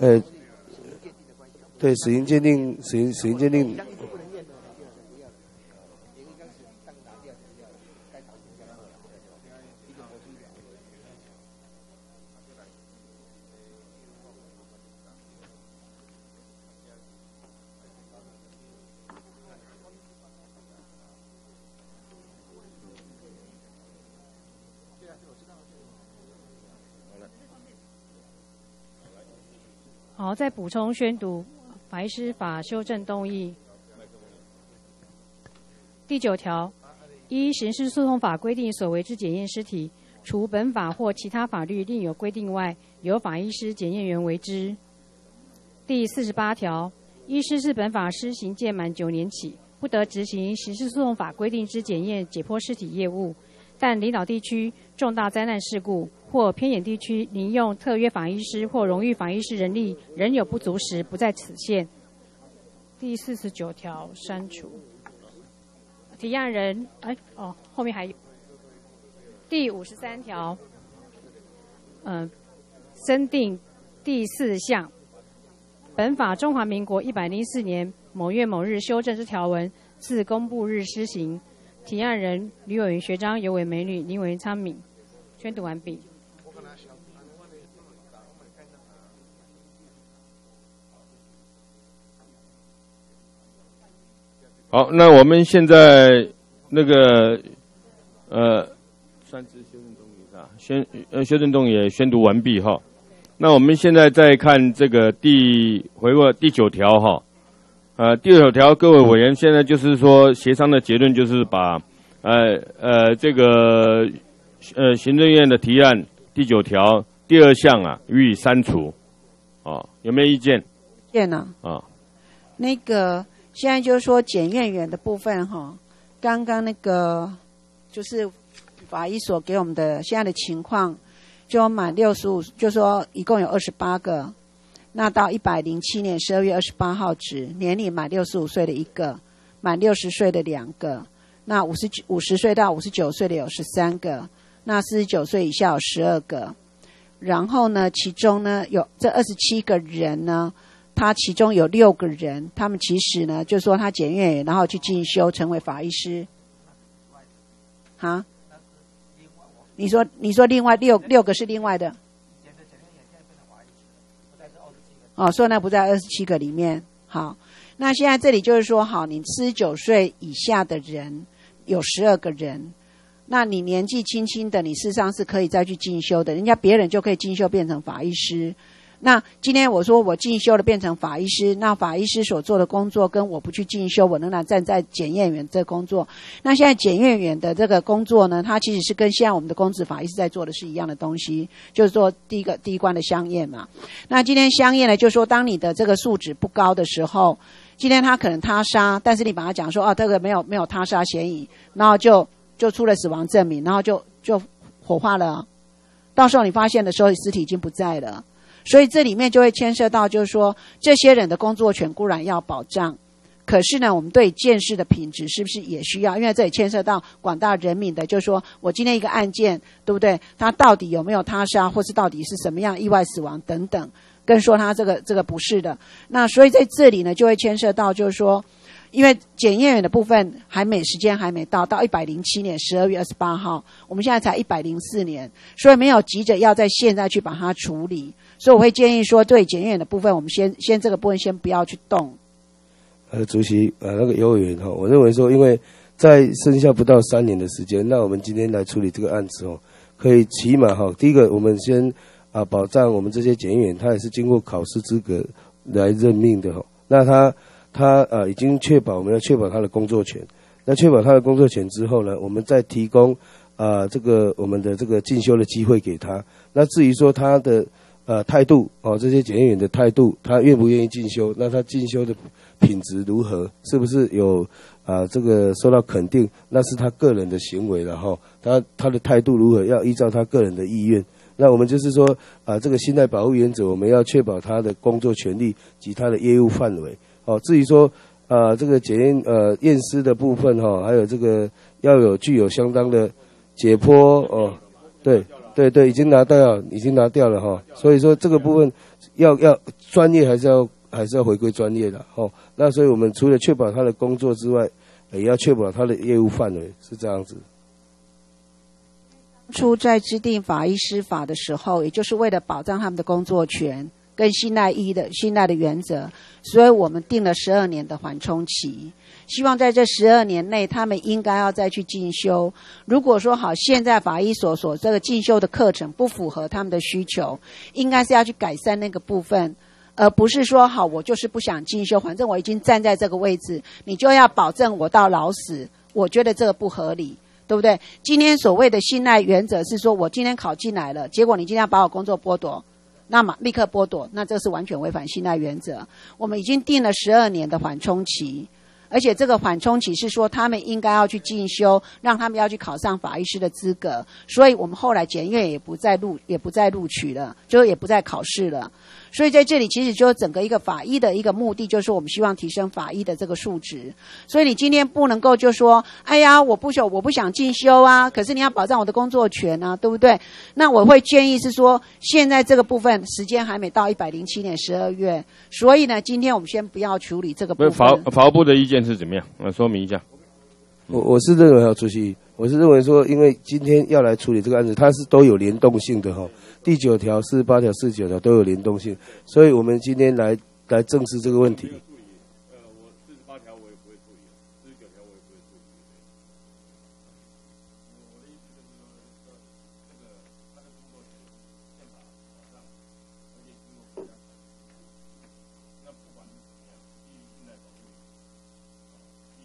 呃，对，死因鉴定，死因死因鉴定。好，补充宣读法医师法修正动议。第九条，依刑事诉讼法规定所为之检验尸体，除本法或其他法律另有规定外，由法医师检验员为之。第四十八条，医师自本法施行届满九年起，不得执行刑事诉讼法规定之检验解剖尸体业务。但离岛地区重大灾难事故或偏远地区您用特约法医师或荣誉法医师人力仍有不足时，不在此限。第四十九条删除。提案人，哎，哦，后面还有。第五十三条，嗯，增订第四项，本法中华民国一百零四年某月某日修正之条文，自公布日施行。提案人吕伟云学章，尤为美女林伟昌敏。宣读完毕。好，那我们现在那个呃，三支修正动议啊，宣呃修正动也宣读完毕哈。那我们现在再看这个第回过第九条哈。呃，第九条，各位委员，现在就是说协商的结论就是把，呃呃，这个呃行政院的提案第九条第二项啊予以删除，啊，有没有意见？见呢？啊，那个现在就是说检验员的部分哈，刚刚那个就是法医所给我们的现在的情况，就满六十五，就说一共有二十八个。那到一百零七年十二月二十八号止，年龄满六十五岁的一个，满六十岁的两个，那五十九五十岁到五十九岁的有十三个，那四十九岁以下有十二个，然后呢，其中呢有这二十七个人呢，他其中有六个人，他们其实呢就说他检验员，然后去进修成为法医师，哈？你说你说另外六六个是另外的？哦，说那不在二十七个里面。好，那现在这里就是说，好，你四十九岁以下的人有十二个人，那你年纪轻轻的，你事实上是可以再去进修的，人家别人就可以进修变成法医师。那今天我说我进修了变成法医师，那法医师所做的工作跟我不去进修，我仍然站在检验员这工作。那现在检验员的这个工作呢，它其实是跟现在我们的公职法医师在做的是一样的东西，就是做第一个第一关的香验嘛。那今天香验呢，就是说当你的这个数值不高的时候，今天他可能他杀，但是你把他讲说哦，这个没有没有他杀嫌疑，然后就就出了死亡证明，然后就就火化了。到时候你发现的时候，尸体已经不在了。所以这里面就会牵涉到，就是说这些人的工作权固然要保障，可是呢，我们对见识的品质是不是也需要？因为这里牵涉到广大人民的，就是说我今天一个案件，对不对？他到底有没有他杀，或是到底是什么样意外死亡等等，跟说他这个这个不是的。那所以在这里呢，就会牵涉到，就是说。因为检验员的部分还没时间还没到，到一百零七年十二月二十八号，我们现在才一百零四年，所以没有急着要在现在去把它处理，所以我会建议说，对检验员的部分，我们先先这个部分先不要去动。呃，主席，呃，那个幼儿园哈，我认为说，因为在剩下不到三年的时间，那我们今天来处理这个案子哦，可以起码哈，第一个我们先啊保障我们这些检验员，他也是经过考试资格来任命的哈，那他。他呃已经确保我们要确保他的工作权，那确保他的工作权之后呢，我们再提供啊这个我们的这个进修的机会给他。那至于说他的呃态度哦，这些检验员的态度，他愿不愿意进修？那他进修的品质如何，是不是有啊这个受到肯定，那是他个人的行为了哈。他他的态度如何，要依照他个人的意愿。那我们就是说啊，这个信赖保护原则，我们要确保他的工作权利及他的业务范围。哦，至于说呃这个检验呃验尸的部分哈，还有这个要有具有相当的解剖哦，对对对，已经拿掉，已经拿掉了哈。所以说这个部分要要专业还是要还是要回归专业的哦。那所以我们除了确保他的工作之外，也要确保他的业务范围是这样子。初在制定法医师法的时候，也就是为了保障他们的工作权跟信赖一的信赖的原则，所以我们定了十二年的缓冲期，希望在这十二年内，他们应该要再去进修。如果说好，现在法医所所这个进修的课程不符合他们的需求，应该是要去改善那个部分，而不是说好我就是不想进修，反正我已经站在这个位置，你就要保证我到老死。我觉得这个不合理。对不对？今天所谓的信赖原则是说，我今天考进来了，结果你今天要把我工作剥夺，那么立刻剥夺，那这是完全违反信赖原则。我们已经定了十二年的缓冲期，而且这个缓冲期是说他们应该要去进修，让他们要去考上法医师的资格。所以我们后来检验也不再录，也不再录取了，就也不再考试了。所以在这里，其实就整个一个法医的一个目的，就是我们希望提升法医的这个素质。所以你今天不能够就说，哎呀，我不想我不想进修啊，可是你要保障我的工作权啊，对不对？那我会建议是说，现在这个部分时间还没到一百零七年十二月，所以呢，今天我们先不要处理这个部分。法法务部的意见是怎么样？我说明一下。我我是认为啊，主席，我是认为说，因为今天要来处理这个案子，它是都有联动性的哈。第九条、四十八条、四十九条都有联动性，所以我们今天来来正视这个问题。没有注意，呃，我四十八条我也不会注意，四十九条我也不会注意。我的意思是说，这个他的工作是宪法保障，而且经过两个，那不管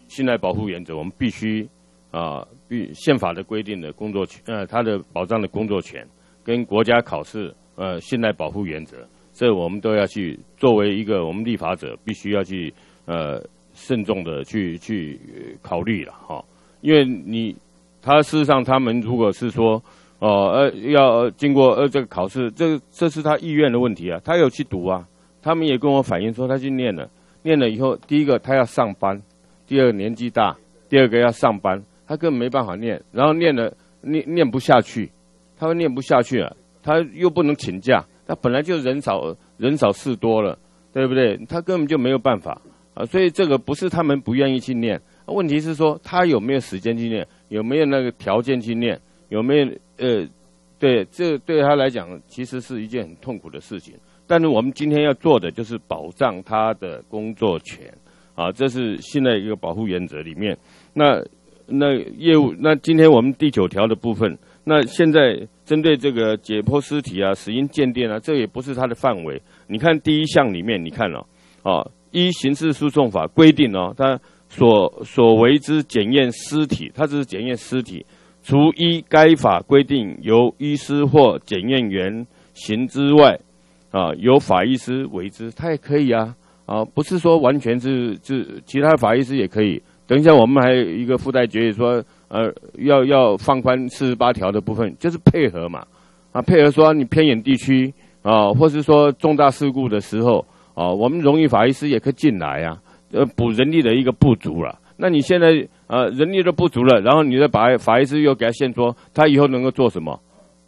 信赖保护原则，我们必须啊，必宪法的规定的工作权，呃，他的保障的工作权。跟国家考试，呃，信赖保护原则，这我们都要去作为一个我们立法者，必须要去呃慎重的去去考虑了哈。因为你他事实上他们如果是说哦呃要经过呃这个考试，这这是他意愿的问题啊，他有去读啊，他们也跟我反映说他去念了，念了以后，第一个他要上班，第二个年纪大，第二个要上班，他根本没办法念，然后念了念念不下去。他会念不下去了，他又不能请假，他本来就人少人少事多了，对不对？他根本就没有办法啊，所以这个不是他们不愿意去念，问题是说他有没有时间去念，有没有那个条件去念，有没有呃，对，这对他来讲其实是一件很痛苦的事情。但是我们今天要做的就是保障他的工作权啊，这是现在一个保护原则里面。那那业务，那今天我们第九条的部分。那现在针对这个解剖尸体啊、死因鉴定啊，这也不是它的范围。你看第一项里面，你看了啊，依刑事诉讼法规定哦，它所所为之检验尸体，它只是检验尸体，除依该法规定由医师或检验员行之外，啊，由法医师为之，他也可以啊，啊，不是说完全是是其他法医师也可以。等一下，我们还有一个附带决议说。呃，要要放宽四十八条的部分，就是配合嘛，啊，配合说你偏远地区啊，或是说重大事故的时候啊，我们荣誉法医师也可以进来啊，呃，补人力的一个不足了。那你现在呃人力都不足了，然后你再把法医师又给他限说，他以后能够做什么？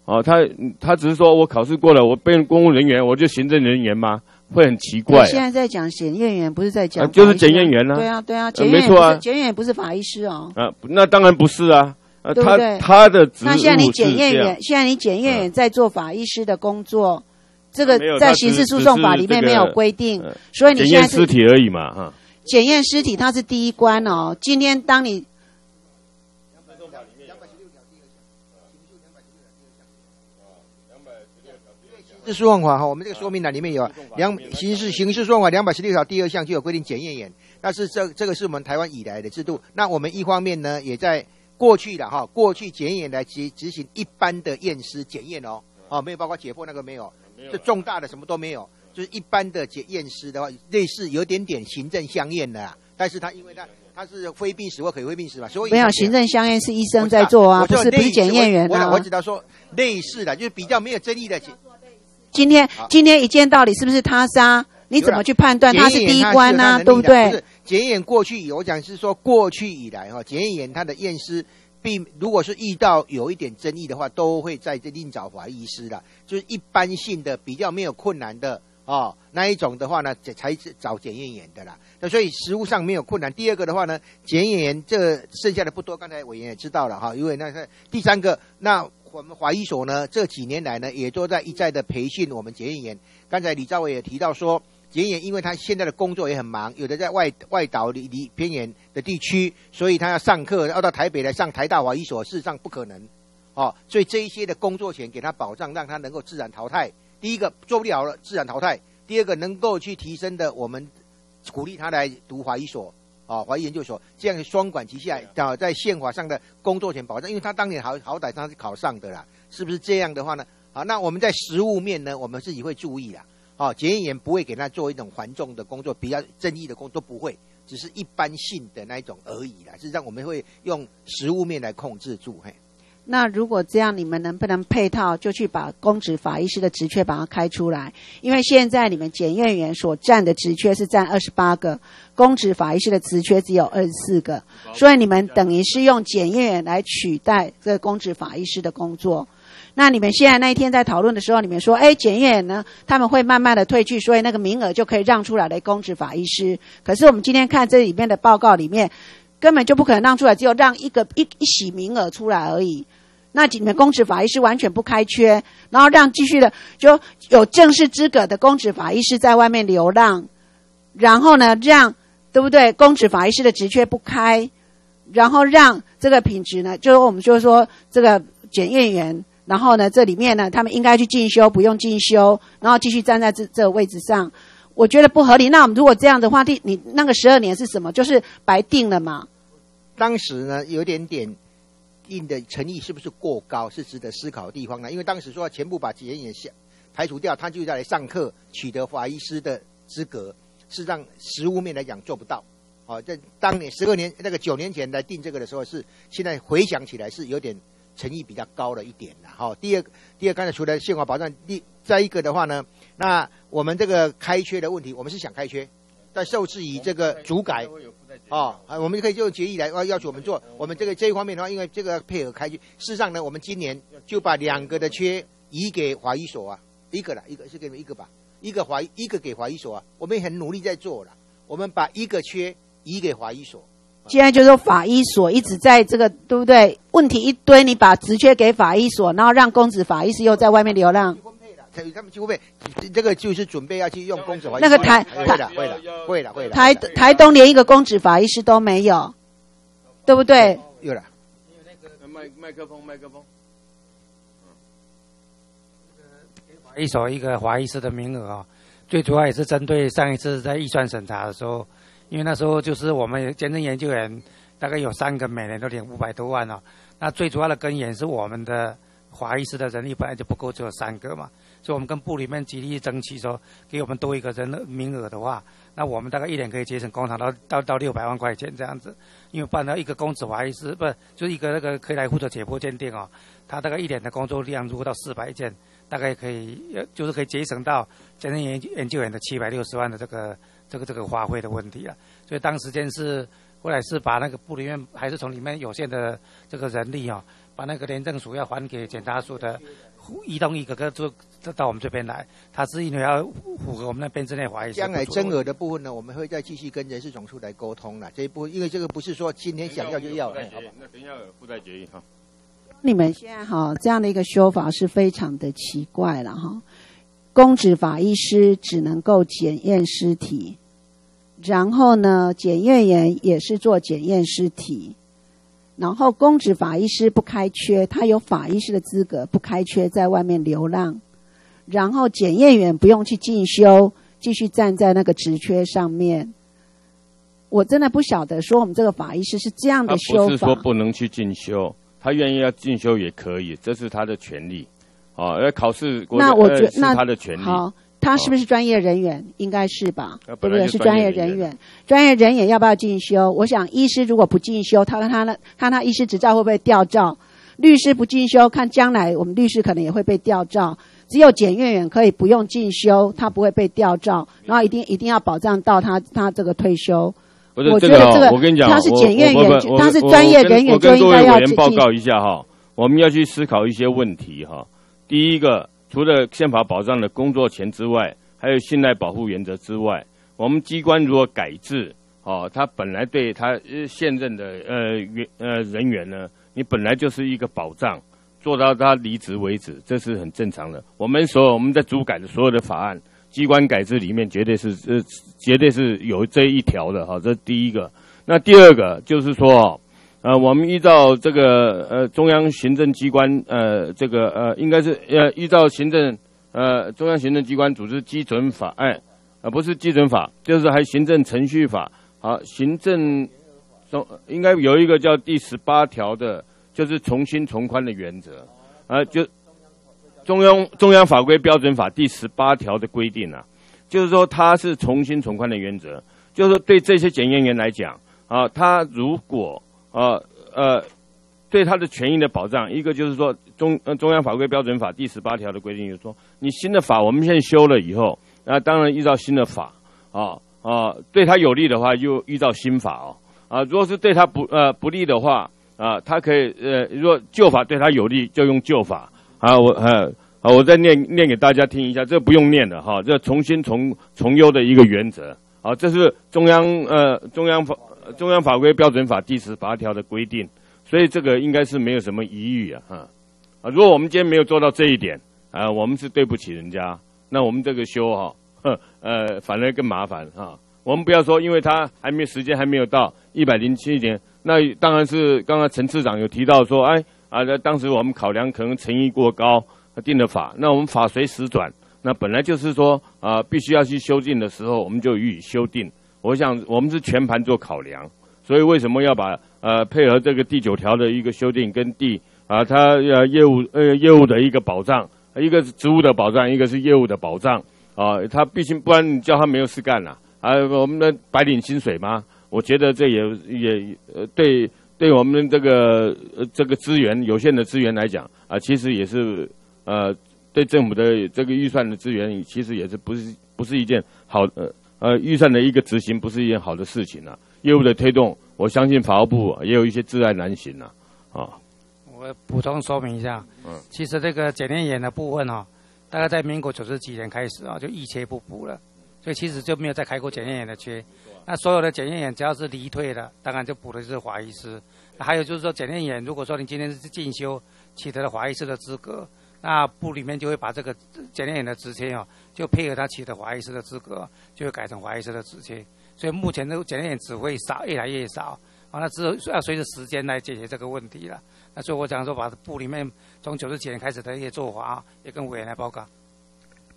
啊，他他只是说我考试过了，我变公务人员，我就行政人员吗？会很奇怪。现在在讲检验员，不是在讲，就是检验员呢。对啊，对啊，没错啊，检验员不是法医师哦。啊，那当然不是啊。对不对？他的职那现在你检验员，现在你检验员在做法医师的工作，这个在刑事诉讼法里面没有规定，所以你现在是尸体而已嘛，哈。检验尸体，它是第一关哦。今天当你。事诉讼法哈，我们这个说明栏里面有两刑事刑事诉讼法两百十六条第二项就有规定检验员，但是这这个是我们台湾以来的制度。那我们一方面呢，也在过去的哈，过去检验员来执执行一般的验尸检验哦，哦，没有包括解剖那个没有，这重大的什么都没有。就是一般的检验师的话，类似有点点行政相验的啦。但是他因为他他是非病史或可非病史嘛，所以没有行政相验是医生在做啊，不是不是检验员啊。我我知道说类似的，就是比较没有争议的。今天今天一件到底是不是他杀？你怎么去判断他是第一关呢？对不对？检验过去，我讲是说过去以来哈，检验员他的验尸。并如果是遇到有一点争议的话，都会在这另找法医师的，就是一般性的比较没有困难的哦，那一种的话呢，才找检验员的啦。那所以实物上没有困难。第二个的话呢，检验员这剩下的不多，刚才委员也知道了哈，因为那个第三个，那我们华医所呢这几年来呢也都在一再的培训我们检验员。刚才李兆伟也提到说。检验员，因为他现在的工作也很忙，有的在外外岛离离偏远的地区，所以他要上课，要到台北来上台大华医所，事实上不可能，哦，所以这一些的工作权给他保障，让他能够自然淘汰。第一个做不了了，自然淘汰；第二个能够去提升的，我们鼓励他来读华医所，啊，怀疑研究所，这样双管齐下，啊，在宪法上的工作权保障，因为他当年好好歹他是考上的啦，是不是这样的话呢？啊，那我们在实物面呢，我们自己会注意啦。哦，检验员不会给他做一种繁重的工作，比较争议的工作都不会，只是一般性的那一种而已啦。实际上我们会用实物面来控制住。嘿，那如果这样，你们能不能配套就去把公职法医师的职缺把它开出来？因为现在你们检验员所占的职缺是占二十八个，公职法医师的职缺只有二十四个，所以你们等于是用检验员来取代这个公职法医师的工作。那你们现在那一天在讨论的时候，你们说，哎，检验呢，他们会慢慢的退去，所以那个名额就可以让出来的公职法医师。可是我们今天看这里面的报告里面，根本就不可能让出来，只有让一个一一席名额出来而已。那你们公职法医师完全不开缺，然后让继续的就有正式资格的公职法医师在外面流浪，然后呢，让对不对？公职法医师的职缺不开，然后让这个品质呢，就是我们就是说这个检验员。然后呢，这里面呢，他们应该去进修，不用进修，然后继续站在这这个位置上，我觉得不合理。那我们如果这样的话，第你那个十二年是什么？就是白定了嘛？当时呢，有点点硬的诚意是不是过高，是值得思考的地方呢？因为当时说全部把检验下排除掉，他就在来上课，取得法医师的资格，是让实物面来讲做不到。哦，在当年十二年那个九年前来定这个的时候，是现在回想起来是有点。诚意比较高了一点的哈。第二，第二，刚才除了宪法保障，第再一个的话呢，那我们这个开缺的问题，我们是想开缺，但受制于这个主改啊，我们可以就决议来要要求我们做。我们这个这一方面的话，因为这个配合开具，事实上呢，我们今年就把两个的缺移给华医所啊，一个了，一个是给你们一个吧，一个华一个给华医所啊，我们也很努力在做了，我们把一个缺移给华医所。现在就是说法医所一直在这个，对不对？问题一堆，你把职缺给法医所，然后让公子法医师又在外面流浪。他们就会这个就是准备要去用公职法。那个台会的，会的，会的，会的。台台东连一个公职法医师都没有，对不对？有了。麦麦克风，麦克风。法医所一个华医师的名额啊，最主要也是针对上一次在预算审查的时候。因为那时候就是我们监证研究员大概有三个，每年都领五百多万哦。那最主要的根源是我们的华医师的人力本来就不够，只有三个嘛。所以我们跟部里面极力争取说，给我们多一个人的名额的话，那我们大概一年可以节省工厂到到到六百万块钱这样子。因为办到一个公职华医师，不就是一个那个可以来负责解剖鉴定哦。他大概一年的工作量如果到四百件，大概可以就是可以节省到监证研研究员的七百六十万的这个。这个这个花费的问题了，所以当时间是后来是把那个部里面还是从里面有限的这个人力啊，把那个廉政署要还给检察署的移动一个个就到我们这边来，他是因为要符合我们那边之内华裔。将来增额的部分呢，我们会再继续跟人事总处来沟通了。这一步，因为这个不是说今天想要就要。哎、好吧那等一下附带决议哈。你们现在哈这样的一个修法是非常的奇怪了哈。公职法医师只能够检验尸体，然后呢，检验员也是做检验尸体，然后公职法医师不开缺，他有法医师的资格，不开缺，在外面流浪，然后检验员不用去进修，继续站在那个职缺上面。我真的不晓得说我们这个法医师是这样的修法，不是说不能去进修，他愿意要进修也可以，这是他的权利。哦，要考试，那我觉那他的权利。好，他是不是专业人员？应该是吧，对不对？是专业人人员员，专业人员要不要进修？我想，医师如果不进修，他他那他那医师执照会不会吊照？律师不进修，看将来我们律师可能也会被吊照。只有检验员可以不用进修，他不会被吊照，然后一定一定要保障到他他这个退休。不是我这个哦觉得这个我跟你讲，他是我检验员他是专业人员就应该要各位委员报告一下哈，我们要去思考一些问题哈。第一个，除了宪法保障的工作权之外，还有信赖保护原则之外，我们机关如果改制，哦，他本来对他现任的呃员呃人员呢，你本来就是一个保障，做到他离职为止，这是很正常的。我们所有我们在主改的所有的法案，机关改制里面绝对是呃绝对是有这一条的哈，这是第一个。那第二个就是说，呃，我们依照这个呃中央行政机关呃这个呃应该是呃依照行政呃中央行政机关组织基准法，哎，呃不是基准法，就是还行政程序法，好，行政中应该有一个叫第十八条的，就是从轻从宽的原则，啊，就中央中央法规标准法第十八条的规定啊，就是说它是从轻从宽的原则，就是说对这些检验员来讲啊，他如果呃呃对他的权益的保障，一个就是说中呃中央法规标准法第十八条的规定，就是说你新的法我们现在修了以后，那当然依照新的法啊啊对他有利的话，就依照新法哦啊，如果是对他不呃不利的话啊，他可以呃如果旧法对他有利，就用旧法啊我呃。好，我再念念给大家听一下，这不用念的哈，这重新从从优的一个原则。好，这是中央呃中央法中央法规标准法第十八条的规定，所以这个应该是没有什么疑义啊哈啊。如果我们今天没有做到这一点啊，我们是对不起人家，那我们这个修哈、呃反而更麻烦哈、我们不要说，因为他还没时间还没有到一百零七年，那当然是刚刚陈次长有提到说，哎啊，那当时我们考量可能诚意过高。他定的法，那我们法随时转，那本来就是说啊、必须要去修订的时候，我们就予以修订。我想我们是全盘做考量，所以为什么要把呃配合这个第九条的一个修订跟第啊它呃业务呃业务的一个保障，一个是职务的保障，一个是业务的保障啊，他毕竟不然你叫他没有事干了啊，我们的白领薪水吗？我觉得这也也呃对对我们这个呃这个资源有限的资源来讲啊，其实也是。呃，对政府的这个预算的资源，其实也是不是不是一件好呃呃预算的一个执行，不是一件好的事情啊。业务的推动，我相信法务部也有一些挚爱难行啊。啊，我补充说明一下，嗯，其实这个检验员的部分哦，大概在民国九十几年开始啊，就一缺不补了，所以其实就没有再开过检验员的缺。那所有的检验员只要是离退的，当然就补的是华医师。还有就是说，检验员如果说你今天是进修取得了华医师的资格，那部里面就会把这个检验员的职缺哦，就配合他取得华医师的资格，就会改成华医师的职缺。所以目前的检验员只会少，越来越少。完了之后要随着时间来解决这个问题了。那所以我讲说，把部里面从九十几年开始的一些做法啊，也跟委员来报告。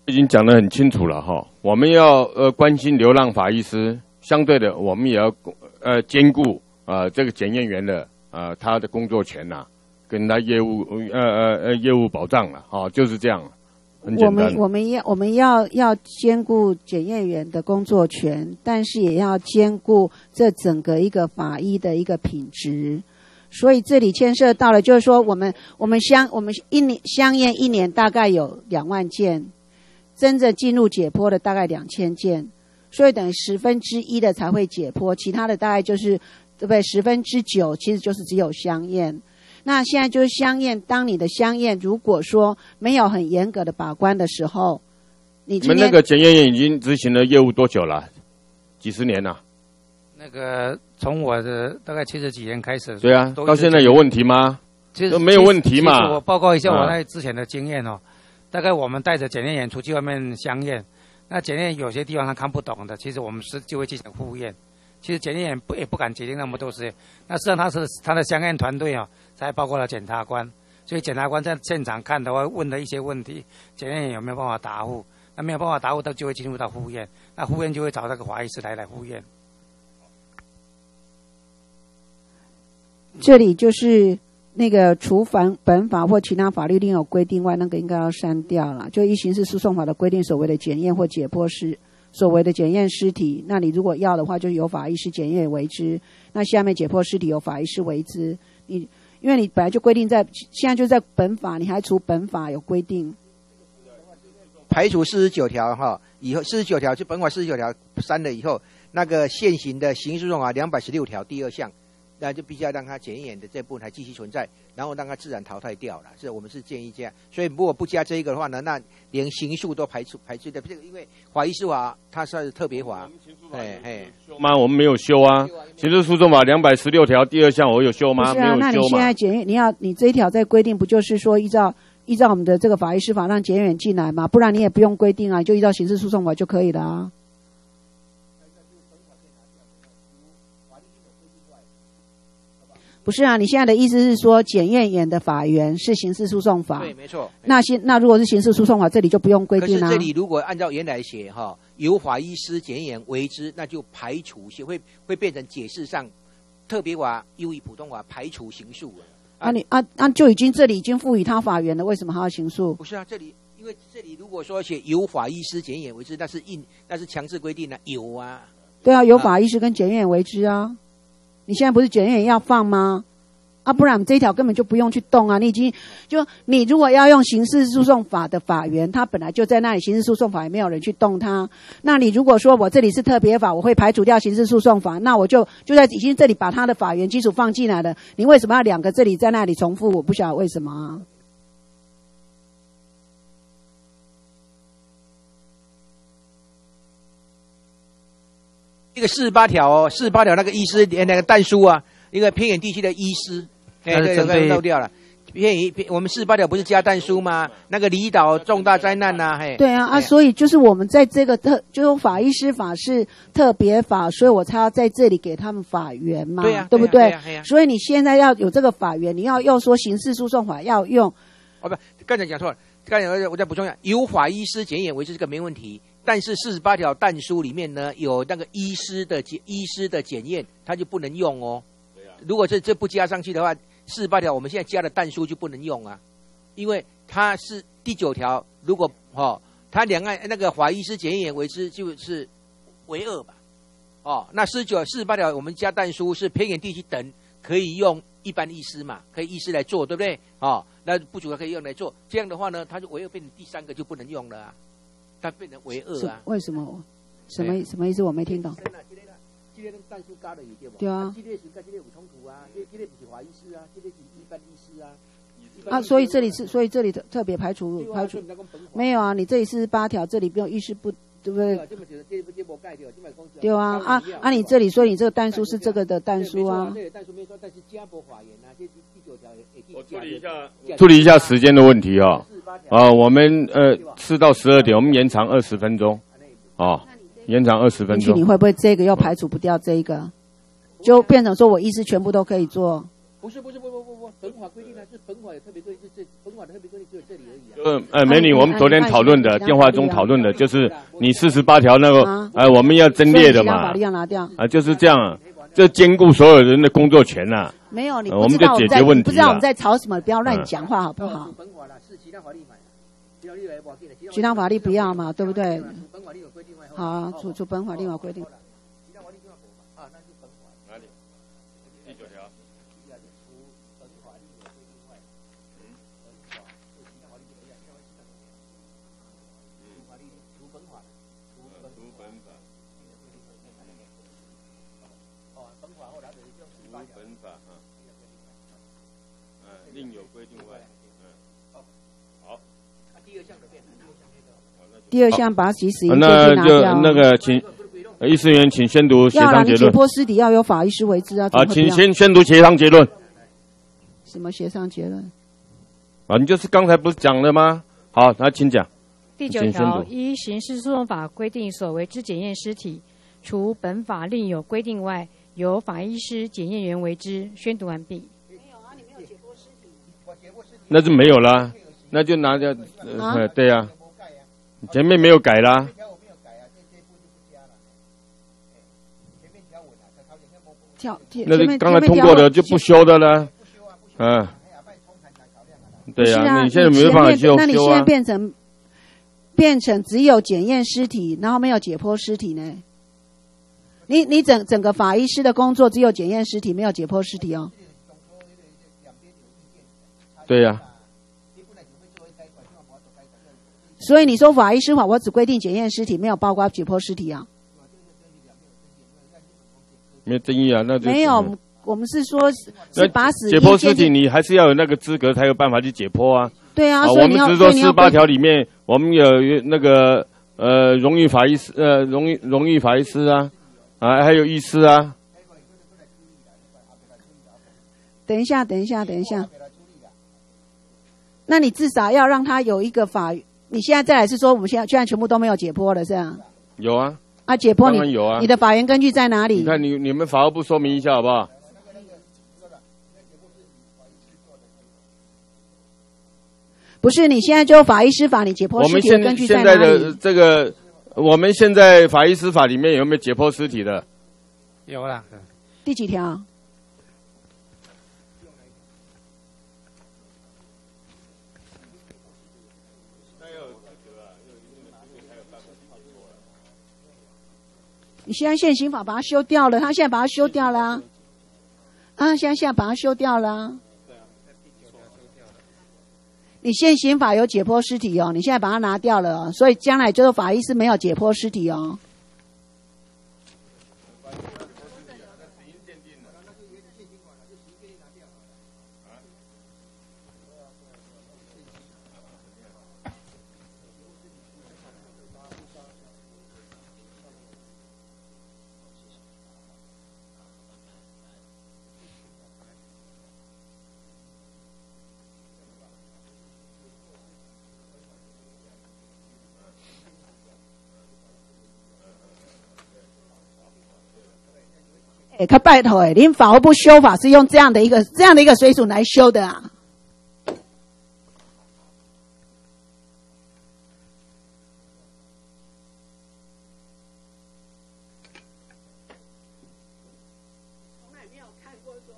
已经讲得很清楚了哈。我们要呃关心流浪法医师，相对的，我们也要呃兼顾、呃、这个检验员的、呃、他的工作权呐、跟他业务呃呃呃业务保障了，哦，就是这样，我们。我们要我们要要兼顾检验员的工作权，但是也要兼顾这整个一个法医的一个品质。所以这里牵涉到了，就是说我们我们香我们一年香烟一年大概有两万件，真正进入解剖的大概两千件，所以等于十分之一的才会解剖，其他的大概就是对不对？十分之九其实就是只有香烟。那现在就是香验，当你的香验如果说没有很严格的把关的时候，你你们那个检验员已经执行了业务多久了？几十年了？那个从我的大概七十几年开始，对啊，到现在有问题吗？其实都没有问题嘛其实我报告一下我那之前的经验哦，大概我们带着检验员出去外面相验，那检验有些地方他看不懂的，其实我们是就会进行复验。其实检验员不也不敢决定那么多事情，那实际上他是他的相验团队哦，还包括了检察官，所以检察官在现场看的话问的一些问题，检验有没有办法答复？那没有办法答复，他就会进入到复验，那复验就会找那个华医师来来复验。这里就是那个除反本法或其他法律另有规定外，那个应该要删掉了。就依刑事诉讼法的规定，所谓的检验或解剖尸，所谓的检验尸体，那你如果要的话，就是由法医师检验为之。那下面解剖尸体由法医师为之。你因为你本来就规定在现在就在本法，你还除本法有规定。排除四十九条哈，以后四十九条就本法四十九条删了以后，那个现行的刑事诉讼法两百十六条第二项。那就必须要让它检验的这部分还继续存在，然后让它自然淘汰掉了。是我们是建议这样。所以如果不加这一个的话呢，那连刑诉都排除排除的。这个因为法医司法它算是特别法，哎哎。修吗？我们没有修啊。刑事诉讼法两百十六条第二项我有修吗？是啊，那你现在检验你要你这一条在规定不就是说依照依照我们的这个法医司法让检验进来嘛？不然你也不用规定啊，就依照刑事诉讼法就可以了啊。不是啊，你现在的意思是说，检验员的法源是刑事诉讼法？对，没错。那现那如果是刑事诉讼法，这里就不用规定了。可是这里如果按照原来写哈，由法医师检验为之，那就排除，写会会变成解释上特别法优于普通法排除刑诉了。啊，你啊啊，就已经这里已经赋予他法源了，为什么还要刑诉？不是啊，这里因为这里如果说写由法医师检验为之，那是硬，那是强制规定的，有啊。对啊，由法医师跟检验为之啊。你现在不是检验要放吗？啊，不然这一条根本就不用去动啊！你已经就你如果要用刑事诉讼法的法源，它本来就在那里，刑事诉讼法也没有人去动它。那你如果说我这里是特别法，我会排除掉刑事诉讼法，那我就就在已经这里把它的法源基础放进来了。你为什么要两个这里在那里重复？我不晓得为什么。这个四十八条哦，四十八条那个医师连那个弹书啊，一个偏远地区的医师，哎，对，对，漏掉了。偏远偏我们四十八条不是加弹书吗？那个离岛重大灾难呐，嘿。对啊，啊，所以就是我们在这个特，就是法医师法是特别法，所以我才要在这里给他们法源嘛，对呀，对不对？对所以你现在要有这个法源，你要要说刑事诉讼法要用。哦，不，刚才讲错了，刚才我再补充一下，由法医师检验为之，这个没问题。但是四十八条弹书里面呢，有那个医师的检医师的检验，他就不能用哦。如果这这不加上去的话，四十八条我们现在加的弹书就不能用啊，因为它是第九条，如果哦，他两岸那个法医师检验为之就是为二吧。哦，那四十九四十八条我们加弹书是偏远地区等可以用一般医师嘛，可以医师来做，对不对？哦，那不足的可以用来做，这样的话呢，它就唯二变成第三个就不能用了啊。它变成为恶啊？为什么？什么什么意思？我没听懂。对啊。啊，所以这里是，所以这里特特别排除排除。没有啊，你这里四十八条，这里不用意识不，对不对？对啊，啊啊，你这里说你这个弹书是这个的弹书啊。我处理一下，处理一下时间的问题啊。啊，我们呃，四到十二点，我们延长二十分钟，哦，延长二十分钟。你会不会这个又排除不掉这一个，就变成说我意思全部都可以做？不是不是不不不不，本法规定的是本法有特别规定，这本法的特别规定只有这里而已。嗯，呃，美女，我们昨天讨论的电话中讨论的就是你四十八条那个，呃，我们要增列的嘛，要拿掉啊，就是这样，这兼顾所有人的工作权呐。没有，你我们就解决问题。不知道我们在吵什么，不要乱讲话好不好？其他法律不要嘛，对不对？好，就就本法另外规定。第二项把死死因那就那个，请医师员请宣读协商结论。要解剖尸体要由法医师为之啊。啊，请先宣读协商结论。什么协商结论？啊，你就是刚才不是讲了吗？好，那请讲。第九条依刑事诉讼法规定所为之检验尸体，除本法另有规定外，由法医师检验员为之。宣读完毕。没有啊，你没有解剖尸体。那就没有了，那就拿着。呃，对呀。前面没有改啦。跳，那你刚才通过的就不修的了，嗯。对呀、你现在没有办法前面那你现在。变成变成只有检验尸体，然后没有解剖尸体呢？你你整整个法医师的工作只有检验尸体，没有解剖尸体哦。对呀、所以你说法医师法，我只规定检验尸体，没有包括解剖尸体啊？没有争议啊，那就没有，我们是说是解剖尸体，你还是要有那个资格才有办法去解剖啊。对啊，啊，所以我们只是说四八条里面，我们有有那个呃荣誉法医师呃荣誉荣誉法医师啊啊还有医师啊，等一下，等一下，等一下。那你至少要让他有一个法，你现在再来是说，我们现在居然全部都没有解剖了，是吧？有啊，啊，解剖你当然有啊你的法源根据在哪里？你看你你们法务部说明一下好不好？不是，你现在就法医师法，你解剖尸我们现体的根据现在的哪里？这个，我们现在法医司法里面有没有解剖尸体的？有啦，第几条？你现在现行法把它修掉了，他现在把它修掉了啊，啊，现在现在把它修掉了。你现行法有解剖尸体哦，你现在把它拿掉了，所以将来这个法医是没有解剖尸体哦。哎，可拜托哎，您法务部修法是用这样的一个这样的一个水准来修的啊？从来没有看过说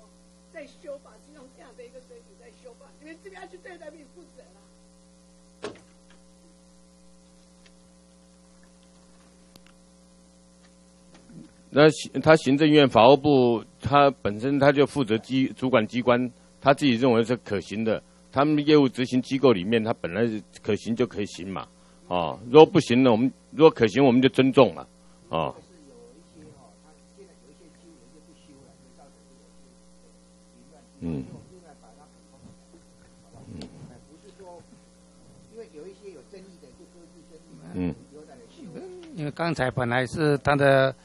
在修法是用这样的一个水准在修法，你们这边要去对人民负责啦。那行他行政院法务部他本身他就负责机主管机关，他自己认为是可行的，他们业务执行机构里面他本来是可行就可以行嘛，哦，如果不行呢，我们如果可行我们就尊重了，哦。嗯，嗯，因为刚才本来是他的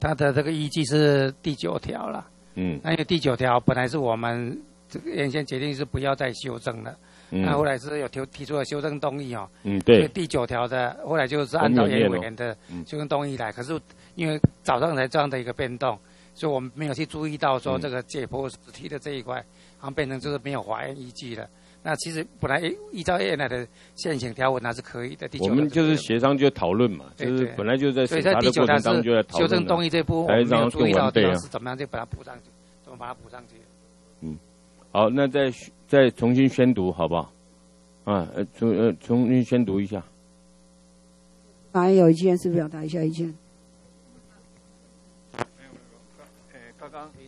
它的这个依据是第九条了，嗯。那因为第九条本来是我们这个原先决定是不要再修正的，嗯。那后来是有提提出了修正动议哦，嗯对。因为第九条的后来就是按照原委员的嗯。修正动议来，可是因为早上才这样的一个变动，所以我们没有去注意到说嗯。这个解剖尸体的这一块，好像变成就是没有法院依据了。那其实本来依照原来的现行条文那是可以的，第九我们就是协商就讨论嘛，就是对对本来就在审查的过程当中就在讨论是修正动议这部分，我们没有注意到地更完备啊方是怎么样，就把它补上去，怎么把它补上去？嗯，好，那再再重新宣读好不好？啊，呃，重呃重新宣读一下。法院有意见是表达一下意见。刚刚哎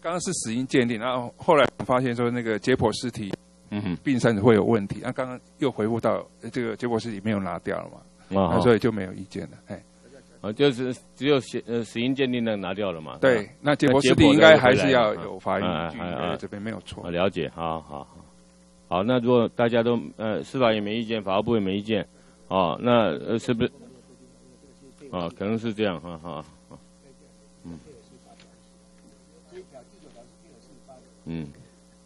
刚刚是死因鉴定，然后后来发现说那个解剖尸体，嗯哼，病身会有问题，那、刚刚又回复到呃这个解剖尸体没有拿掉了嘛，啊那所以就没有意见了，哎，啊，就是只有死呃死因鉴定的拿掉了嘛？对那解剖尸体应该还是要有法律啊依据啊这边没有错啊了解，好好好，好，那如果大家都呃司法也没意见，法务部也没意见，哦，那呃是不是？啊，可能是这样，哈哈，啊嗯，嗯，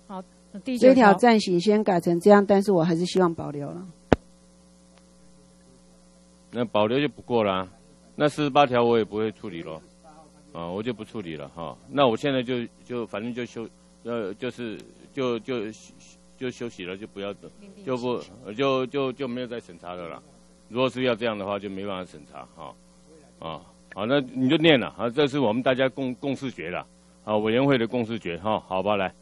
好，第九这条暂行先改成这样，但是我还是希望保留了。那保留就不过啦、那四十八条我也不会处理了，啊，我就不处理了哈、那我现在就就反正就休，呃，就是就就就休息了，就不要就不就就就没有再审查的了啦。如果是要这样的话，就没办法审查哈。啊，好，那你就念了啊，这是我们大家共共识决了啊，委员会的共识决哈，好吧，来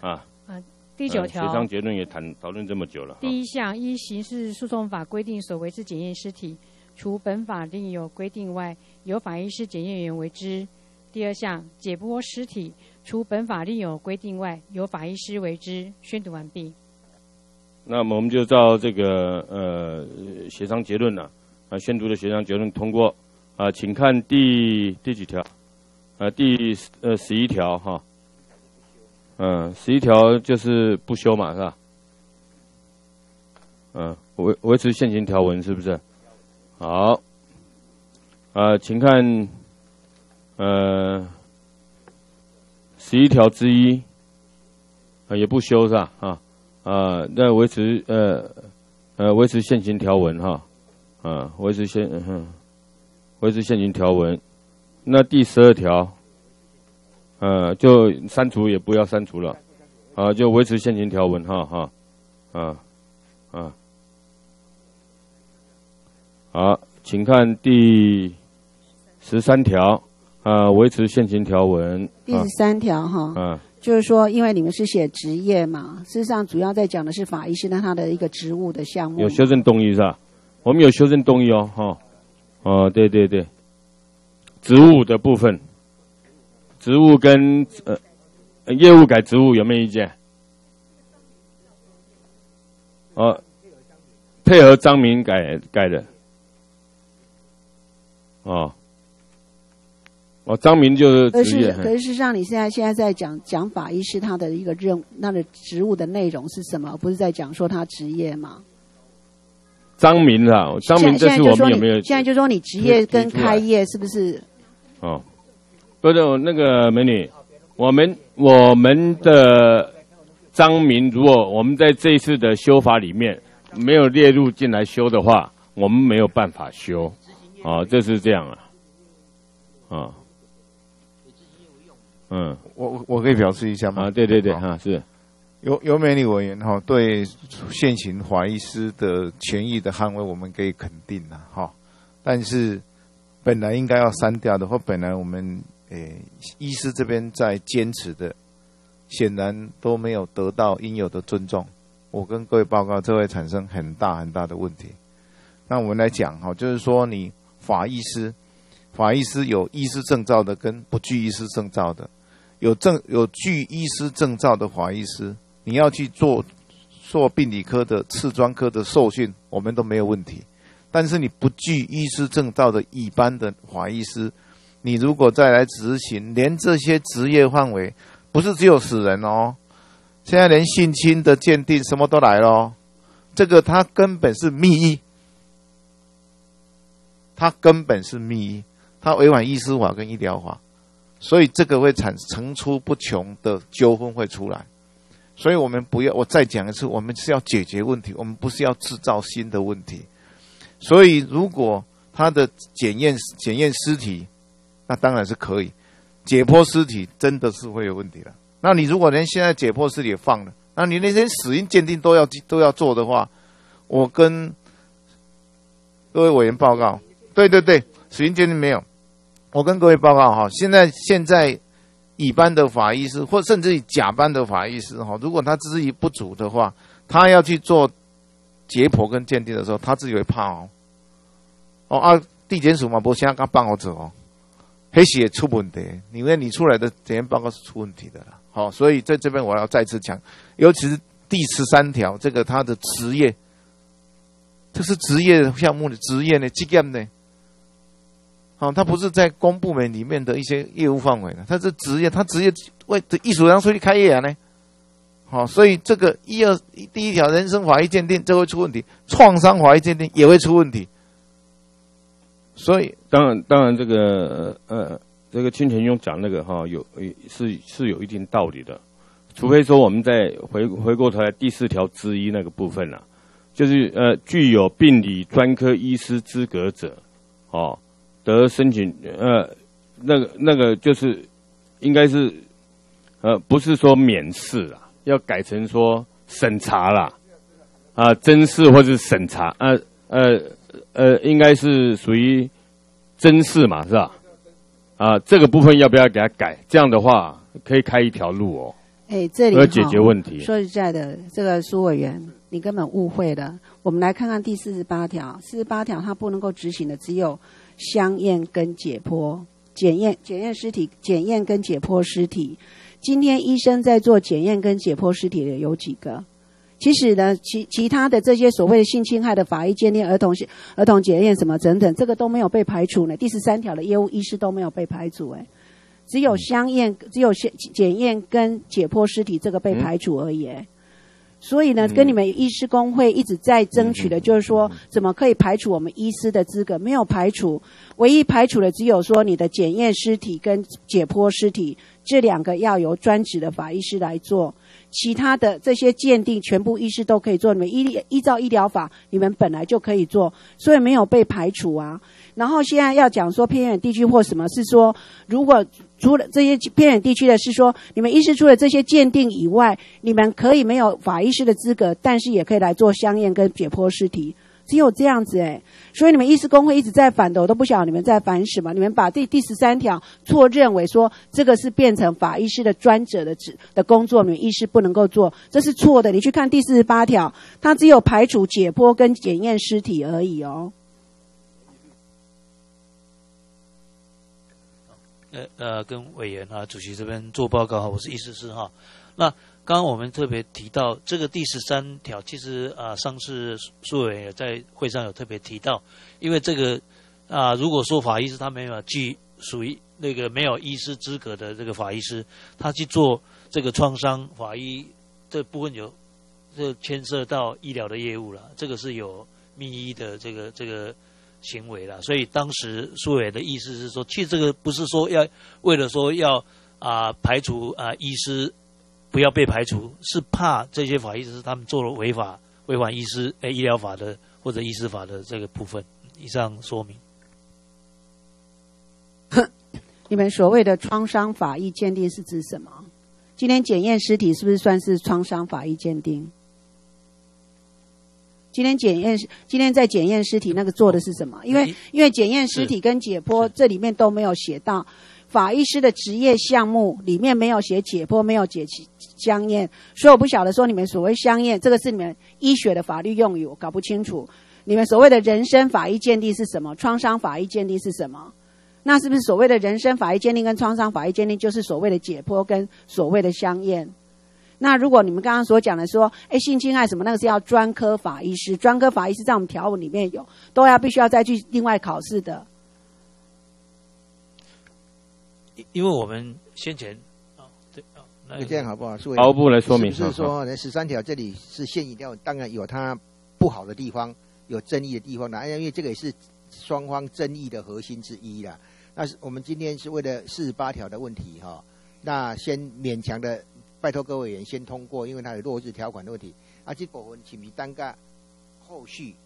啊啊，第九条协商结论也谈讨论这么久了。第一项依刑事诉讼法规定所为之检验尸体，除本法另有规定外，由法医师检验员为之。第二项解剖尸体，除本法另有规定外，由法医师为之。宣读完毕。那么我们就照这个呃协商结论了啊，宣读的协商结论通过啊，请看第第几条啊？第呃十一条哈，嗯，十一条就是不修嘛，是吧？嗯，维维持现行条文是不是？好，啊，请看。呃，十一条之一，啊，也不修是吧？啊，啊，那维持呃呃维持现行条文哈，啊，维持现嗯，维持现行条文。那第十二条，呃，就删除也不要删除了，啊，就维持现行条文哈哈，啊啊，好，请看第十三条。啊，维持现行条文。第十三条哈，嗯，就是说，因为你们是写职业嘛，事实上主要在讲的是法医是那他的一个职务的项目。有修正动议是吧？我们有修正动议哦，哈，哦，对对对，职务的部分，职务跟呃业务改职务有没有意见？哦，配合张明改改的，哦。哦，张明就是职业。可是，事实上，你现在现在在讲讲法医师他的一个任他的职务的内容是什么？不是在讲说他职业吗？张明啊，张明，这是我们有没有？现在就说你职业跟开业是不是？哦，不是那个美女，我们我们的张明，如果我们在这一次的修法里面没有列入进来修的话，我们没有办法修。哦，这是这样啊，啊。嗯，我我可以表示一下吗？啊，对对对，哈，是，由由美女委员哈对现行法医师的权益的捍卫，我们可以肯定了哈。但是本来应该要删掉的，或本来我们诶医师这边在坚持的，显然都没有得到应有的尊重。我跟各位报告，这会产生很大很大的问题。那我们来讲哈，就是说你法医师，法医师有医师证照的，跟不具医师证照的。有证有具医师证照的法医师，你要去做做病理科的、次专科的受训，我们都没有问题。但是你不具医师证照的一般的法医师，你如果再来执行，连这些职业范围，不是只有死人哦，现在连性侵的鉴定什么都来了，这个他根本是密。医，他根本是密。医，他违反医师法跟医疗法。所以这个会产层出不穷的纠纷会出来，所以我们不要我再讲一次，我们是要解决问题，我们不是要制造新的问题。所以如果他的检验检验尸体，那当然是可以；解剖尸体真的是会有问题了。那你如果连现在解剖尸体也放了，那你那些死因鉴定都要都要做的话，我跟各位委员报告，对对对，死因鉴定没有。我跟各位报告哈，现在现在乙班的法医师，或甚至于甲班的法医师哈，如果他资质不足的话，他要去做解剖跟鉴定的时候，他自己会怕哦。哦啊，地检署嘛，不现在刚办好走哦，黑血出问题，因为你出来的检验报告是出问题的了。好，所以在这边我要再次讲，尤其是第十三条，这个他的职业，这是职业项目的职业呢，职业呢。啊，他不是在公部门里面的一些业务范围的，他是职业，他职业为这艺术上出去开业啊呢。好，所以这个一二第一条人身法医鉴定这会出问题，创伤法医鉴定也会出问题。所以当然当然这个呃这个清泉庸讲那个哈有是是有一定道理的，除非说我们再回回过头来第四条之一那个部分了，就是呃具有病理专科医师资格者，哦。得申请呃，那个那个就是应该是呃，不是说免试了，要改成说审查啦啊，甄试或者审查呃呃呃，应该是属于甄试嘛，是吧？啊，这个部分要不要给他改？这样的话可以开一条路哦。哎，这里要解决问题。说实在的，这个苏委员，你根本误会了。我们来看看第四十八条，四十八条它不能够执行的只有香验跟解剖检验，检验尸体，检验跟解剖尸体。今天医生在做检验跟解剖尸体的有几个？其实呢，其其他的这些所谓的性侵害的法医鉴定、儿童儿童检验什么等等，这个都没有被排除呢。第十三条的业务医师都没有被排除，哎，只有相验、只有检检验跟解剖尸体这个被排除而已。所以呢，跟你们医师工会一直在争取的，就是说，怎么可以排除我们医师的资格？没有排除，唯一排除的只有说你的检验尸体跟解剖尸体这两个要由专职的法医师来做。其他的这些鉴定，全部医师都可以做。你们依依照医疗法，你们本来就可以做，所以没有被排除啊。然后现在要讲说偏远地区或什么，是说如果除了这些偏远地区的，是说你们医师除了这些鉴定以外，你们可以没有法医师的资格，但是也可以来做香验跟解剖尸体。只有这样子哎，所以你们医师工会一直在反的，我都不晓得你们在反什么。你们把第第十三条错认为说这个是变成法医师的专责的职的工作，你们医师不能够做，这是错的。你去看第四十八条，它只有排除解剖跟检验尸体而已哦。呃呃，跟委员啊，主席这边做报告，我是医师师哈，那。刚刚我们特别提到这个第十三条，其实啊，上次苏委也在会上有特别提到，因为这个啊，如果说法医师他没有具属于那个没有医师资格的这个法医师，他去做这个创伤法医这部分有，这牵涉到医疗的业务了，这个是有密医的这个这个行为了，所以当时苏伟的意思是说，其实这个不是说要为了说要啊排除啊医师。不要被排除，是怕这些法医师他们做了违法、违反医师诶医疗法的或者医师法的这个部分。以上说明。你们所谓的创伤法医鉴定是指什么？今天检验尸体是不是算是创伤法医鉴定？今天检验今天在检验尸体那个做的是什么？因为因为检验尸体跟解剖这里面都没有写到。法医师的职业项目里面没有写解剖，没有解香验，所以我不晓得说你们所谓香验，这个是你们医学的法律用语，我搞不清楚。你们所谓的人身法医鉴定是什么？创伤法医鉴定是什么？那是不是所谓的人身法医鉴定跟创伤法医鉴定就是所谓的解剖跟所谓的香验？那如果你们刚刚所讲的说，哎，性侵害什么那个是要专科法医师，专科法医师在我们条文里面有，都要必须要再去另外考试的。因为我们先前啊，对啊，那这样好不好？法务部来说明，是说那十三条这里是现一条，当然有它不好的地方，有争议的地方的。因为这个也是双方争议的核心之一啦。那是我们今天是为了四十八条的问题哈，那先勉强的拜托各位委员先通过，因为它有落日条款的问题。啊，这部分请你单个后续。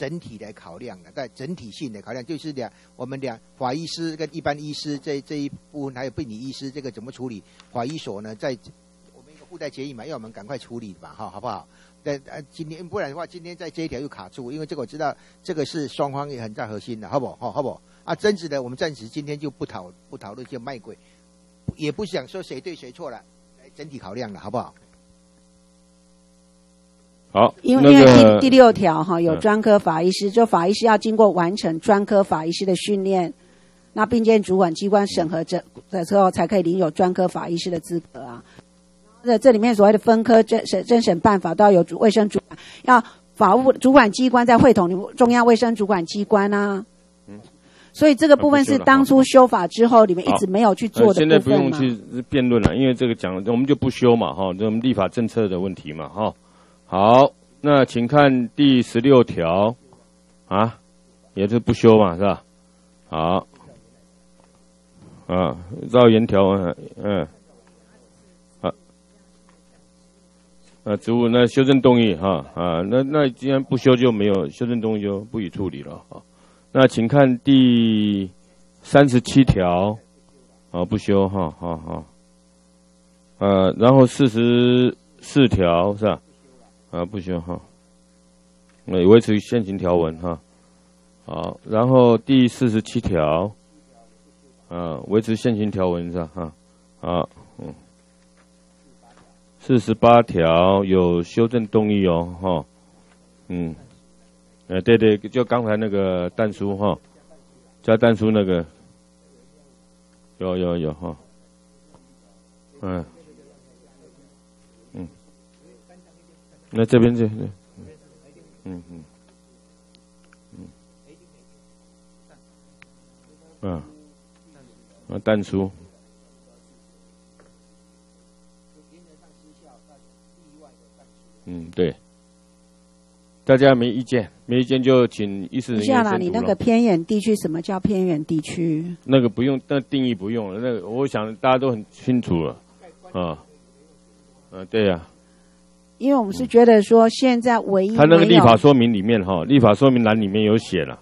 整体的考量的，在整体性的考量，就是两我们两法医师跟一般医师这这一部分，还有病理医师这个怎么处理？法医所呢，在我们一个附带协议嘛，要我们赶快处理吧，哈，好不好？在呃，今天不然的话，今天在这一条又卡住，因为这个我知道，这个是双方也很在核心的，好不好？好不好？啊，争执的我们暂时今天就不讨不讨论，就卖鬼，也不想说谁对谁错了，来整体考量了，好不好？好，因为因为第第六条哈有专科法医师，就法医师要经过完成专科法医师的训练，那并经主管机关审核这的时候才可以领有专科法医师的资格啊。这这里面所谓的分科政审政审办法都要有主卫生主管，要法务主管机关在会同中央卫生主管机关啊。嗯，所以这个部分是当初修法之后你们一直没有去做的现在不用去辩论了，因为这个讲我们就不修嘛哈，这我们立法政策的问题嘛哈。好，那请看第十六条，啊，也是不修嘛，是吧？好，啊，绕原条啊，嗯，啊，啊，植物那修正动议哈啊，那那既然不修就没有修正动议就不予处理了啊。那请看第三十七条，啊，不修哈，好好，呃，然后四十四条是吧？啊，不行哈，那维持现行条文哈。好，然后第四十七条，啊，维持现行条文是吧？哈，好，嗯，四十八条有修正动议哦，哈，嗯，呃，对对，就刚才那个蛋叔哈，加蛋叔那个，有有有哈，嗯，那这边这，嗯嗯嗯，嗯，啊，淡出。嗯，对，大家没意见，没意见就请医师人员下了，你那个偏远地区，什么叫偏远地区？那个不用，那定义不用了，那个我想大家都很清楚了，啊，啊，对呀、因为我们是觉得说，现在唯一他那个立法说明里面哈，立法说明栏里面有写了，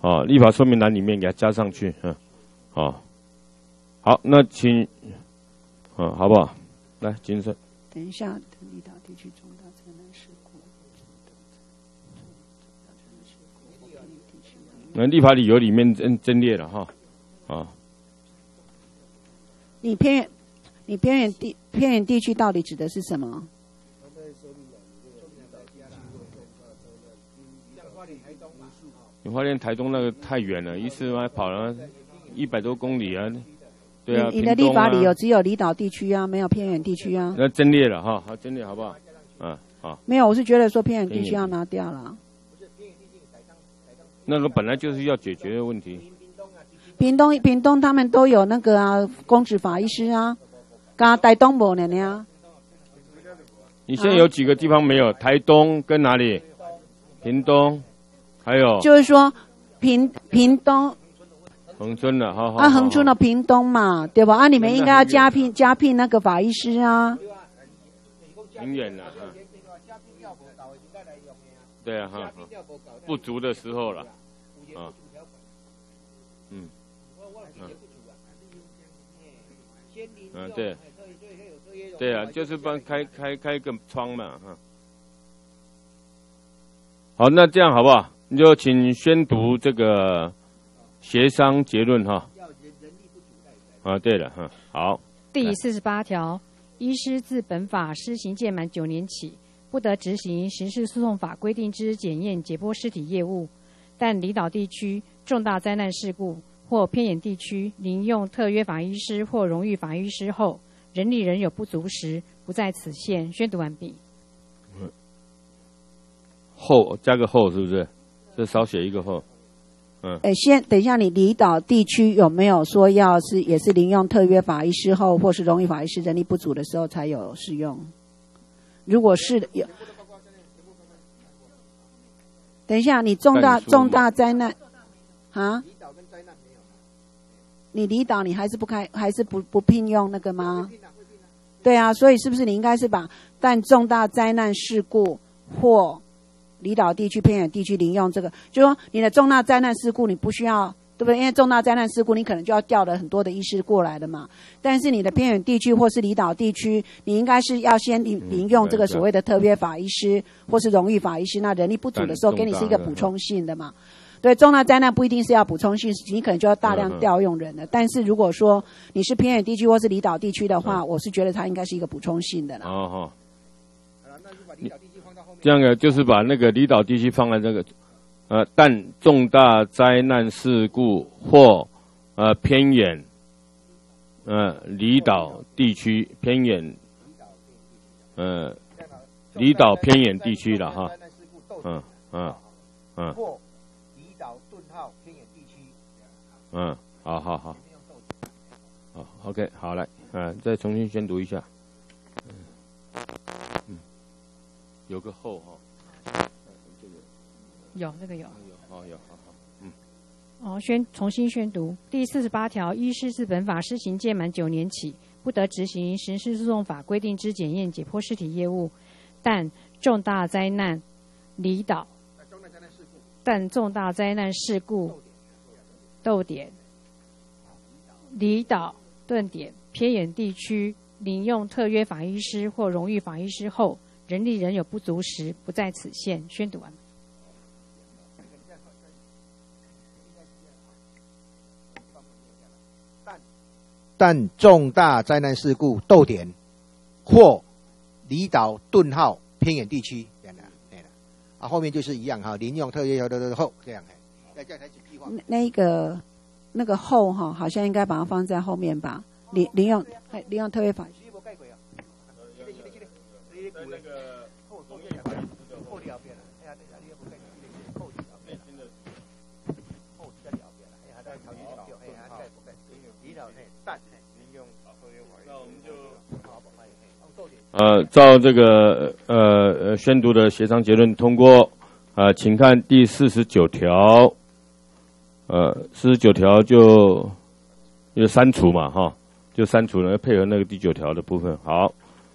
啊，立法说明栏里面给它加上去，嗯，好，好，那请，嗯，好不好？来，金生，等一下，离岛地区重大灾难事故。那立法理由里面真真列了哈，啊，你偏远，你偏远地偏远地区到底指的是什么？你发现台东那个太远了，一次还跑了一百多公里啊，对啊，你你的立法理由只有离岛地区啊，没有偏远地区啊。那真列了哈，好真列好不好？嗯，好，没有，我是觉得说偏远地区要拿掉了。那个本来就是要解决的问题。屏东屏东他们都有那个啊，公职法医师啊，刚台东没呢呢。你现在有几个地方没有？台东跟哪里？屏东，还有。就是说屏屏东。恒春的，好好啊，好恒春的屏东嘛，对吧？啊，你们应该要加聘加聘那个法医师啊。挺远了，嗯对啊，哈，哈。不足的时候了，啊，嗯，嗯，嗯，对，对啊，就是帮开开开个窗嘛，哈。好，那这样好不好？你就请宣读这个协商结论哈。啊，对了，哈，好。第四十八条，医师自本法施行届满九年起，不得执行刑事诉讼法规定之检验解剖尸体业务。但离岛地区重大灾难事故或偏远地区临用特约法医师或荣誉法医师后，人力仍有不足时，不在此限。宣读完毕。后加个后是不是？这少写一个后。嗯，哎，先等一下，你离岛地区有没有说要是也是临用特约法医师后，或是荣誉法医师人力不足的时候才有适用？如果是的有，等一下，你重大重大灾难啊？你离岛你还是不开，还是不不聘用那个吗？对啊，所以是不是你应该是把但重大灾难事故或离岛地区、偏远地区临用这个，就说你的重大灾难事故你不需要，对不对？因为重大灾难事故你可能就要调了很多的医师过来的嘛。但是你的偏远地区或是离岛地区，你应该是要先临临用这个所谓的特约法医师或是荣誉法医师，那人力不足的时候给你是一个补充性的嘛。对，重大灾难不一定是要补充性，你可能就要大量调用人了。但是如果说你是偏远地区或是离岛地区的话，我是觉得它应该是一个补充性的啦。哦哈。你这样的就是把那个离岛地区放在这个，呃，但重大灾难事故或呃偏远，呃离岛地区偏远，呃离岛偏远地区了哈，嗯嗯嗯。或离岛顿号偏远地区。嗯，好好好，好，OK，好来，嗯、再重新宣读一下，嗯。嗯，有个后哈，呃这个有那个有。有，好有，好好，嗯。哦，宣重新宣读第四十八条，医师自本法施行届满九年起，不得执行刑事诉讼法规定之检验解剖尸体业务，但重大灾难、离岛，但重大灾难事故、逗点、离岛、顿点、偏远地区领用特约法医师或荣誉法医师后，人力仍有不足时，不在此限。宣读完。但重大灾难事故逗点或离岛顿号偏远地区，这样的，对了，啊，后面就是一样哈，临用特约条的后这样。那那个那个后哈，好像应该把它放在后面吧。临临用哎，临用特约法。呃，照这个呃呃宣读的协商结论通过，啊，请看第四十九条，呃，四十九条就就删除嘛，哈，就删除了，配合那个第九条的部分。好，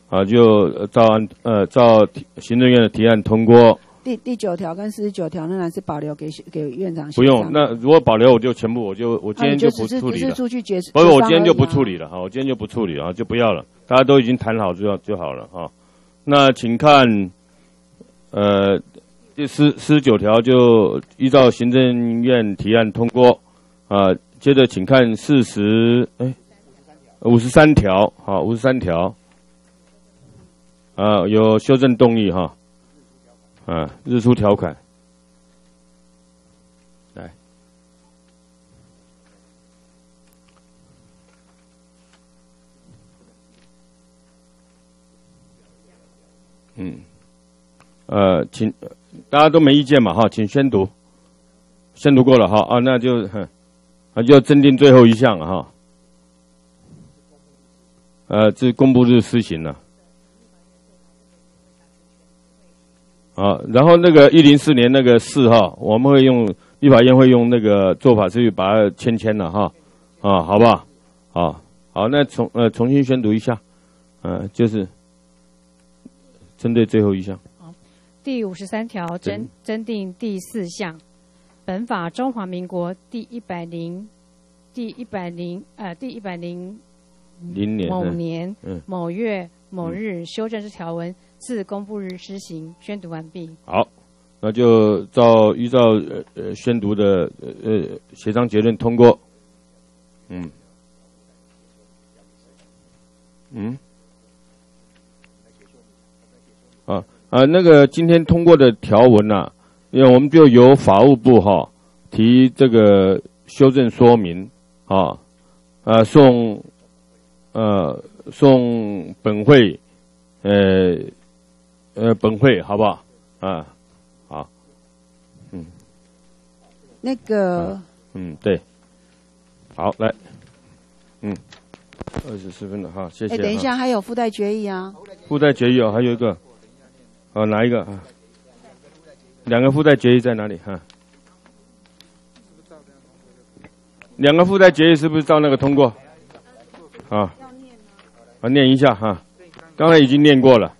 啊，就照按呃照行政院的提案通过。第第九条跟四十九条仍然是保留给给院长。不用，那如果保留，我就全部我就我今天就不处理了。不是，我今天就不处理了，哈，我今天就不处理了，就不要了。大家都已经谈好就要就好了，哈。那请看，呃，第四四十九条就依照行政院提案通过，啊，接着请看四十哎五十三条，好，五十三条，啊，有修正动议，哈。啊，日出条款，嗯，呃，请大家都没意见嘛，哈，请宣读，宣读过了，哈，啊，那就，那就要增订最后一项了，哈，呃，这公布日施行了。啊，然后那个一零四年那个四号，我们会用立法院会用那个做法去把它签签了哈，啊，好不好？好，好，那重呃重新宣读一下，呃，就是针对最后一项。第五十三条增增订第四项，本法中华民国第一百零第一百零呃第一百零零年某年某月某日修正之条文。自公布日施行，宣读完毕。好，那就照依照呃呃宣读的呃呃协商结论通过。嗯，嗯，啊啊，那个今天通过的条文啊，因为我们就由法务部哈提这个修正说明啊啊送呃送本会呃。呃，本会好不好？啊，好，嗯，那个，嗯，对，好，来，嗯，二十四分了哈，谢谢。哎，等一下，还有附带决议啊。附带决议哦，还有一个，啊，哪一个啊？两个附带决议在哪里？哈，两个附带决议是不是照那个通过？啊，啊，念一下哈，刚才已经念过了。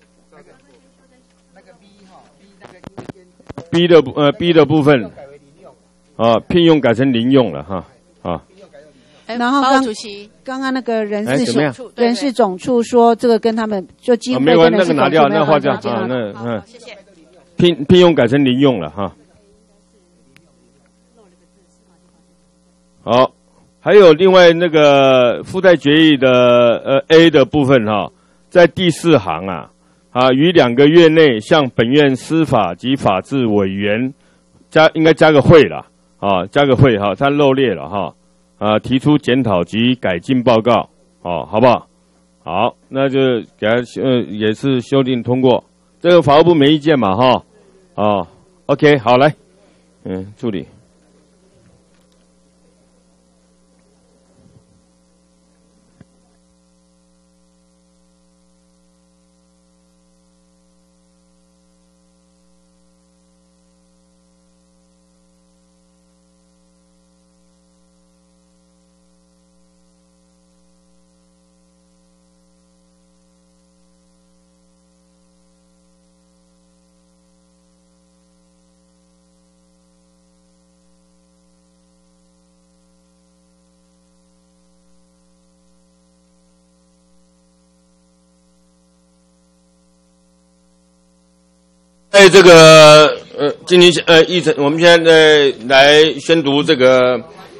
B 的呃 B 的部分，啊，聘用改成零用了哈啊。然后刚刚刚那个人事总处人事总处说这个跟他们就基本没关那个拿掉，那划掉啊，那嗯，谢谢。聘聘用改成零用了哈。好，还有另外那个附带决议的呃 A 的部分哈，在第四行啊。啊，于两个月内向本院司法及法制委员加应该加个会了啊，加个会哈，他漏列了哈啊，啊提出检讨及改进报告哦，好不好？好，那就给他呃也是修订通过，这个法务部没意见嘛哈啊，OK，好来，嗯，助理。在这个呃，进行呃议程，我们现在来宣读这个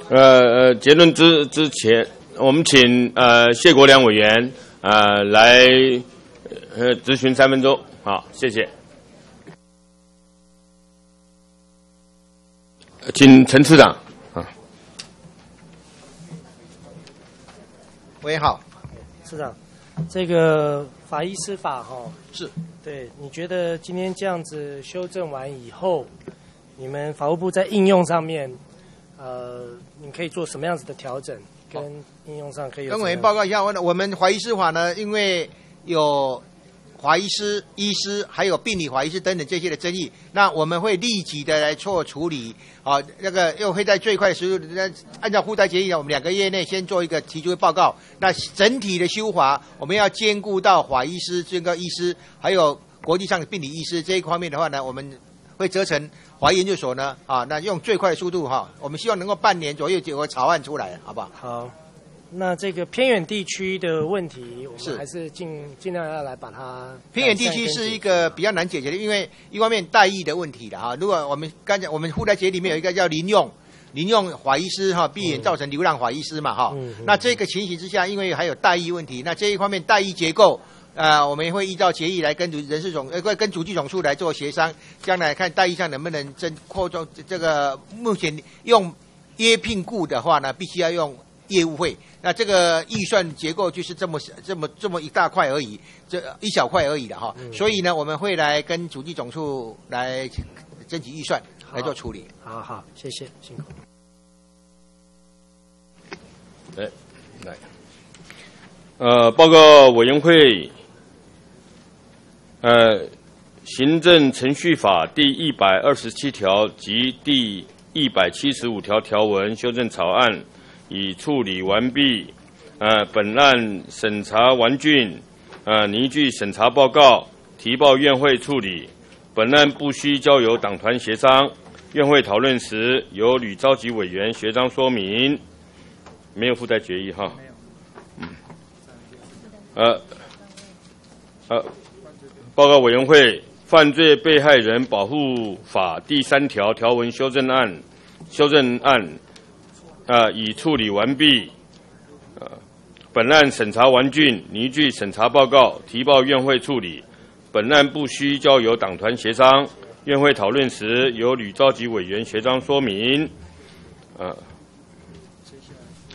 呃呃结论之之前，我们请呃谢国良委员啊来呃，咨询三分钟，好，谢谢。请陈次长。啊，委员好，市长，这个法医司法哈是对，你觉得今天这样子修正完以后，你们法务部在应用上面，呃，你可以做什么样子的调整？跟应用上可以有跟委员报告一下，我我们法医司法呢，因为有华医师、医师，还有病理华医师等等这些的争议，那我们会立即的来做处理。啊，那个又会在最快的时候，那按照附带协议呢，我们两个月内先做一个提出报告。那整体的修法，我们要兼顾到华医师、这个医师，还有国际上的病理医师这一方面的话呢，我们会责成华医研究所呢，啊，那用最快的速度哈，我们希望能够半年左右就有个草案出来，好不好？好，那这个偏远地区的问题，我们还是尽尽量要来把它偏远地区是一个比较难解决的，因为一方面代役的问题的哈。如果我们刚才我们附带节里面有一个叫临用，临用法医师哈，避免造成流浪法医师嘛哈。那这个情形之下，因为还有代役问题，那这一方面代役结构。呃，我们会依照协议来跟人事总呃跟主计总处来做协商，将来看待遇上能不能增扩充这个目前用约聘雇的话呢，必须要用业务会。那这个预算结构就是这么这么这么一大块而已，这一小块而已的哈。所以呢，我们会来跟主计总处来征集预算来做处理。好好，谢谢，辛苦。来，来，呃，报告委员会，呃，行政程序法第一百二十七条及第一百七十五条条文修正草案已处理完毕。呃，本案审查完竣，呃，拟据审查报告，提报院会处理。本案不需交由党团协商，院会讨论时由吕召集委员协商说明。没有附带决议哈。嗯。呃，呃，报告委员会，《犯罪被害人保护法》第三条条文修正案，修正案啊、已处理完毕。呃，本案审查完竣，拟具审查报告，提报院会处理。本案不需交由党团协商，院会讨论时由吕召集委员协商说明。呃。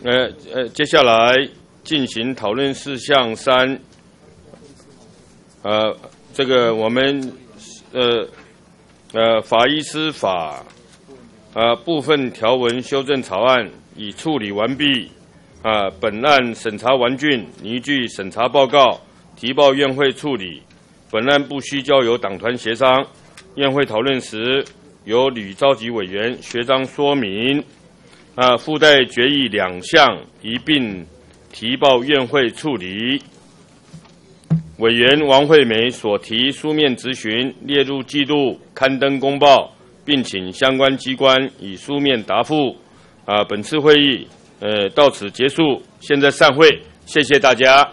呃呃，接下来进行讨论事项三。呃，这个我们呃呃法医司法呃部分条文修正草案已处理完毕。啊，本案审查完竣，拟具审查报告，提报院会处理。本案不需交由党团协商，院会讨论时由吕召集委员学章说明。啊，附带决议两项一并提报院会处理。委员王惠美所提书面质询列入记录，刊登公报，并请相关机关以书面答复。啊，本次会议呃到此结束，现在散会，谢谢大家。